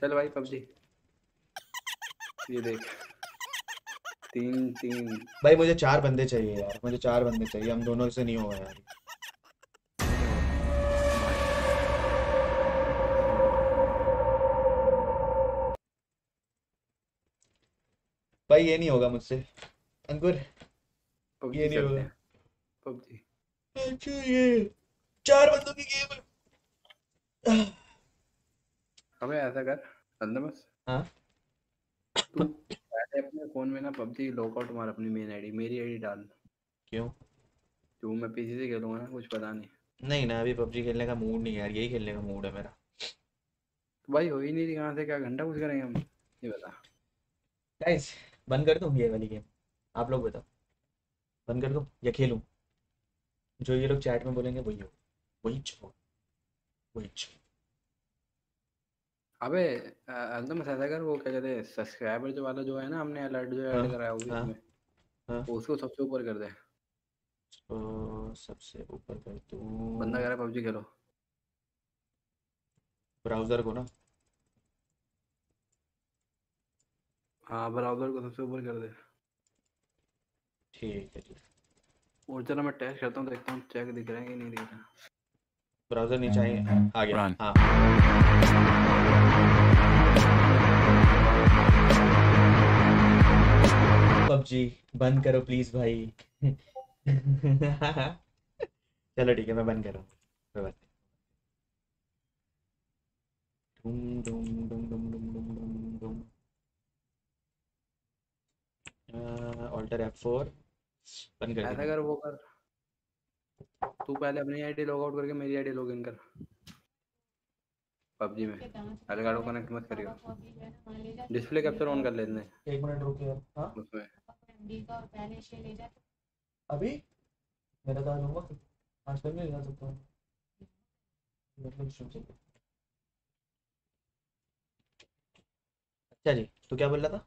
चल भाई पबजी। ये देख। तीन तीन। भाई मुझे चार बंदे चाहिए यार। मुझे चार बंदे चाहिए। हम दोनों से नहीं होगा यार। भाई ये नहीं होगा मुझसे। अंकुर ये नहीं होगा। पबजी। अच्छा ये। चार बंदों की गेम है। अबे ऐसा कर अंदमस हाँ? तू पहले अपने फ़ोन में ना पबजी लॉकआउट मार अपनी मेन आईडी मेरी आईडी डाल। क्यों? तो मैं पीसी से खेलूँगा ना कुछ पता नहीं। नहीं ना अभी पबजी खेलने का मूड नहीं है यार यही खेलने का मूड है मेरा। तो भाई हो ही नहीं रही कहाँ से क्या घंटा कुछ करेंगे हम? ये बता। गाइस बंद कर दूँ ये वाली गेम आप लोग बताओ। बंद कर दूँ? या खेलूं? जो ये लोग चैट में बोलेंगे वही हो। वही चो वही चो अबे अंदमस ऐसा कर वो क्या कहते हैं सब्सक्राइबर जो वाला जो है ना हमने अलर्ट जो ऐड कराया वो भी हाँ। उसको सबसे ऊपर कर दे। तो सबसे ऊपर कर बंदा कह रहा है पबजी खेलो। ब्राउज़र को ना? हाँ ब्राउज़र को सबसे ऊपर कर दे। ठीक है ठीक और चलो मैं टेस्ट करता हूँ देखता हूँ चेक दिख रहा है कि नहीं दिख रहा। ब्राउज़र नीचे आ गया Run. हाँ। पबजी बंद करो प्लीज़ भाई। चलो ठीक है मैं बंद कर रहा हूँ। कोई बात डुम डुम डुम डुम डुम डुम डुम डुम। ऑल्टर एफ़ फोर बंद कर ऐसा कर वो कर। तू पहले अपनी आईडी लॉग आउट करके मेरी आईडी लॉग इन कर। पबजी में। अलगाड़ो कनेक्ट मत करियो। डिस्प्ले कैप्चर ऑन कर लेते हैं एक मिनट रुकिए हाँ? उसमें। अभी? मेरा तो होमवर्क आज तक नहीं जा सकता। मतलब अच्छा जी तो क्या बोल रहा था?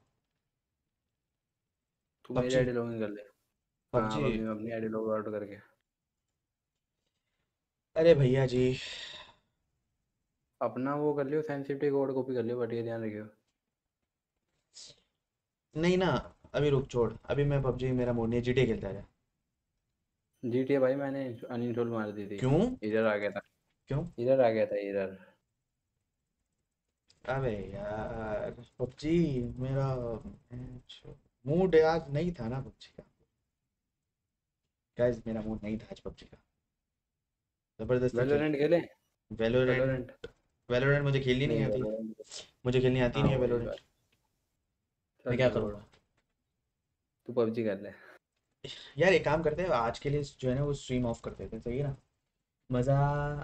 तू मेरी आईडी लॉग इन कर ले। हाँ पबजी। अपनी आईडी लॉग आउट करके। अरे भैया जी। अपना वो कर लियो सेंसिटिविटी कोड कॉपी कर लियो बढ़िया ध्यान रखियो। नहीं ना अभी रुक छोड़ अभी मैं पबजी मेरा मूड नहीं जीटे खेलता है जीटीए भाई मैंने अनइंस्टॉल मार दी थी। क्यों? एरर आ गया था। क्यों? एरर आ गया था एरर अबे यार पबजी मेरा मूड आज नहीं था ना पबजी का। गाइस मेरा मूड नहीं था आज पबजी का। ज़बरदस्ती वैलोरेंट खेले। वेलोरेंट वैलोरेंट मुझे खेलनी नहीं आती। मुझे खेलनी आती नहीं है हाँ, वेलोरेंट। मैं क्या करूँगा तू पबजी कर ले। यार एक काम करते हैं आज के लिए जो है ना वो स्ट्रीम ऑफ़ कर देते हैं सही है ना? मज़ा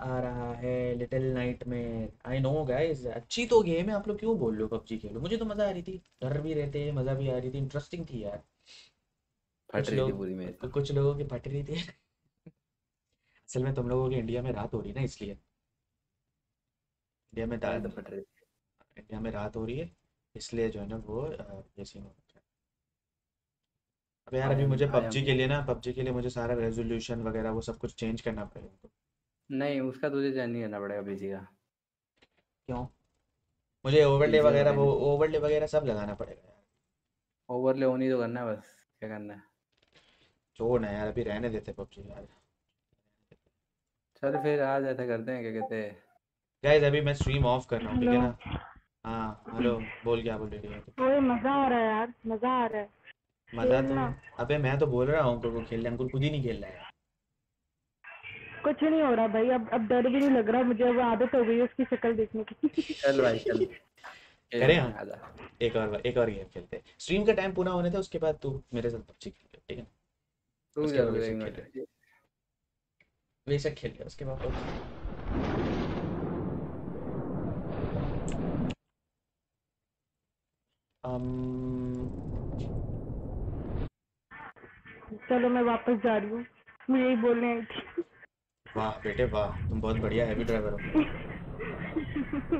आ रहा है लिटिल नाइट में। आई नो गाइस अच्छी तो गेम है आप लोग क्यों बोल रहे हो पबजी खेलो? मुझे तो मज़ा आ रही थी। डर भी रहते मज़ा भी आ रही थी। इंटरेस्टिंग थी यार। फट रही थी पूरी मेरी कुछ लोगों की फट रही थी। असल में तुम लोगों की इंडिया में रात हो रही है ना इसलिए। इंडिया में तो दा- फट रही थी इंडिया में रात हो रही है इसलिए जो है ना वो ये सीन हो रखा है। अब यार अभी मुझे पबजी के लिए ना पबजी के लिए मुझे सारा रेजोल्यूशन वगैरह वो सब कुछ चेंज करना पड़ेगा नहीं उसका तुझे चेंज नहीं करना पड़ेगा पीसी का। क्यों? मुझे ओवरले वगैरह वो ओवरले वगैरह सब लगाना पड़ेगा यार। ओवरले होनी तो करना है बस क्या करना है? छोड़ ना यार अभी रहने देते पबजी यार। चल फिर आज ऐसा करते हैं क्या कहते हैं? गाइस अभी मैं स्ट्रीम ऑफ़ कर रहा हूँ ठीक है ना? हाँ हेलो बोल क्या बोल रही है? ओए मज़ा आ रहा है यार मज़ा आ रहा है। मज़ा तो अबे मैं तो बोल रहा हूँ अंकुल को खेलने अंकुल खुद ही नहीं खेल रहा है। कुछ नहीं हो रहा भाई अब अब डर भी नहीं लग रहा मुझे अब आदत हो गई है उसकी शक्ल देखने की। चल भाई चल। करें हम? आजा। एक और एक और गेम खेलते हैं। स्ट्रीम का टाइम पूरा होने था उसके बाद तू मेरे साथ पबजी खेल ठीक है तू उसके चल मिनट बेशक खेल लिया उसके बाद PUBG। चलो मैं वापस जा रही हूँ। मैं यही बोलने आई थी। वाह बेटे वाह तुम बहुत बढ़िया हैवी ड्राइवर हो।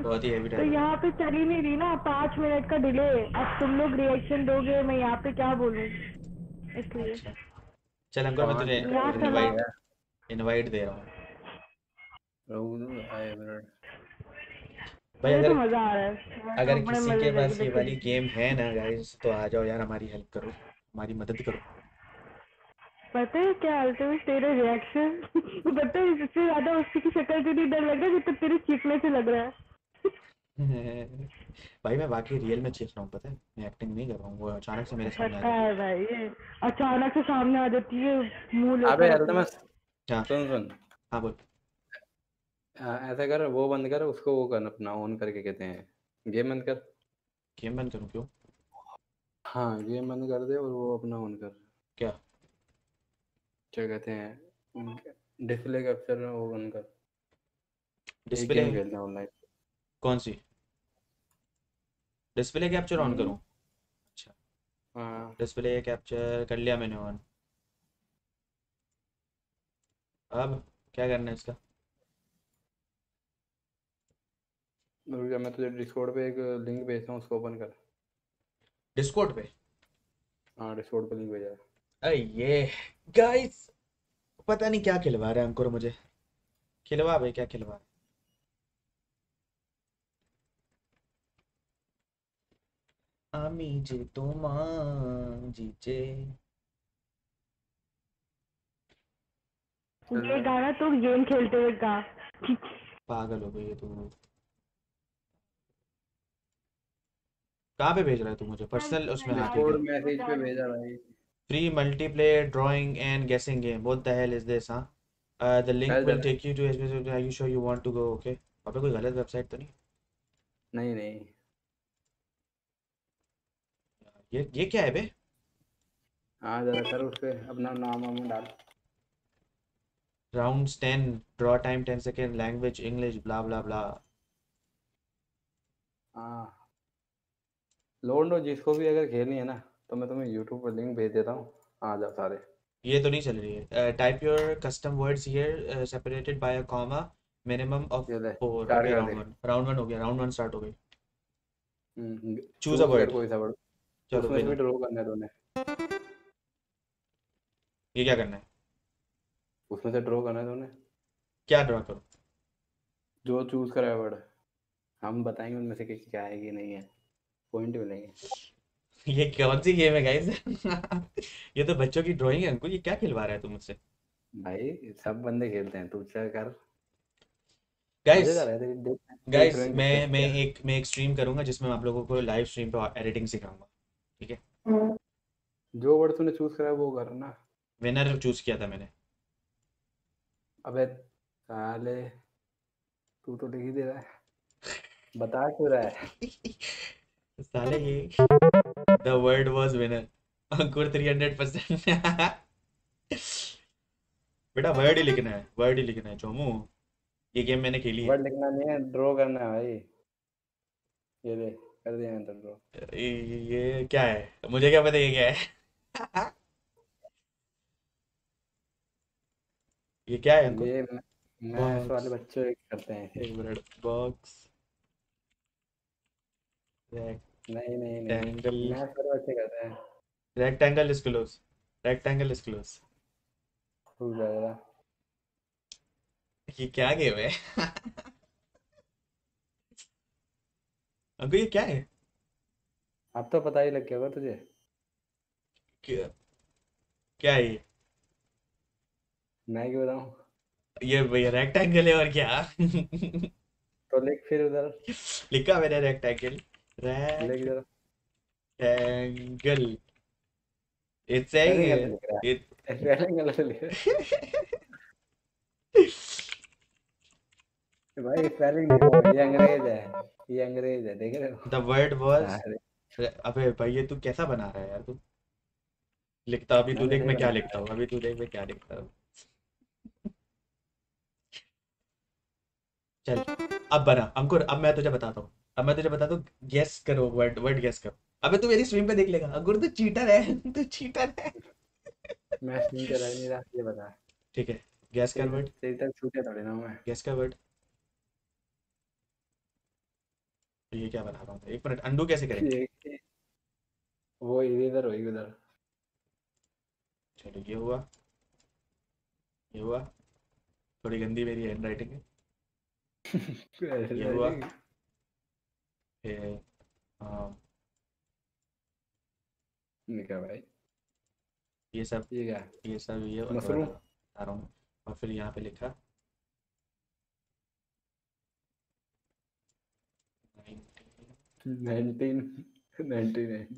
बहुत ही हैवी ड्राइवर तो यहाँ पे चल ही नहीं रही ना पाँच मिनट का डिले अब तुम लोग रिएक्शन दोगे मैं यहाँ पे क्या बोलूँ? इसलिए। अच्छा। चल अंकुल मैं तुझे। इनवाइट दे रहा हूँ। रुक दो आए भाई तो अगर मज़ा आ रहा है। अगर तो किसी के पास ये वाली गेम है ना गाइस तो आ जाओ यार हमारी हेल्प करो हमारी मदद करो। पता है क्या अल्टीमेट तेरे रिएक्शन पता है इससे ज़्यादा उसकी की शक्ल से नहीं डर लग रहा है जितना तेरे चीखने से लग रहा है। भाई मैं वाकई रियल में चीख रहा हूँ पता है? मैं एक्टिंग नहीं कर रहा हूँ वो अचानक से मेरे सामने आ पता जाती है। भाई ये अचानक से सामने आ जाती है मुँह अबे लेकर अल्तमस हाँ। सुन सुन। हाँ बोल। आ, ऐसा कर वो बंद कर उसको वो कर अपना ऑन करके कहते हैं। गेम बंद कर। गेम बंद करूँ क्यों? हाँ गेम बंद कर दे और वो अपना ऑन कर। क्या? क्या कहते हैं? डिस्प्ले कैप्चर वो बंद कर। डिस्प्ले गेम खेलते हैं ऑनलाइन कौन सी? Display capture on. करूँ? अच्छा। हाँ। डिस्प्ले कैप्चर कर लिया मैंने ऑन अब क्या करना है इसका रुक जा मैं तुझे डिस्कॉर्ड पे एक लिंक भेजता हूँ उसको ओपन कर डिस्कॉर्ड पे हाँ डिस्कॉर्ड पे लिंक भेजा है अरे ये गाइस पता नहीं क्या खिलवा रहा है अंकुर मुझे खिलवा भाई क्या खिलवा আমি যে তোমার জিজে ये गाना तो गेम खेलते हुए गा पागल हो गई है तू कहाँ पे भेज रहा है तू मुझे पर्सनल उसमें हाँ ठीक मैसेज पे भेजा भाई free multiplayer drawing and guessing game what the hell is this हाँ the link will take you to SPC are you sure you want to go okay अबे कोई गलत वेबसाइट तो नहीं नहीं नहीं ये ये क्या है बे हाँ जरा कर उस पे अपना नाम वाम डाल rounds 10 draw time 10 second language english blah blah blah. हाँ। लोड लो जिसको भी अगर खेलनी है ना तो मैं तुम्हें यूट्यूब पर लिंक भेज देता हूँ। आ जाओ सारे। ये तो नहीं चल रही है। Type your custom words here separated by a comma minimum of four round one round one हो गया राउंड वन स्टार्ट हो गई। चूज़ अ वर्ड कोई सा वर्ड चलो उसमें भी ड्रॉ करना है तूने ये क्या करना है? उसमें से ड्रॉ करना है तूने? क्या ड्रॉ करो? जो चूज़ करा है वर्ड हम बताएँगे उनमें से क्या है कि नहीं है। पॉइंट मिलेंगे। ये कौन सी गेम है गाइस ये तो बच्चों की ड्राइंग है अंकुल ये क्या खिलवा रहा है तू मुझसे? भाई सब बंदे खेलते हैं तू चल कर? गाइस गाइस मैं मैं एक मैं एक स्ट्रीम करूँगा जिसमें मैं आप लोगों को लाइव स्ट्रीम पे एडिटिंग सिखाऊँगा ठीक है? जो वर्ड तूने चूज़ करा वो करना विनर चूज़ किया था मैंने। अबे साले तू तो लिख ही दे रहा है बता क्यों रहा है साले ये the word was winner Ankur 300 percent बेटा वर्ड ही लिखना है वर्ड ही लिखना है चोमू। ये गेम मैंने खेली है। वर्ड लिखना नहीं है ड्रॉ करना है भाई। ये ले कर दिया मैंने तो ड्रॉ ये, ये क्या है? मुझे क्या पता ये क्या है? ये क्या है अंकुर ये मैथ्स वाले बच्चे करते हैं। एक मिनट बॉक्स नहीं नहीं नहीं। रेक्टेंगल मैथ्स वाले बच्चे करते हैं। Rectangle is close rectangle is close रुक जा जरा। ये क्या गेम है? अंकुर ये क्या है? अब तो पता ही लग गया होगा तुझे। क्या क्या है ये? मैं क्यों बताऊँ? ये भैया रेक्टेंगल है और क्या? तो लिख फिर उधर। लिखा मैंने रेक्टेंगल रेक्टेंगल इट्स स्पेलिंग गलत लिख भाई स्पेलिंग देखो ये अंग्रेज़ है। ये अंग्रेज़ है देख रहे हो? Word was अरे, अबे भाई ये तू कैसा बना रहा है यार तू? लिखता अभी तू देख मैं क्या लिखता हूँ अभी तू देख मैं क्या लिखता हूँ। चल अब बना अंकुर अब मैं तुझे बताता हूँ। अब मैं तुझे बताता हूँ गेस करो वर्ड वर्ड गेस करो। अबे तू मेरी स्ट्रीम पे देख लेगा। अंकुर तू चीटर है तू चीटर है। मैं स्क्रीन चला ही नहीं रहा ये बता। ठीक है गेस कर वर्ड तेरी तक छूटे थोड़ी ना मैं। गेस कर वर्ड ये क्या बना रहा हूँ एक मिनट अंडू कैसे करेंगे? वो इधर होगी उधर चलो ये हुआ। ये हुआ। थोड़ी गंदी मेरी हैंड राइटिंग है। ये हुआ हाँ, निका भाई ये सब ये क्या ये सब ये और मशरूम? बता रहा हूँ और फिर यहाँ पे लिखा nineteen ninety nine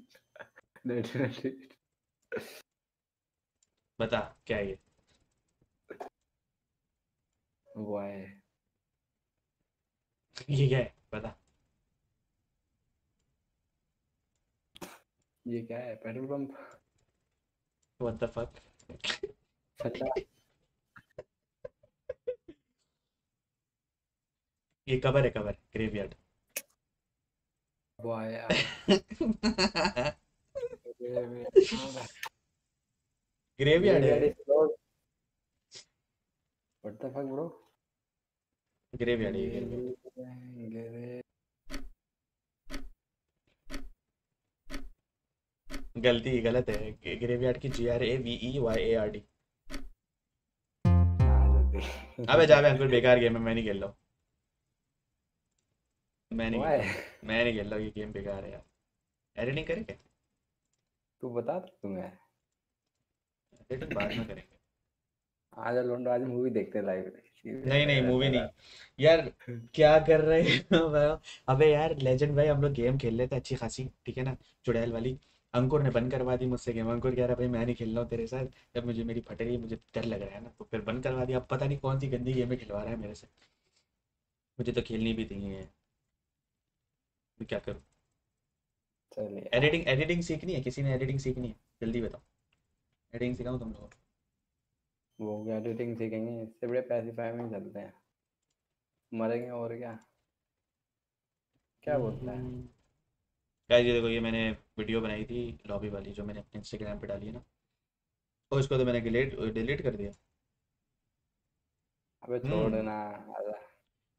ninety ninety बता क्या है ये वाई ये क्या है बता। ये क्या है? Petrol pump? What the fuck ये कवर है कवर ग्रेवयार्ड वाई ग्रेवयार्ड है। What the fuck, bro? Graveyard है गलती गलत है। ग्रेवयार्ड की G R A V E Y A R D अबे जा बे अंकुर बेकार गेम है मैं नहीं खेल रहा मैं नहीं। मैं नहीं खेल रहा ये गेम बेकार है यार। एडिटिंग करेंगे तू बता तुम्हें। एडिटिंग बाद में करेंगे। आज लोंडो आज मूवी देखते लाइव नहीं नहीं मूवी नहीं। यार क्या कर रहे हो? अबे यार लेजेंड भाई हम लोग गेम खेल थे अच्छी खासी ठीक है ना? चुड़ैल वाली। अंकुर ने बंद करवा दी मुझसे गेम अंकुर कह रहा भाई मैं नहीं खेल रहा हूँ तेरे साथ। जब मुझे मेरी फट रही है मुझे डर लग रहा है ना तो फिर बंद करवा दिया अब पता नहीं कौन सी गंदी गेमें खिलवा रहा है मेरे से। मुझे तो खेलनी भी थी ये मैं क्या करूँ? एडिटिंग एडिटिंग सीखनी है? किसी ने एडिटिंग सीखनी है? जल्दी बताओ। एडिटिंग सिखाऊं तुम लोगों को? वो क्या एडिटिंग सीखेंगे इससे बड़े पैसिफाई में चलते हैं। मरेंगे और क्या? क्या बोलता है? गाइस ये देखो ये मैंने वीडियो बनाई थी लॉबी वाली जो मैंने अपने इंस्टाग्राम पे डाली है ना। और इसको तो मैंने डिलीट डिलीट कर दिया। अबे हम्म। छोड़ ना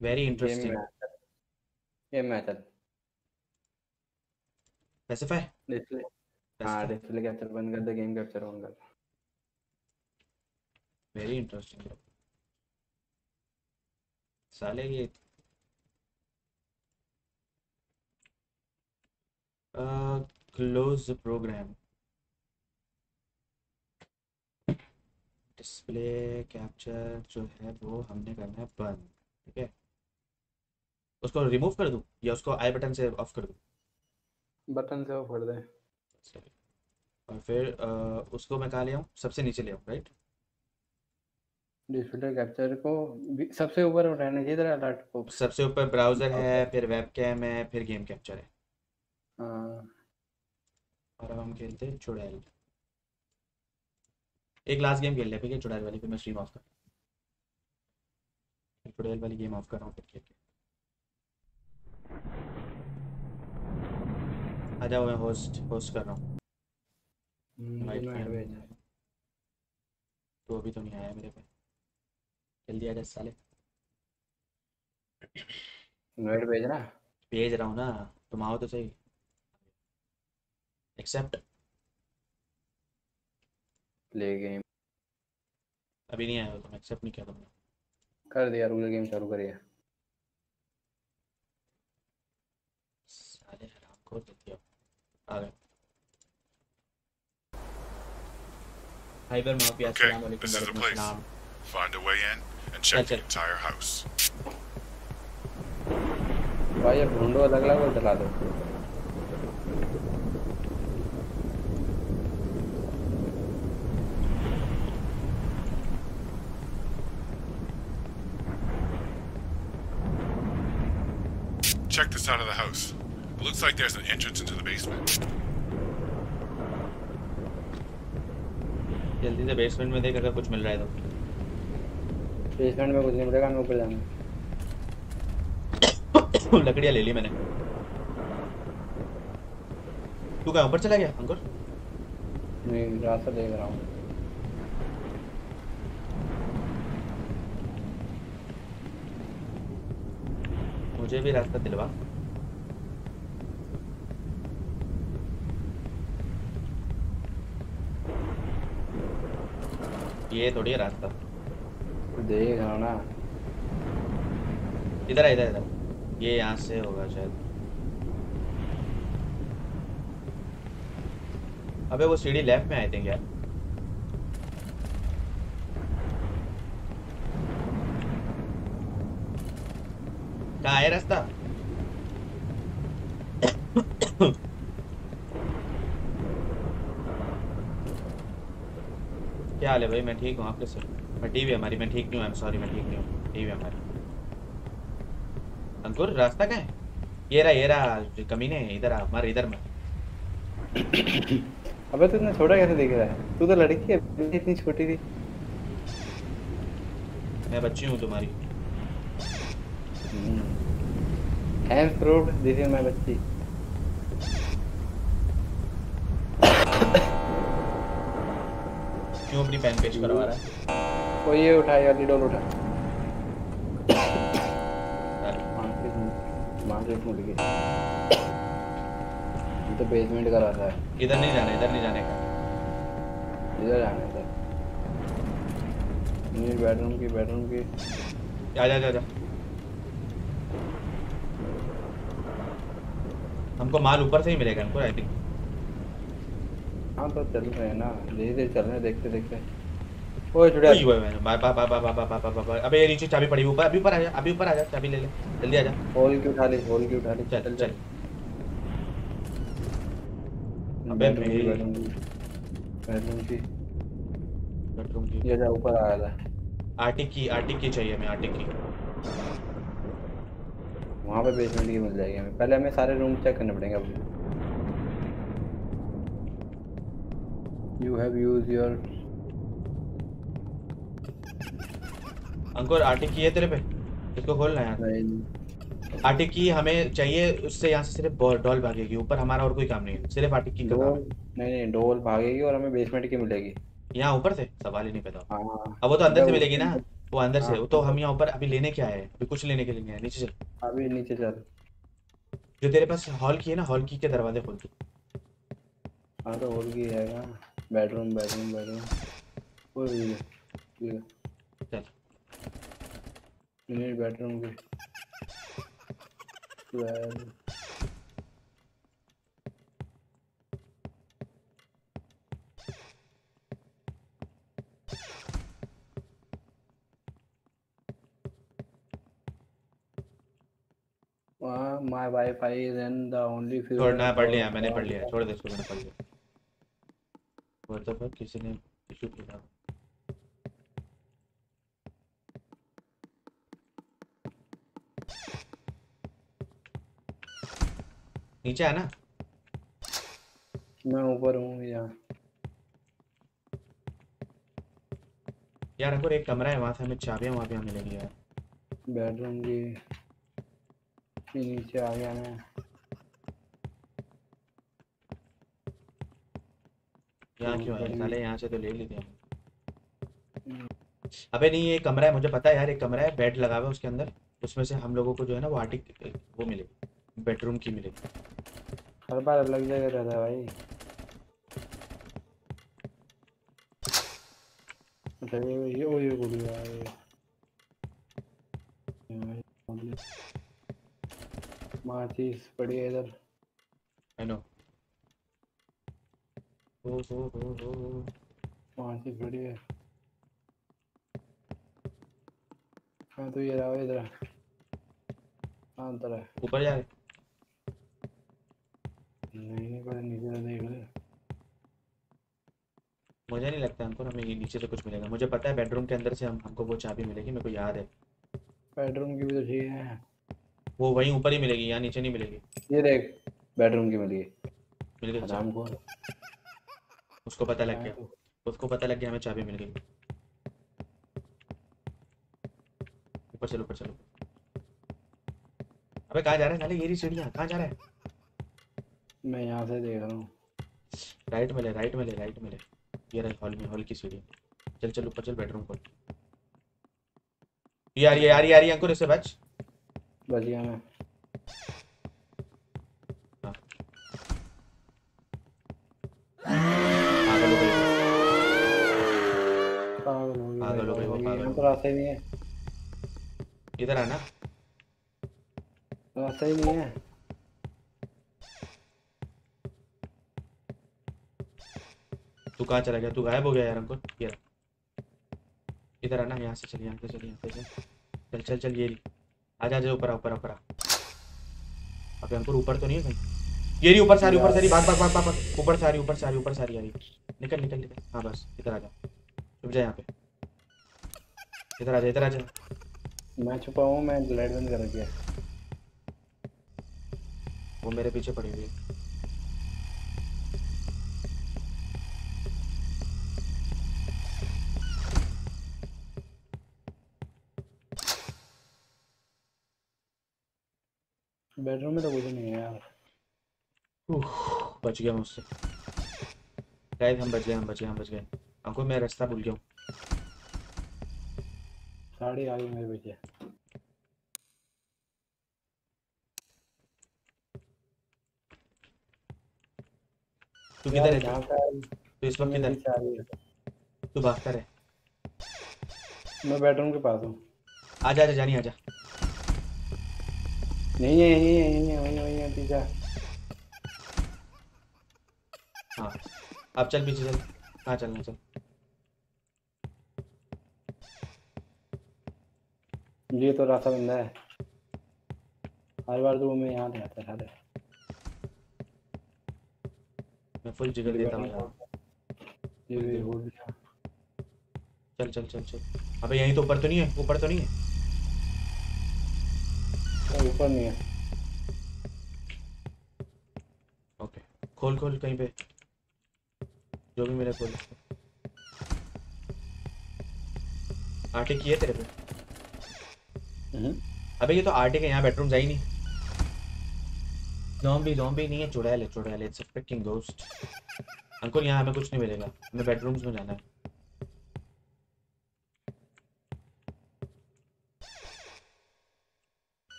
वेरी इंटरेस्टिंग में आ चल गेम में स्पेसिफाई डिस्प्ले हाँ डिस्प्ले कैप्चर बंद कर दे गेम कैप्चर ऑन कर वेरी इंटरेस्टिंग साले ये। क्लोज प्रोग्राम डिस्प्ले कैप्चर जो है वो हमने करना है बंद ठीक है? उसको रिमूव कर दूँ या उसको आई बटन से ऑफ़ कर दूँ? बटन से वो पड़ दे। और फिर अ, उसको मैं कहाँ ले आऊँ? सबसे नीचे ले आऊँ राइट डिस्प्ले कैप्चर को सबसे ऊपर उठाना चाहिए तेरा अलर्ट को। सबसे ऊपर ब्राउज़र है फिर वेब कैम है फिर गेम कैप्चर है। हाँ। और अब हम खेलते हैं चुड़ैल। एक लास्ट गेम खेल ठीक है? चुड़ैल वाली फिर मैं स्ट्रीम ऑफ़ कर चुड़ैल वाली गेम ऑफ़ कर रहा हूँ फिर खेल के। आ जाओ मैं होस्ट होस्ट कर रहा हूँ। हम्म। तो अभी तो नहीं आया मेरे पे। जल्दी आ जा साले। इनवाइट भेजना? भेज रहा हूँ ना तुम आओ तो सही। एक्सेप्ट प्ले गेम अभी नहीं आया तुम एक्सेप्ट नहीं किया तुमने। कर दिया रूल गेम चालू करिए। साले हराम को दे दिया आ गए। हाइबर माफिया Okay, अस्सलाम वालेकुम this is the वालेकुम place. Find a way in. and check the Gotcha. entire house. भाई अब ढूंढो अलग अलग और डला दो Check this side of the house. It looks like there's an entrance into the basement. जल्दी से बेसमेंट में देख अगर कुछ मिल रहा है तो बेसमेंट में कुछ नहीं मिलेगा हमें ऊपर जाना लकड़ियाँ ले ली मैंने। तू कहाँ ऊपर चला गया अंकुर? नहीं रास्ता देख रहा हूँ। मुझे भी रास्ता दिलवा। ये थोड़ी रास्ता। रहा ना। इधर इधर इधर। ये यहाँ से होगा शायद। अबे वो सीढ़ी लेफ़्ट में आई थिंक यार। कहाँ है रास्ता? क्या हाल है भाई? मैं ठीक हूँ, आप कैसे? हो? मैं टीवी हमारी मैं ठीक नहीं हूँ सॉरी मैं ठीक नहीं हूँ। टीवी हमारी। अंकुर रास्ता कहाँ है? ये रहा ये रहा कमीने इधर आ हमारे इधर में अबे तू इतना छोटा कैसे दिख रहा है? तू तो लड़की है इतनी छोटी थी। मैं बच्ची हूँ तुम्हारी। Hands proved this is my बच्ची। क्यों अपनी पैन पेश करवा रहा है? वो ये उठाई वाली डोल उठा। मार्केट मुड़ गई। ये तो बेसमेंट का रास्ता है। इधर नहीं जाना इधर नहीं जाने का। इधर जाना इधर ये बेडरूम की बेडरूम की। जा जा जा जा। हमको माल ऊपर से ही मिलेगा हमको आई थिंक हाँ तो चल रहे हैं ना। धीरे धीरे चल रहे हैं देखते देखते ओए चुड़ैल बा बा बा बा बा बा बा बा बा बा अबे ये नीचे चाबी पड़ी ऊपर अभी ऊपर आ जा अभी ऊपर आ जा चाबी ले ले जल्दी आ जा। होल की उठा ली होल की उठा ली चल चल अबे मेरी- बेडरूम की बेडरूम की। ये जा ऊपर आया था। आर्टिक की आर्टिक की चाहिए हमें आर्टिक की। वहाँ पे बेसमेंट की मिल जाएगी हमें। पहले हमें सारे रूम चेक करने पड़ेंगे अब। You have use your Ankur attic key है तेरे पे? इसको खोलना है यार आर्टिक की हमें चाहिए उससे यहाँ से सिर्फ़ डॉल भागेगी ऊपर हमारा और कोई काम नहीं है सिर्फ़ आर्टिक की का है। नहीं नहीं डोल भागेगी और हमें बेसमेंट की मिलेगी। यहाँ ऊपर से? सवाल ही नहीं पैदा हाँ। अब वो तो अंदर से मिलेगी ना? वो अंदर से हाँ। वो तो हम यहाँ ऊपर अभी लेने क्या है? अभी कुछ लेने के लिए नहीं है नीचे चल। अभी नीचे चल। जो तेरे पास हॉल की है ना हॉल की के दरवाजे खोल तू हाँ तो होल की है बेडरूम बेडरूम बेडरूम। चल minute bedroom key Well, my Wi-Fi is in the only few. छोड़ना पढ़ लिया मैंने पढ़ लिया। छोड़ दे इसको मैंने पढ़ लिया। व्हाट द फक किसी ने इशू किया। नीचे है ना मैं ऊपर हूँ यहाँ यार अगर एक कमरा है वहाँ से हमें चाबियाँ वहाँ पे मिलेगी यार। बेडरूम की नीचे आ गया मैं। यहाँ क्यों आए साले यहाँ से तो ले लेते हैं। अबे नहीं ये कमरा है मुझे पता है यार एक कमरा है बेड लगा हुआ है उसके अंदर। उसमें से हम लोगों को जो है ना वो आर्टिक वो मिलेगी। बेडरूम की मिलेगी। हर बार अलग जगह रहता है भाई। अच्छा ये ये वो ये माचिस पड़ी है इधर। आई नो हो हो हो हो माचिस पड़ी है हाँ तो ये रहा इधर। हाँ अंदर है। ऊपर जा नहीं नहीं नीचे देख ले मुझे नहीं लगता हमको हमें नीचे से कुछ मिलेगा। मुझे पता है बेडरूम के अंदर से हम हमको वो चाबी मिलेगी मेरे को याद है। बेडरूम की भी तो चाहिए है। वो वहीं ऊपर ही मिलेगी यहाँ नीचे नहीं मिलेगी। ये देख बेडरूम की मिली मिल गई। आराम को उसको पता लग गया। उसको पता लग गया हमें चाबी मिल गई। ऊपर चलो ऊपर चलो। अबे कहाँ जा रहा है? नाले ये सीढ़ियाँ। कहाँ जा रहा है? मैं यहाँ से देख रहा हूँ। राइट में ले राइट में ले राइट में ले। ये रही हॉल में हॉल की सीढ़ी। चल चल ऊपर चल बेडरूम खोल। ये रही है, आ रही है अंकुर इससे बच। बच गया मैं। रास्ता ही नहीं है। इधर आना। रास्ता ही नहीं है। तू कहाँ चला गया? तू गायब हो गया यार अंकुर। ये इधर आना यहाँ से चल यहाँ से चल यहाँ से चल चल चल ये आजा आजा ऊपर आ ऊपर ऊपर आ। अबे अंकुर ऊपर तो नहीं है कहीं? ये रही ऊपर सारी ऊपर सारी भाग भाग भाग भाग भाग। ऊपर सारी ऊपर सारी ऊपर सारी आ रही। निकल निकल निकल। हाँ बस इधर आ जा। छुप जा यहाँ पे। इधर आ जा इधर आ जा। मैं छुपा हूँ मैं लाइट बंद कर दिया वो मेरे पीछे पड़ी हुई है। बेडरूम में तो कुछ नहीं है यार। बच गया मुझसे गाइस हम बच गए हम बच गए हम बच गए। अंकुर मैं रास्ता भूल गया हूँ। साड़ी आ गई मेरे पीछे। तू किधर है? तू इस वक्त किधर है? तू भागता रहे। मैं बेडरूम के पास हूँ। आजा आजा जानी आजा। नहीं है यहीं है यहीं है वहीं है, वहीं है पीछे हाँ। अब चल पीछे चल। कहाँ चलना चल। ये तो रास्ता बंदा है। हर बार तो वो मैं यहाँ से आता है साले मैं फुल जिगर देता हूँ ये भी हो गया। चल चल चल चल। अबे यहीं तो ऊपर तो नहीं है ऊपर तो नहीं है? ऊपर नहीं है। ओके खोल खोल कहीं पे। जो भी मेरे खोल। आटे की है तेरे पे? हम्म। अबे ये तो आटे के यहाँ बेडरूम जा ही नहीं। ज़ॉम्बी ज़ॉम्बी नहीं है चुड़ैल है चुड़ैल it's a freaking ghost Ankur यहाँ हमें कुछ नहीं मिलेगा। हमें बेडरूम्स में जाना है।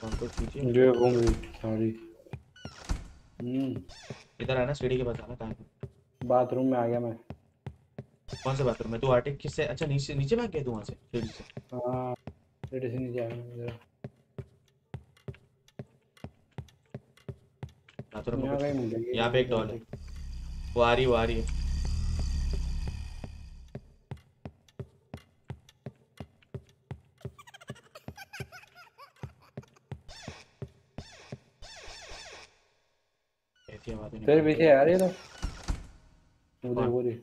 तो अंकुल कीजिए। जो घूम गई सॉरी। हम्म। इधर आना सीढ़ी के पास आना कहाँ पे? बाथरूम में आ गया मैं। कौन से बाथरूम में? तू आटे किससे? अच्छा नीचे नीचे भाग गया तू वहाँ से सीढ़ी से। हाँ सीढ़ी से नीचे आ गया बाथरूम में यहाँ पे एक डॉल है। वो आ रही वो आ रही है। तेरे। पीछे आ रही है तो उधर कौन? वो रही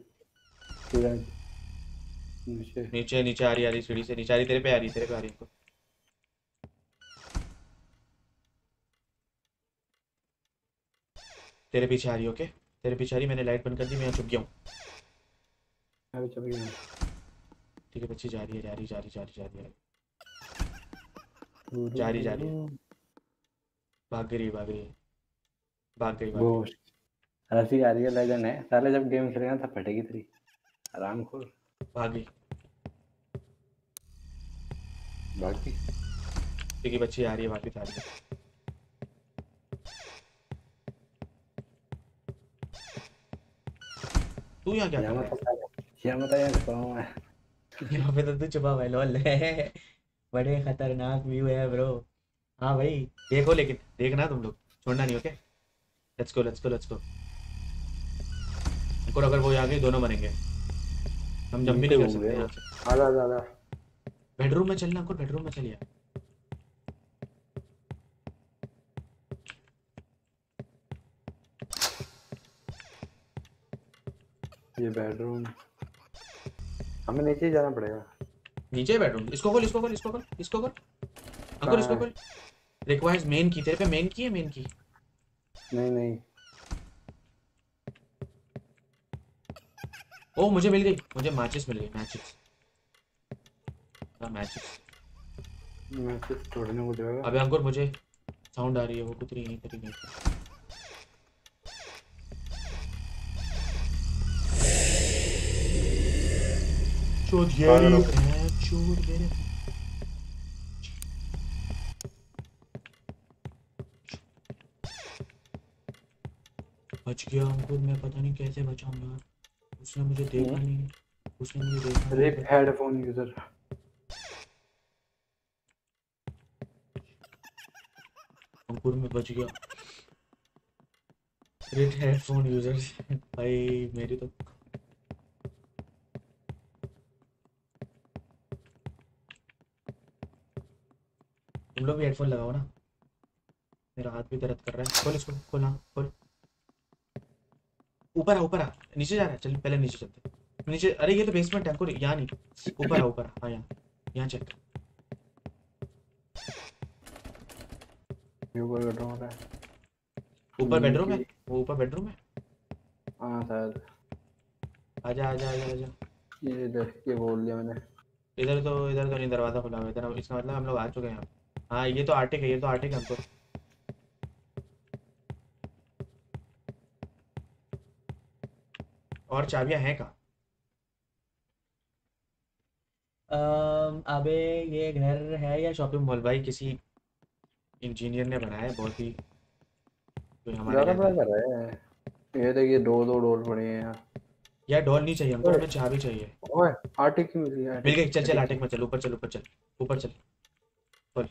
स्टूडेंट नीचे नीचे नीचे आ रही आ रही सीढ़ी से नीचे आ रही तेरे पे आ रही तेरे पे आ रही इनको तेरे पीछे आ रही ओके तेरे पीछे आ रही मैंने लाइट बंद कर दी मैं यहाँ छुप गया हूँ अभी चल गया ठीक है बच्ची जा रही है जा रही जा रही जा रही जा रही है जा रही, जा रही भाग गई भाग गई भाग गई भाग गई हँसी आ रही है लेजेंड है। साले जब गेम खेलेगा तब फटेगी तेरी। आराम खोल। भाग। ठीक है बच्ची आ रही है वापस आ रही है। तू यहाँ क्या कर यहाँ रहा मत यहाँ मत यहाँ छुपा हूँ। है यहाँ पे तो तू छुपा हुआ है। लॉल बड़े खतरनाक व्यू है ब्रो हाँ भाई देखो लेकिन देखना तुम लोग। छोड़ना नहीं okay let's go let's go let's go Ankur अगर वो यहाँ गई दोनों मरेंगे। हम जम भी नहीं कर सकते यहाँ से। आजा आजा आजा बेडरूम में चलना अंकुर बेडरूम में चलिए। ये बेडरूम। हमें नीचे ही जाना पड़ेगा। नीचे बेडरूम। इसको खोल इसको खोल इसको खोल इसको खोल। अंकुर इसको खोल। रिक्वायर्स मेन की तेरे पे मेन की है मेन की नहीं नहीं। ओ मुझे मिल गई। मुझे मैचेस मिल गई मैचेस हाँ मैचेस मैं कुछ तोड़ने को देगा अबे अंकुर मुझे साउंड आ रही है वो कुछ नहीं तेरी नहीं। चोट ये है चोट मेरे बच गया अंकुर मैं पता नहीं कैसे बचाऊं यार। उसने मुझे देखा हम्म। नहीं। उसने मुझे देखा रिप हेडफोन यूज़र अंकुर में बच गया। रेड हेडफोन यूज़र भाई मेरी तो तुम लोग भी हेडफोन लगाओ ना। मेरा हाथ भी दर्द कर रहा है। खोल इसको खोल हाँ खोल। ऊपर आ ऊपर आ। नीचे जा रहा है चल पहले नीचे चलते नीचे अरे ये तो बेसमेंट है अंकुर यहाँ नहीं। ऊपर आ ऊपर हाँ यहाँ यहाँ चेक ऊपर बैठा हो रहा है। ऊपर बेडरूम है? वो ऊपर बेडरूम है? हाँ शायद। आजा आजा आजा आजा ये इधर ये बोल दिया मैंने। इधर तो इधर तो नहीं दरवाज़ा खुला हुआ है। इधर इसका मतलब हम लोग आ चुके हैं यहाँ। हाँ ये तो आर्टिक है ये तो आर्टिक है हमको। और चाबियाँ हैं कहाँ? अबे ये घर है या शॉपिंग मॉल भाई किसी इंजीनियर ने बनाया है बहुत ही। कोई हमारे ज़्यादा बड़ा कर रहा है ये देखिए दो दो डोर पड़े हैं यहाँ यार डॉल नहीं चाहिए हमको हमें चाबी चाहिए। ओए आर्टिक की मिल गई मिल गई चल चल आर्टिक। में चल ऊपर चल ऊपर चल ऊपर चल। बोल।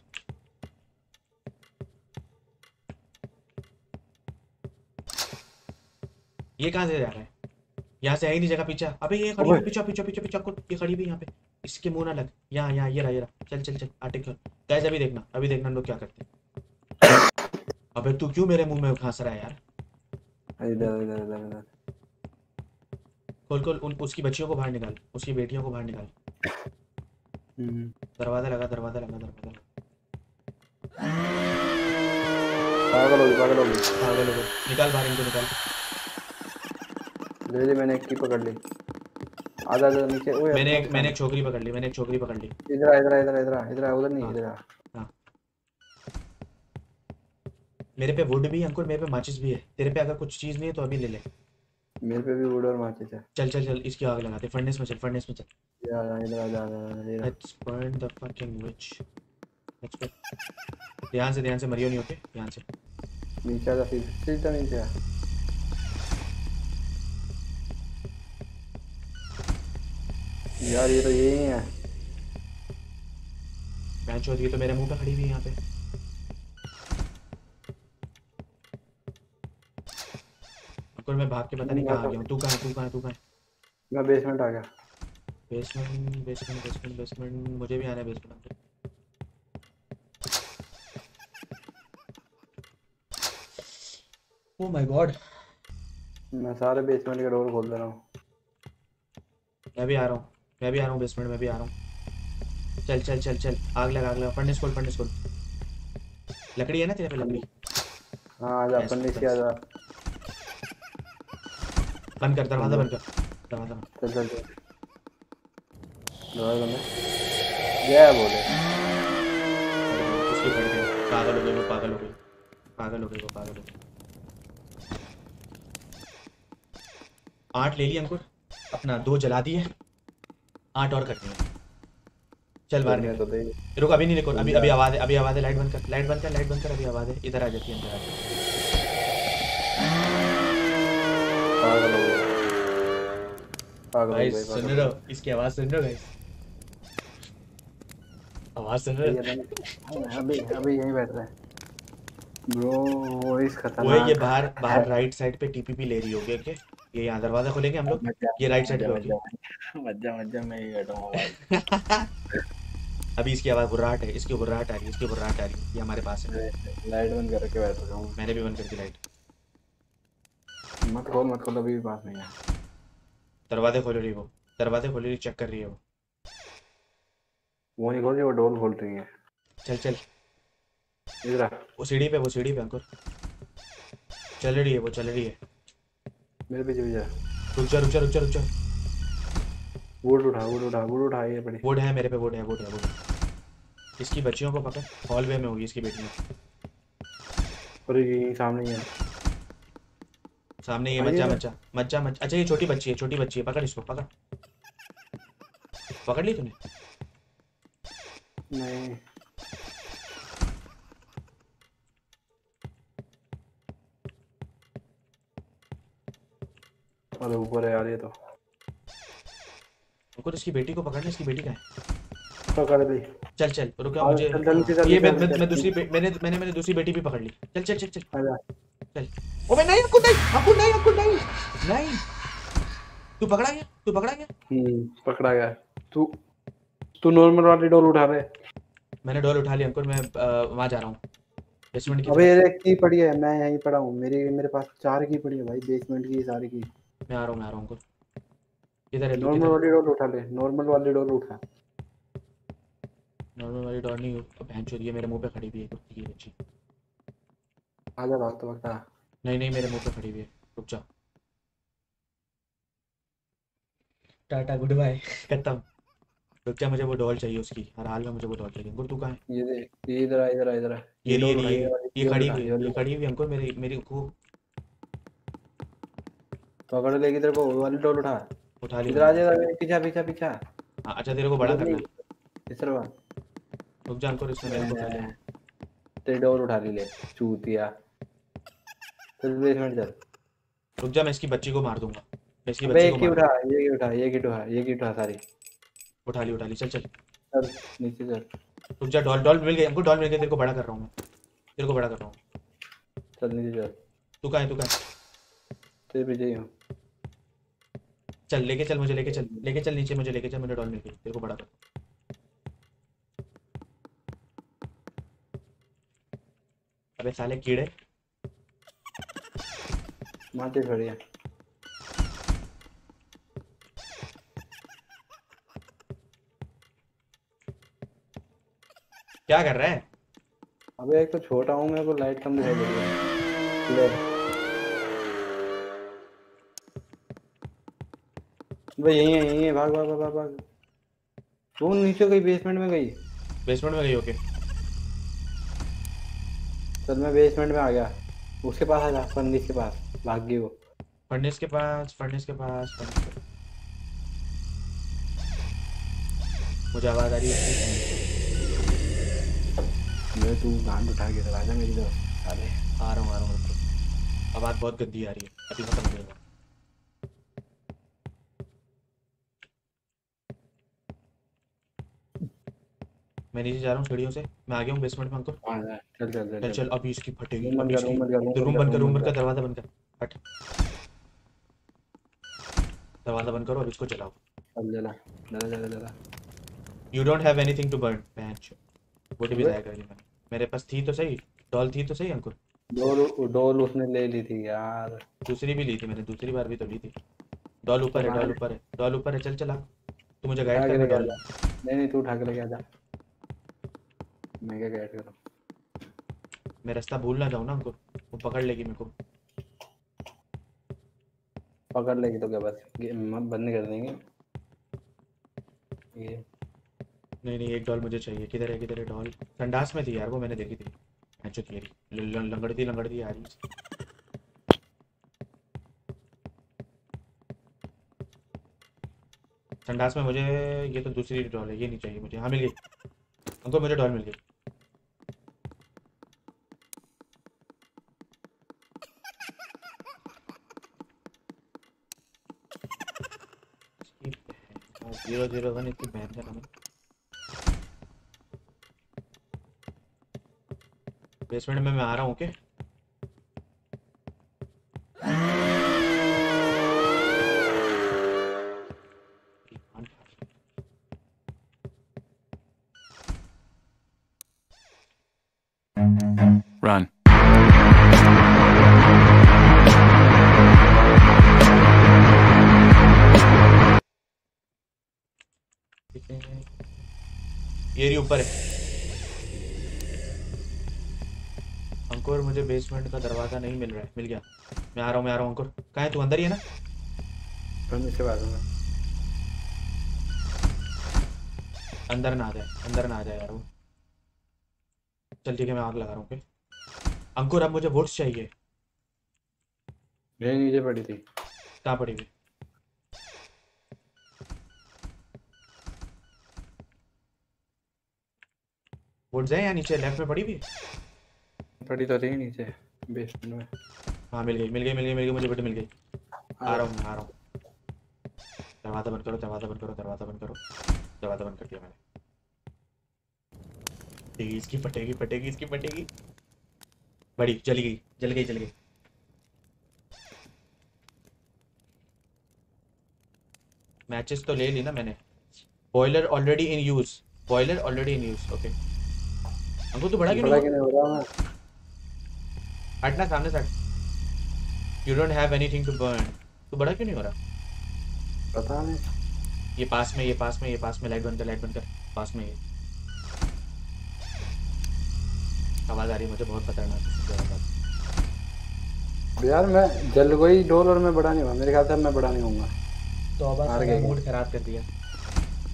ये कहाँ से जा रहा है? यहाँ से आई नहीं जगह पीछे। अबे ये खड़ी पीछे पीछे पीछे पीछे ये खड़ी भी यहाँ पे। इसके मुँह ना लग। यहाँ यहाँ ये रहा ये रहा। चल चल चल आर्टिक गाइस अभी देखना अभी देखना लोग क्या करते हैं। अबे तू क्यों मेरे मुँह में खांस रहा है यार? इधर इधर इधर इधर खोल खोल उन उसकी बच्चियों को बाहर निकाल। उसकी बेटियों को बाहर निकाल। हम्म। दरवाज़ा लगा दरवाज़ा लगा दरवाज़ा लगा। पागल हो पागल हो पागल हो निकाल बाहर इनको निकाल। धीरे धीरे मैंने एक की पकड़ ली। आधा आधा नीचे ओए मैंने एक मैंने एक छोकरी पकड़ ली मैंने एक छोकरी पकड़ ली। इधर आ, इधर आ, इधर आ, इधर आ, इधर आ, उधर नहीं हाँ। इधर आ। मेरे पे वुड भी है अंकुर मेरे पे माचिस भी है। तेरे पे अगर कुछ चीज़ नहीं है तो अभी ले ले। मेरे पे भी वुड और माचिस है। चल चल चल इसकी आग लगाते फर्नेस में चल फर्नेस में चल। जा, इधर आ जा। Let's burn the fucking witch let's go ध्यान से ध्यान से मरियो नहीं होते ध्यान से। नीचे आ जा फिर सीधा नीचे आ। यार ये तो यही है। मैं चौथ ये तो मेरे मुँह पे खड़ी हुई है यहाँ पे। अंकुर मैं भाग के पता नहीं कहाँ आ गया तू कहाँ तू कहाँ तू कहाँ मैं बेसमेंट आ गया। बेसमेंट बेसमेंट बेसमेंट बेसमेंट मुझे भी आना है बेसमेंट ओ माय गॉड मैं सारे बेसमेंट के डोर खोल दे रहा हूँ। मैं भी आ रहा हूँ। मैं भी आ रहा हूँ बेसमेंट में भी आ रहा हूँ। चल चल चल चल। आग लगा आग लगा। फर्नेस खोल फर्नेस खोल। लकड़ी है ना तेरे पे? लकड़ी। हाँ अपन नीचे yes. आजा बंद कर दरवाज़ा बंद कर। दरवाज़ा चल चल चल। दरवाज़ा बंद। जय बोले। उसकी फट गई पागल हो गई वो पागल हो गई पागल हो गई वो पागल हो गई आठ ले ली अंकुर। अपना दो जला दिए। आठ और करनी है। चल बाहर निकल। तो दे। रुक अभी नहीं रिकॉर्ड अभी अभी आवाज़ है अभी आवाज़ है लाइट बंद कर लाइट बंद कर लाइट बंद कर अभी आवाज़। है इधर आ जाती है। अंदर आ जाती भाई सुन रहे हो? इसकी आवाज़ सुन रहे हो गाइस आवाज़ सुन रहे हो? अभी अभी यहीं बैठ रहे हैं। ब्रो वॉइस वो है खतरनाक ये बाहर बाहर राइट साइड पे टीपीपी ले रही होगी ओके ये यहाँ दरवाज़ा खोलेंगे हम लोग? ये राइट साइड पे होगी। मज्जा मज्जा मैं ही बैठूँगा भाई। अभी इसकी आवाज़ गुर्राहट है इसकी गुर्राहट आ रही है इसकी गुर्राहट आ रही है ये हमारे पास है। लाइट बंद करके बैठ रहा हूँ। मैंने भी बंद कर दी लाइट मत खोल मत खोल अभी पास नहीं है। दरवाजे खोल रही वो दरवाजे खोल रही चेक कर रही है वो। वो नहीं खोल रही वो डोर खोल रही है। चल चल। इधर आ। वो सीढ़ी पे वो सीढ़ी पे अंकुर। चल रही है वो चल रही है। मेरे पीछे पीछे रुक जा रुक जा रुक जा रुक जा। वुड उठा वुड उठा वुड उठा ये बड़ी। वुड है मेरे पे वुड है वुड है वुड इसकी बच्चियों को पकड़ हॉलवे में होगी इसकी बेटियाँ और ये सामने ही है। सामने ये हाँ, ना। मच्चा मच्चा मच्चा अच्छा ये छोटी बच्ची है छोटी बच्ची है पकड़ इसको पकड़। पकड़ ली तूने? नहीं। अरे ऊपर है यार ये तो। अंकुर इसकी बेटी को पकड़ना इसकी बेटी का है। पकड़ ली चल चल रुक मुझे चल, चल, चल, ये मैं मैं दूसरी मैंने मैंने मैंने दूसरी बेटी भी पकड़ ली। चल चल चल चल। चल। ओ मैं नहीं अंकुर नहीं अंकुर नहीं अंकुर नहीं। नहीं। तू पकड़ा गया तू पकड़ा गया। हम्म पकड़ा गया। तू तू नॉर्मल वाली डोर उठा रहे। मैंने डोल उठा लिया अंकुर मैं वहाँ जा रहा हूँ। बेसमेंट की अबे ये की पड़ी है? मैं यहीं पड़ा हूँ। मेरी मेरे पास चार की पड़ी है भाई बेसमेंट की सारी की। मैं आ रहा हूँ मैं आ रहा हूँ इधर है नॉर्मल वाली डोर उठा ले नॉर्मल वाली डोर उठा। नॉर्मल वाली डोर नहीं बहन चोद ये मेरे मुँह पे खड़ी हुई है कुत्ती की बच्ची। आजा भाग तो भागता। नहीं नहीं मेरे मुँह पे खड़ी हुई है रुक जा। टाटा गुड बाय खत्म। रुक जा मुझे वो डॉल चाहिए उसकी हर हाल में मुझे वो डॉल चाहिए। अंकुर तू कहाँ है? ये देख ये इधर आ इधर आ इधर आ। ये ये ये ये खड़ी हुई ये है ये खड़ी हुई है अंकुर मेरी मेरी को पकड़ लेगी तेरे को वो वाली डोर उठा। उठा ली। इधर आ जा पीछा पीछा पीछा। अच्छा तेरे को बड़ा करना है। इस तरफ़ रुक जा अंकुर इसमें मेरे को कर ले तेरी डोर उठा ली ले चूतिया। चल बेसमेंट चल। रुक जा मैं इसकी बच्ची को मार दूँगा। मैं इसकी बच्ची को की मार उठा ये की उठा ये की उठा ये की उठा सारी। उठा ली उठा ली चल चल। चल नीचे चल। रुक जा डॉल डॉल मिल गई। हमको डॉल मिल गई तेरे को बड़ा कर रहा हूँ मैं। तेरे को बड़ा कर रहा हूँ। चल नीचे चल। तू कहाँ है तू कहाँ है? तेरे पीछे ही चल लेके चल मुझे लेके चल लेके चल नीचे मुझे लेके चल मुझे डॉल मिल गई तेरे को बड़ा कर। अबे साले कीड़े। माथे खड़ी है। क्या कर रहा है? अबे एक तो छोटा हूँ मेरे को लाइट कम दिखाई दे रही है। भाई यही है यही है भाग भाग भाग भाग भाग। वो नीचे गई बेसमेंट में गई? बेसमेंट में गई ओके चल मैं बेसमेंट में आ गया। उसके पास आ जा फर्निश के पास भाग गई वो फर्नेस के पास फर्नेस के पास। मुझे आवाज़ आ रही है मैं तू गांड उठा के चला जा मेरी तरफ़। अरे आ रहा हूँ आ रहा हूँ आवाज़ बहुत गंदी आ रही है अभी खत्म हो जाएगा मैं नीचे जा रहा हूँ सीढ़ियों से। मैं आ गया हूँ बेसमेंट में अंकुर चल चल चल चल चल। अभी इसकी फटेगी रूम बंद कर रूम बंद कर दरवाज़ा बंद कर हट। दरवाज़ा बंद करो अब इसको चलाओ चल जला जला जला जला। You don't have anything to burn bench वो भी। जाएगा मैं मेरे पास थी तो सही डॉल थी तो सही अंकुर डोल डोल उसने ले ली थी यार। दूसरी भी ली थी मैंने दूसरी बार भी तो ली थी। डॉल ऊपर है डॉल ऊपर है डॉल ऊपर है चल चला। तू मुझे गाइड कर डॉल नहीं नहीं तू उठा के लेके आ जा। मैं क्या गाइड करूँ मैं रास्ता भूल ना जाऊँ ना हमको वो पकड़ लेगी मेरे को। पकड़ लेगी तो क्या बस? गेम मत बंद कर देंगे। ये। नहीं नहीं एक डॉल मुझे चाहिए। किधर है किधर है डॉल संडास में थी यार वो मैंने देखी थी। ल- ल- लंगड़ती लंगड़ती आ रही है। संडास में मुझे ये तो दूसरी डॉल है ये नहीं चाहिए मुझे। हाँ मिल गई। हमको मुझे डॉल मिल गई। ज़ीरो ज़ीरो वन इतनी बहन का नंबर बेसमेंट में मैं आ रहा हूँ के ऊपर है। अंकुर मुझे बेसमेंट का दरवाज़ा नहीं मिल रहा है। मिल गया। मैं आ रहा हूँ मैं आ रहा हूँ अंकुर। कहाँ है तू? अंदर ही है ना? बाद अंदर ना आ जाए अंदर ना आ जाए यार वो। चल ठीक है मैं आग लगा रहा हूँ अंकुर अब मुझे वोट्स चाहिए। नीचे पड़ी थी। कहाँ पड़ी हुई वोट्स है या नीचे लेफ़्ट में पड़ी हुई पड़ी तो थी नीचे बेसमेंट में। हाँ मिल गई मिल गई मिल गई मिल गई मुझे बट मिल गई। आ रहा हूँ मैं आ रहा हूँ। दरवाज़ा बंद करो दरवाज़ा बंद करो दरवाज़ा बंद करो। दरवाज़ा बंद कर दिया मैंने। इसकी फटेगी फटेगी इसकी फटेगी। बड़ी जल गई जल गई जल गई। मैचेस तो ले ली ना मैंने। Boiler already in use boiler already in use okay हमको तो बड़ा क्यों नहीं हो रहा? हटना सामने से हट। You don't have anything to burn तू बड़ा क्यों नहीं हो रहा? पता नहीं। ये पास में ये पास में ये पास में लाइट बंद कर लाइट बंद कर। पास में ये। आवाज़ आ रही है मुझे बहुत खतरनाक आ। यार मैं जल गई डोल और मैं बड़ा नहीं हुआ। मेरे ख्याल से मैं बड़ा नहीं होऊँगा। तो हार सारा गए। मूड खराब कर दिया।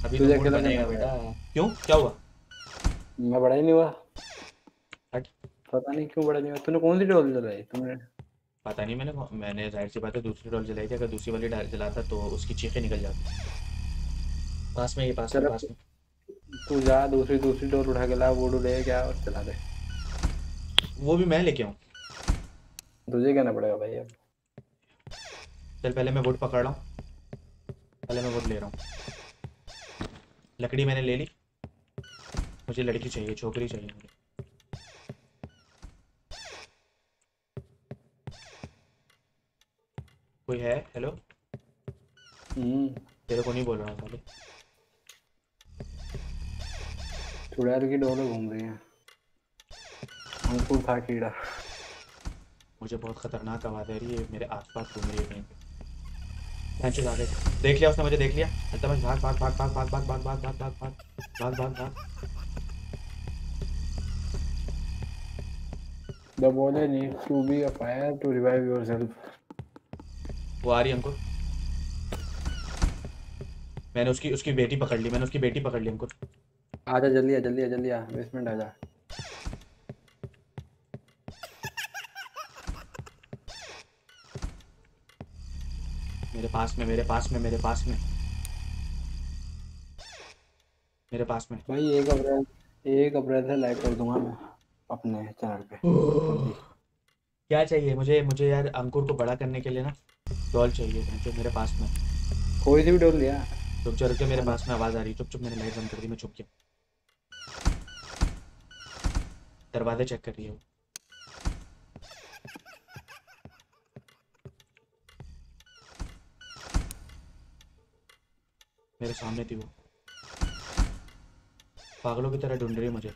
अभी तो मूड बनेगा बेटा। क्यों? क्या हुआ? मैं बड़ा ही नहीं हुआ। पता नहीं क्यों बड़ा नहीं तूने कौन सी डोल जलाई? तुमने पता नहीं मैंने मैंने ज़ाहिर सी बात है दूसरी डॉल जलाई थी। अगर दूसरी वाली डाल जलाता तो उसकी चीखें निकल जाती। पास में ये पास में पास में। तू जा दूसरी दूसरी डोल उठा के ला वो डोल ले क्या और चला दे। वो भी मैं लेके आऊँ। तुझे कहना पड़ेगा भाई अब। चल पहले मैं वुड पकड़ रहा हूँ पहले मैं वुड ले रहा हूँ। लकड़ी मैंने ले ली। मुझे लड़की चाहिए छोकरी चाहिए मुझे। कोई है हेलो हम्म तेरे को नहीं बोल रहा हूँ पहले चुड़ैल की डोले घूम रही हैं अंकुर था कीड़ा मुझे बहुत खतरनाक आवाज़ आ रही है मेरे आसपास घूम रही है कहीं पे भैंचोद आ गए देख लिया उसने मुझे देख लिया अल्तमश भाग भाग भाग भाग भाग भाग भाग भाग भाग भाग भाग भाग भाग भाग The bowler needs to be a fire to revive yourself. वो आ रही है हमको। मैंने उसकी उसकी बेटी पकड़ ली मैंने उसकी बेटी पकड़ ली हमको। आजा जल्दी आ जल्दी आ जल्दी आ बेसमेंट आ जा। मेरे पास में मेरे पास में मेरे पास में। मेरे पास में। भाई एक अप्रैल एक अप्रैल से लाइव कर दूँगा मैं अपने चैनल पे। क्या चाहिए? मुझे मुझे यार अंकुर को बड़ा करने के लिए ना डॉल चाहिए जो मेरे पास में। कोई भी डोल लिया। रुक जा रुक जा मेरे पास में आवाज़ आ रही है चुप चुप मैंने लाइट बंद कर दी मैं चुप गया दरवाजे चेक कर रही है मेरे सामने थी वो। पागलों की तरह ढूंढ रही है मुझे।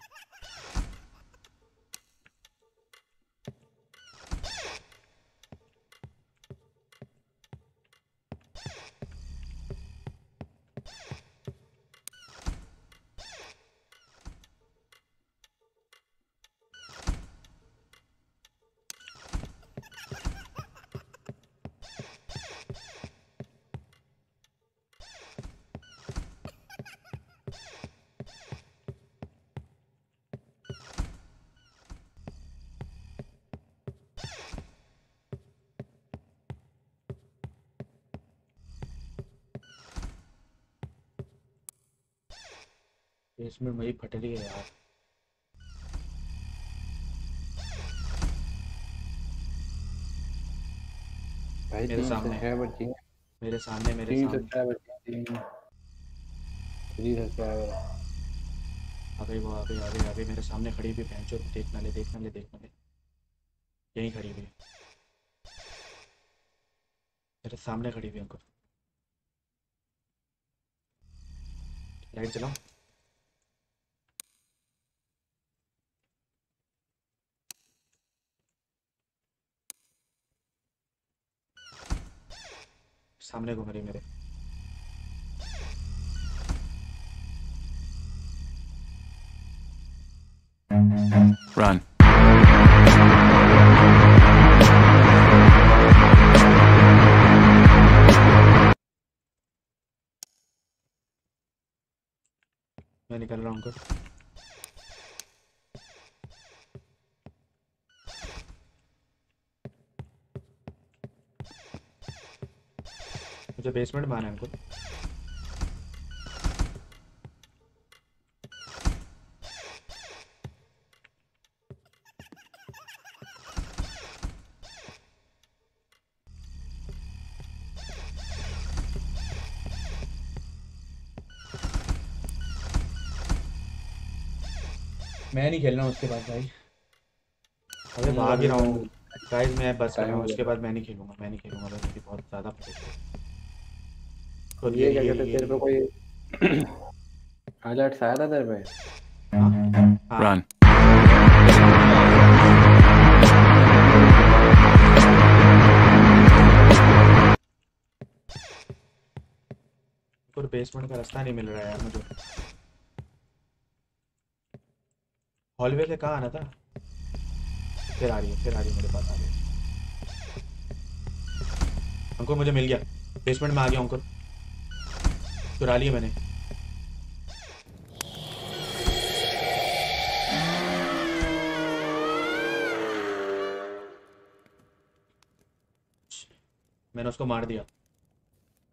इसमें मई फट रही है यार। भाई मेरे सामने। सब्सक्राइबर चाहिए मेरे सामने मेरे सामने। आ गई वो आ गई आ गई आ गई। मेरे सामने खड़ी हुई चो देखना ले देखना ले देखना ले। यहीं खड़ी हुई। मेरे सामने खड़ी हुई अंकुर लाइट चलाओ सामने घूम रही मेरे Run. मैं निकल रहा हूँ अंकुर बेसमेंट में आना है मैं नहीं खेल रहा हूँ उसके बाद भाई। अबे भाग ही रहा हूँ। गाइस मैं बस कर रहा हूँ उसके बाद मैं नहीं खेलूँगा मैं नहीं खेलूँगा मेरी बहुत ज़्यादा तो ये क्या कहते हैं, तेरे पे कोई हाईलाइट्स आया था तेरे पे हाँ। Run. और बेसमेंट का रास्ता नहीं मिल रहा है यार मुझे हॉलवे से कहाँ आना था फिर आ रही है फिर आ रही है मेरे पास आ रही है अंकुर मुझे मिल गया बेसमेंट में आ गया अंकुर चुरा लिया मैंने। मैंने उसको मार दिया।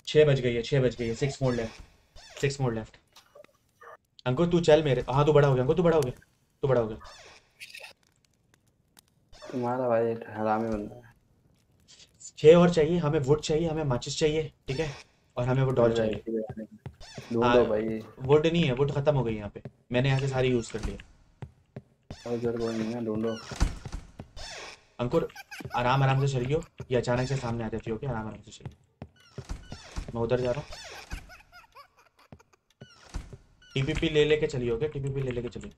छः बज गई है छः बज गई है six mode left six mode left Ankur तू चल मेरे। हाँ तू बड़ा हो गया अंकुर तू बड़ा हो गया तू बड़ा हो गया। तुम्हारा भाई हरामी बंदा है। छः और चाहिए हमें वुड चाहिए हमें माचिस चाहिए ठीक है? और हमें वो डॉल चाहिए। ढूंढो हाँ। भाई। वुड नहीं है वुड खत्म हो गई यहाँ पे। मैंने यहाँ से सारी यूज़ कर लिया और कोई नहीं है ढूंढो। अंकुर आराम आराम से चलियो। ये अचानक से सामने आ जाती हो आराम आराम से चलिए मैं उधर जा रहा हूँ। टीपीपी ले लेके चलिए ओके? टीपीपी ले लेके चलिए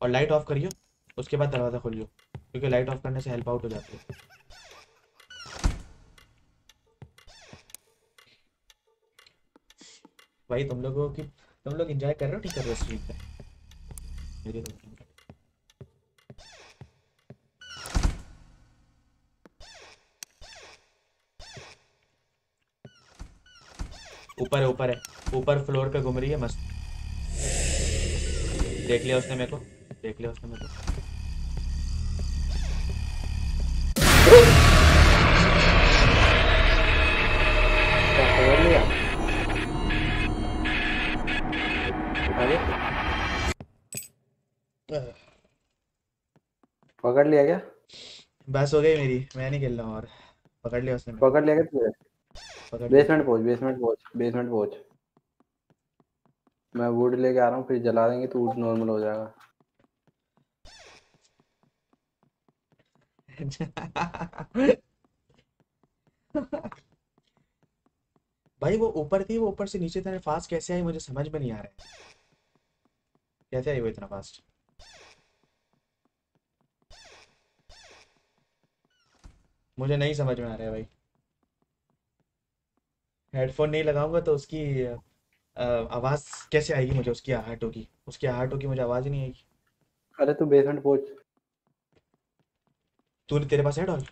और लाइट ऑफ़ करियो उसके बाद दरवाज़ा खोलियो। क्योंकि लाइट ऑफ़ करने से हेल्प आउट हो जाती है। भाई, तुम लोगों की तुम लोग एंजॉय कर रहे हो ठीक कर रहे हो स्ट्रीम पे? मेरी तो ऊपर है ऊपर है। ऊपर फ्लोर पे घूम रही है मस्त। देख लिया उसने मेरे को। देख लिया उसने मेरे को। पकड़ लिया क्या? बस हो गई मेरी मैं नहीं खेल रहा हूँ और पकड़ लिया उसने पकड़ लिया क्या तुझे बेसमेंट पहुँच बेसमेंट पहुँच बेसमेंट पहुँच। मैं वुड लेके आ रहा हूँ फिर जला देंगे तो वुड नॉर्मल हो जाएगा। भाई वो ऊपर थी वो ऊपर से नीचे इतने फास्ट कैसे आई मुझे समझ में नहीं आ रहा है। कैसे आई वो इतना फास्ट मुझे नहीं समझ में आ रहा है भाई। हेडफोन नहीं लगाऊँगा तो उसकी आवाज़ कैसे आएगी मुझे उसकी आहटों की? उसकी आहटों की मुझे आवाज़ ही नहीं आएगी। अरे तू बेसमेंट पहुँच। तू तेरे पास है डॉल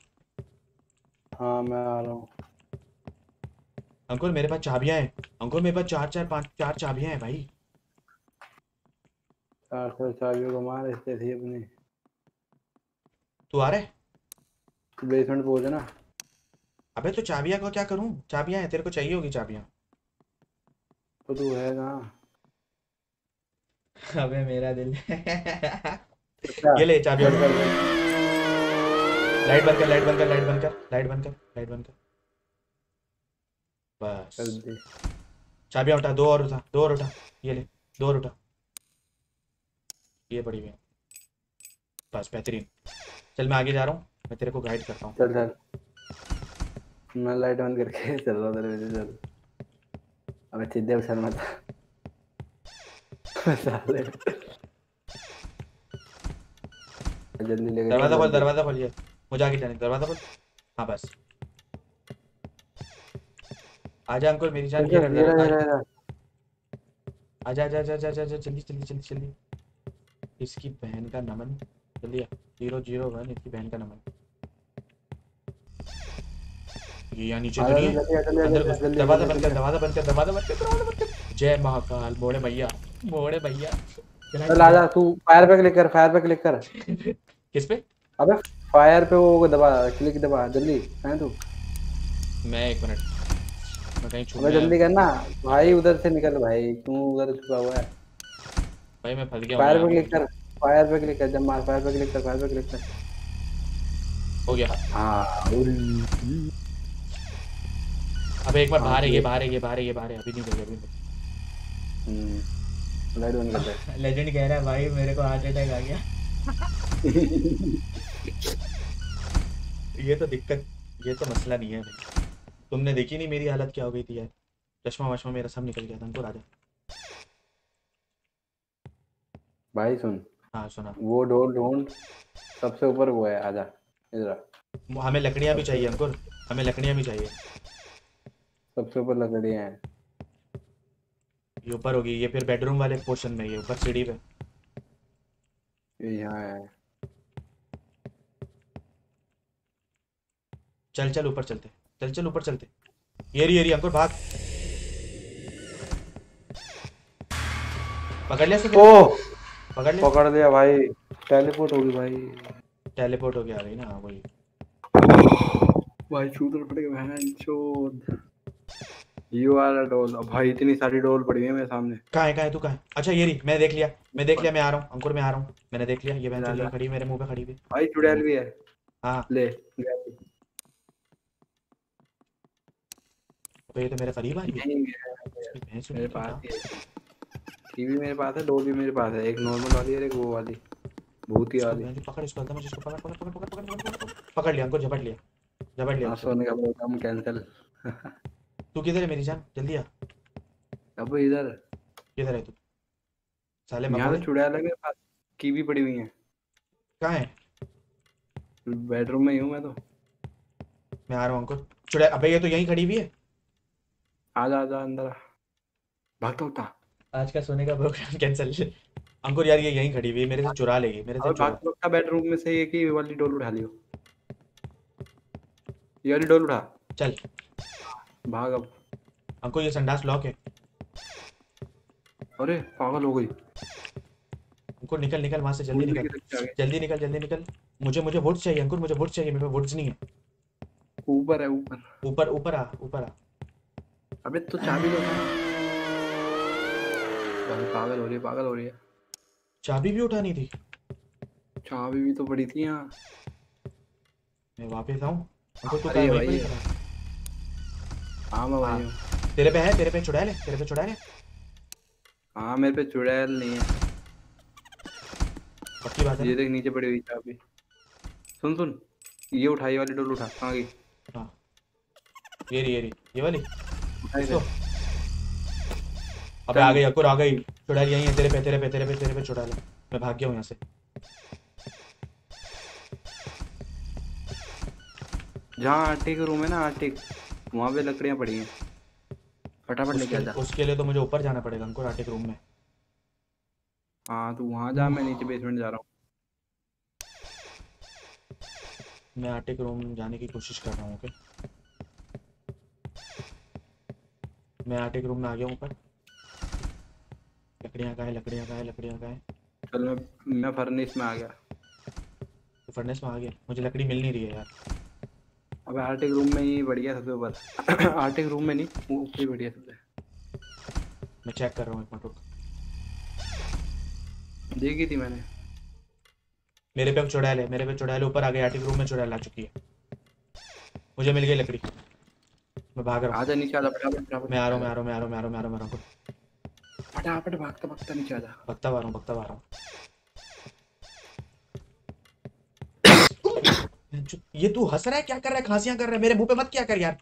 हाँ मैं आ रहा हूँ। अंकुर मेरे पास चाबियाँ हैं। अंकुर मेरे पास चार चार पाँच चार चाबियाँ हैं भाई। चार सौ चाबियों को मार इससे अपनी। तू आ रहा है? बेसमेंट पहुँच ना। अबे तो चाबियाँ का क्या करूँ? चाबियाँ है तेरे को चाहिए होगी चाबियाँ। तो तू है कहाँ? अबे मेरा दिल। ये ले चाबियाँ लाइट बंद कर लाइट बंद कर लाइट बंद कर लाइट बंद कर लाइट बंद कर। बस। कर चाबियाँ उठा दो और उठा दो और उठा। ये ले दो और उठा। ये पड़ी हुई है। बस बेहतरीन। चल मैं आगे जा रहा हूँ। मैं तेरे को गाइड करता हूँ। चल चल। मैं लाइट बंद करके चल रहा तेरे वजह चल। अबे सीधे उछल मत साले। जल्दी लेके दरवाज़ा खोल। दरवाज़ा खोलिए मुझे आगे जाने दरवाज़ा खोल। हाँ बस। आजा अंकुर मेरी जान चल, चल, ये रहा, ये ये रहा। आजा आजा आजा आजा आजा जल्दी जल्दी जल्दी जल्दी। इसकी बहन का नमन। जल्दी ज़ीरो ज़ीरो वन इसकी बहन का नमन। ये यहाँ नीचे तो नहीं जल्दी दरवाज़ा बंद कर दरवाज़ा बंद कर दरवाज़ा बंद कर दरवाज़ा बंद कर। जय महाकाल मोड़े भैया मोड़े भैया। चल आ जा तू फायर पे क्लिक कर फायर पे क्लिक कर। किस पे? अबे फायर पे वो दबा क्लिक दबा जल्दी है तू? मैं एक मिनट मैं कहीं छू अबे जल्दी करना। भाई उधर से निकल भाई तू उधर छुपा हुआ है। भाई मैं फंस गया फायर पे क्लिक कर फायर पे क्लिक कर जब मार फायर पे क्लिक कर फायर पे क्लिक कर। हो गया। हाँ अब एक बार बाहर है ये बाहर है ये बाहर है ये बाहर है अभी नहीं कर अभी नहीं हम्म लाइट बंद कर दे लेजेंड कह रहा है भाई मेरे को हार्ट अटैक आ गया। ये तो दिक्कत ये तो मसला नहीं है भाई। तुमने देखी नहीं मेरी हालत क्या हो गई थी यार? चश्मा वश्मा मेरा सब निकल गया था हमको राजा। भाई सुन। हाँ सुना। वो डोर ढूंढ सबसे ऊपर वो है आजा इधर हमें लकड़ियाँ भी चाहिए अंकुर। हमें लकड़ियाँ भी चाहिए। सबसे ऊपर लकड़ियाँ हैं। ये ऊपर होगी ये फिर बेडरूम वाले पोर्शन में ये ऊपर सीढ़ी पे। ये यहाँ है। चल चल ऊपर चलते। चल चल ऊपर चलते। ये रही ये रही अंकुर भाग। पकड़ लिया ओ! पकड़ लिया? पकड़ लिया भाई। टेलीपोर्ट होगी भाई। टेलीपोर्ट हो गया रही ना हाँ, वही। भाई शूटर पड़ गया बहन चोद यू आर अ डोल भाई इतनी सारी डॉल पड़ी है मेरे सामने। कहाँ है कहाँ है? तू कहाँ अच्छा ये रही मैं देख लिया मैं देख लिया मैं आ रहा हूँ अंकुर मैं आ रहा हूँ। मैंने देख लिया ये बहन चली खड़ी मेरे मुँह पे खड़ी हुई। भाई चुड़ैल भी है। हाँ। ले तो ये तो मेरे करीब आ गई मेरे पास हाँ। है। टीवी मेरे पास है डॉल भी मेरे पास है। एक नॉर्मल वाली और एक वो वाली। भूत ही वाली। पकड़ इसको एकदम इसको पकड़ पकड़ पकड़ पकड़ पकड़ पकड़ लिया अंकुर झपट लिया। झपट लिया सोने का प्रोग्राम कैंसिल तू किधर है मेरी जान? जल्दी आ। अब इधर किधर है तू? साले यहाँ तो चुड़ैल है मेरे पास कीवी पड़ी हुई है। कहाँ है? बेडरूम में ही हूँ मैं तो। मैं आ रहा हूँ अंकुर चुड़ै अबे ये तो यहीं खड़ी हुई है। आजा आजा अंदर आ। भागता होता आज का सोने का प्रोग्राम कैंसिल अंकुर यार ये यहीं खड़ी हुई है मेरे से चुरा लेगी मेरे से भागता होता बेडरूम में से एक ही वाली डोल उठा लियो। ये वाली डोल उठा। चल। भाग अब। अंकुर ये संडास लॉक है। अरे पागल हो गई। अंकुर निकल निकल वहाँ से जल्दी निकल? जल्दी निकल जल्दी निकल। मुझे मुझे वुड्स चाहिए अंकुर मुझे वुड्स चाहिए मेरे पे वुड्स नहीं है। ऊपर है ऊपर। ऊपर ऊपर आ ऊपर आ। अबे तो चाबी लो भाई पागल हो रही है पागल हो रही है। चाबी भी उठानी थी। चाबी भी तो पड़ी थी यहाँ। मैं वापस आऊँ? अंकुर तू अरे कहाँ है? भाई। ही। तेरे पे है तेरे पे चुड़ैल है तेरे पे चुड़ैल है। हाँ मेरे पे चुड़ैल नहीं है। पक्की बात है ये देख नीचे पड़ी हुई चाबी। सुन सुन। ये उठाई वाली डोल उठा कहाँ गई हाँ ये रही ये रही। ये वाली? इसको। अबे आ गई अंकुर आ गई। चुड़ैल यहीं है तेरे पे तेरे पे तेरे पे तेरे पे चुड़ैल है। मैं भाग गया हूँ यहाँ से। जहाँ आटे का रूम है ना आटे। वहाँ पे लकड़ियाँ पड़ी हैं। फटाफट लेके आ जा। उसके, लिए तो मुझे ऊपर जाना पड़ेगा अंकुर आटे के रूम में। हाँ तू वहाँ जा मैं नीचे बेसमेंट जा रहा हूँ। मैं आटे के रूम जाने की कोशिश कर रहा हूँ ओके मैं आटे के रूम में आ गया हूँ ऊपर। लकड़ियाँ कहाँ है लकड़ियाँ कहाँ है लकड़ियाँ कहाँ है। चल मैं मैं फर्नेस में आ गया। तो फर्नेस में आ गया। मुझे लकड़ी मिल नहीं रही है यार। अब आर्टिक रूम में ही बढ़िया सबसे ऊपर आर्टिक रूम में नहीं वो ऊपर ही बढ़िया सबसे मैं चेक कर रहा हूँ एक मिनट रुक देखी थी मैंने मेरे पे अब चुड़ैल है मेरे पे चुड़ैल ऊपर आ गई आर्टिक रूम में चुड़ैल आ चुकी है मुझे मिल गई लकड़ी मैं भाग रहा हूँ आजा नीचे आजा फटाफट फटाफट मैं आ रहा हूँ मैं आ रहा हूँ मैं आ रहा हूँ मैं आ रहा हूँ मैं आ रहा हूँ मैं आ रहा हूँ फटाफट भागता भागता नीचे आजा भगता आ रहा हूँ भगता आ रहा हूँ ये तू हंस रहा है? क्या कर रहा है? खांसियाँ कर रहा है? मेरे मुँह पे मत क्या कर यार।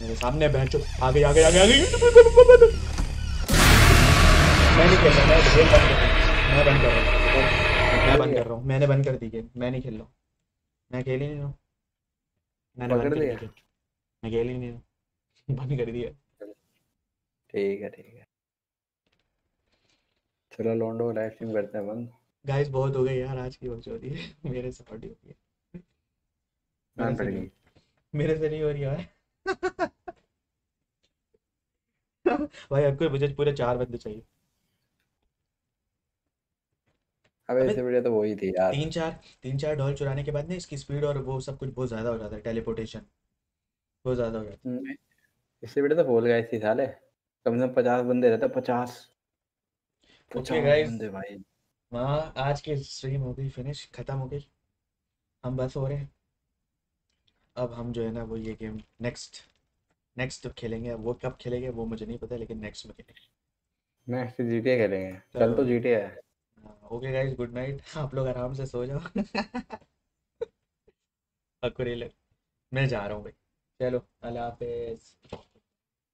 मेरे सामने बहन चुप। आगे आगे आगे आगे। मैं नहीं खेल रहा मैं गेम बंद रहा हूँ। मैं बंद कर रहा हूँ। मैं बंद कर रहा हूँ। मैंने बंद कर दी गेम मैं नहीं खेल रहा हूँ। मैं खेल ही नहीं रहा मैंने बंद कर दी मैं खेल ही नहीं रहा बंद कर दिया। ठीक है ठीक है। चलो लोंडो लाइव स्ट्रीम करते हैं बंद गाइस बहुत हो गई यार आज की बहुत रही है मेरे से पार्टी हो गई। है। मान मेरे से नहीं- गई। मेरे से नहीं हो रही यार। भाई आपको मुझे पूरे चार बंदे चाहिए। अबे इससे बढ़िया तो वही थी यार। तीन चार तीन चार डॉल चुराने के बाद ना इसकी स्पीड और वो सब कुछ बहुत ज़्यादा हो जाता है टेलीपोर्टेशन बहुत ज़्यादा हो जाता हम्म, इससे बढ़िया तो बोल गए थी साले। कम से कम पचास बंदे रहते पचास। पचास guys. बंदे भाई। है वहाँ आज की स्ट्रीम हो गई फिनिश खत्म हो गई। हम बस हो रहे हैं। अब हम जो है ना वो ये गेम नेक्स्ट नेक्स्ट तो खेलेंगे वो कब खेलेंगे वो मुझे नहीं पता लेकिन नेक्स्ट में खेलेंगे। नेक्स्ट जीटीए खेलेंगे। कल तो जीटीए है। ओके गाइस गुड नाइट आप लोग आराम से सो जाओ। अकुरेले। मैं जा रहा हूँ भाई। चलो, अल्लाह हाफिज।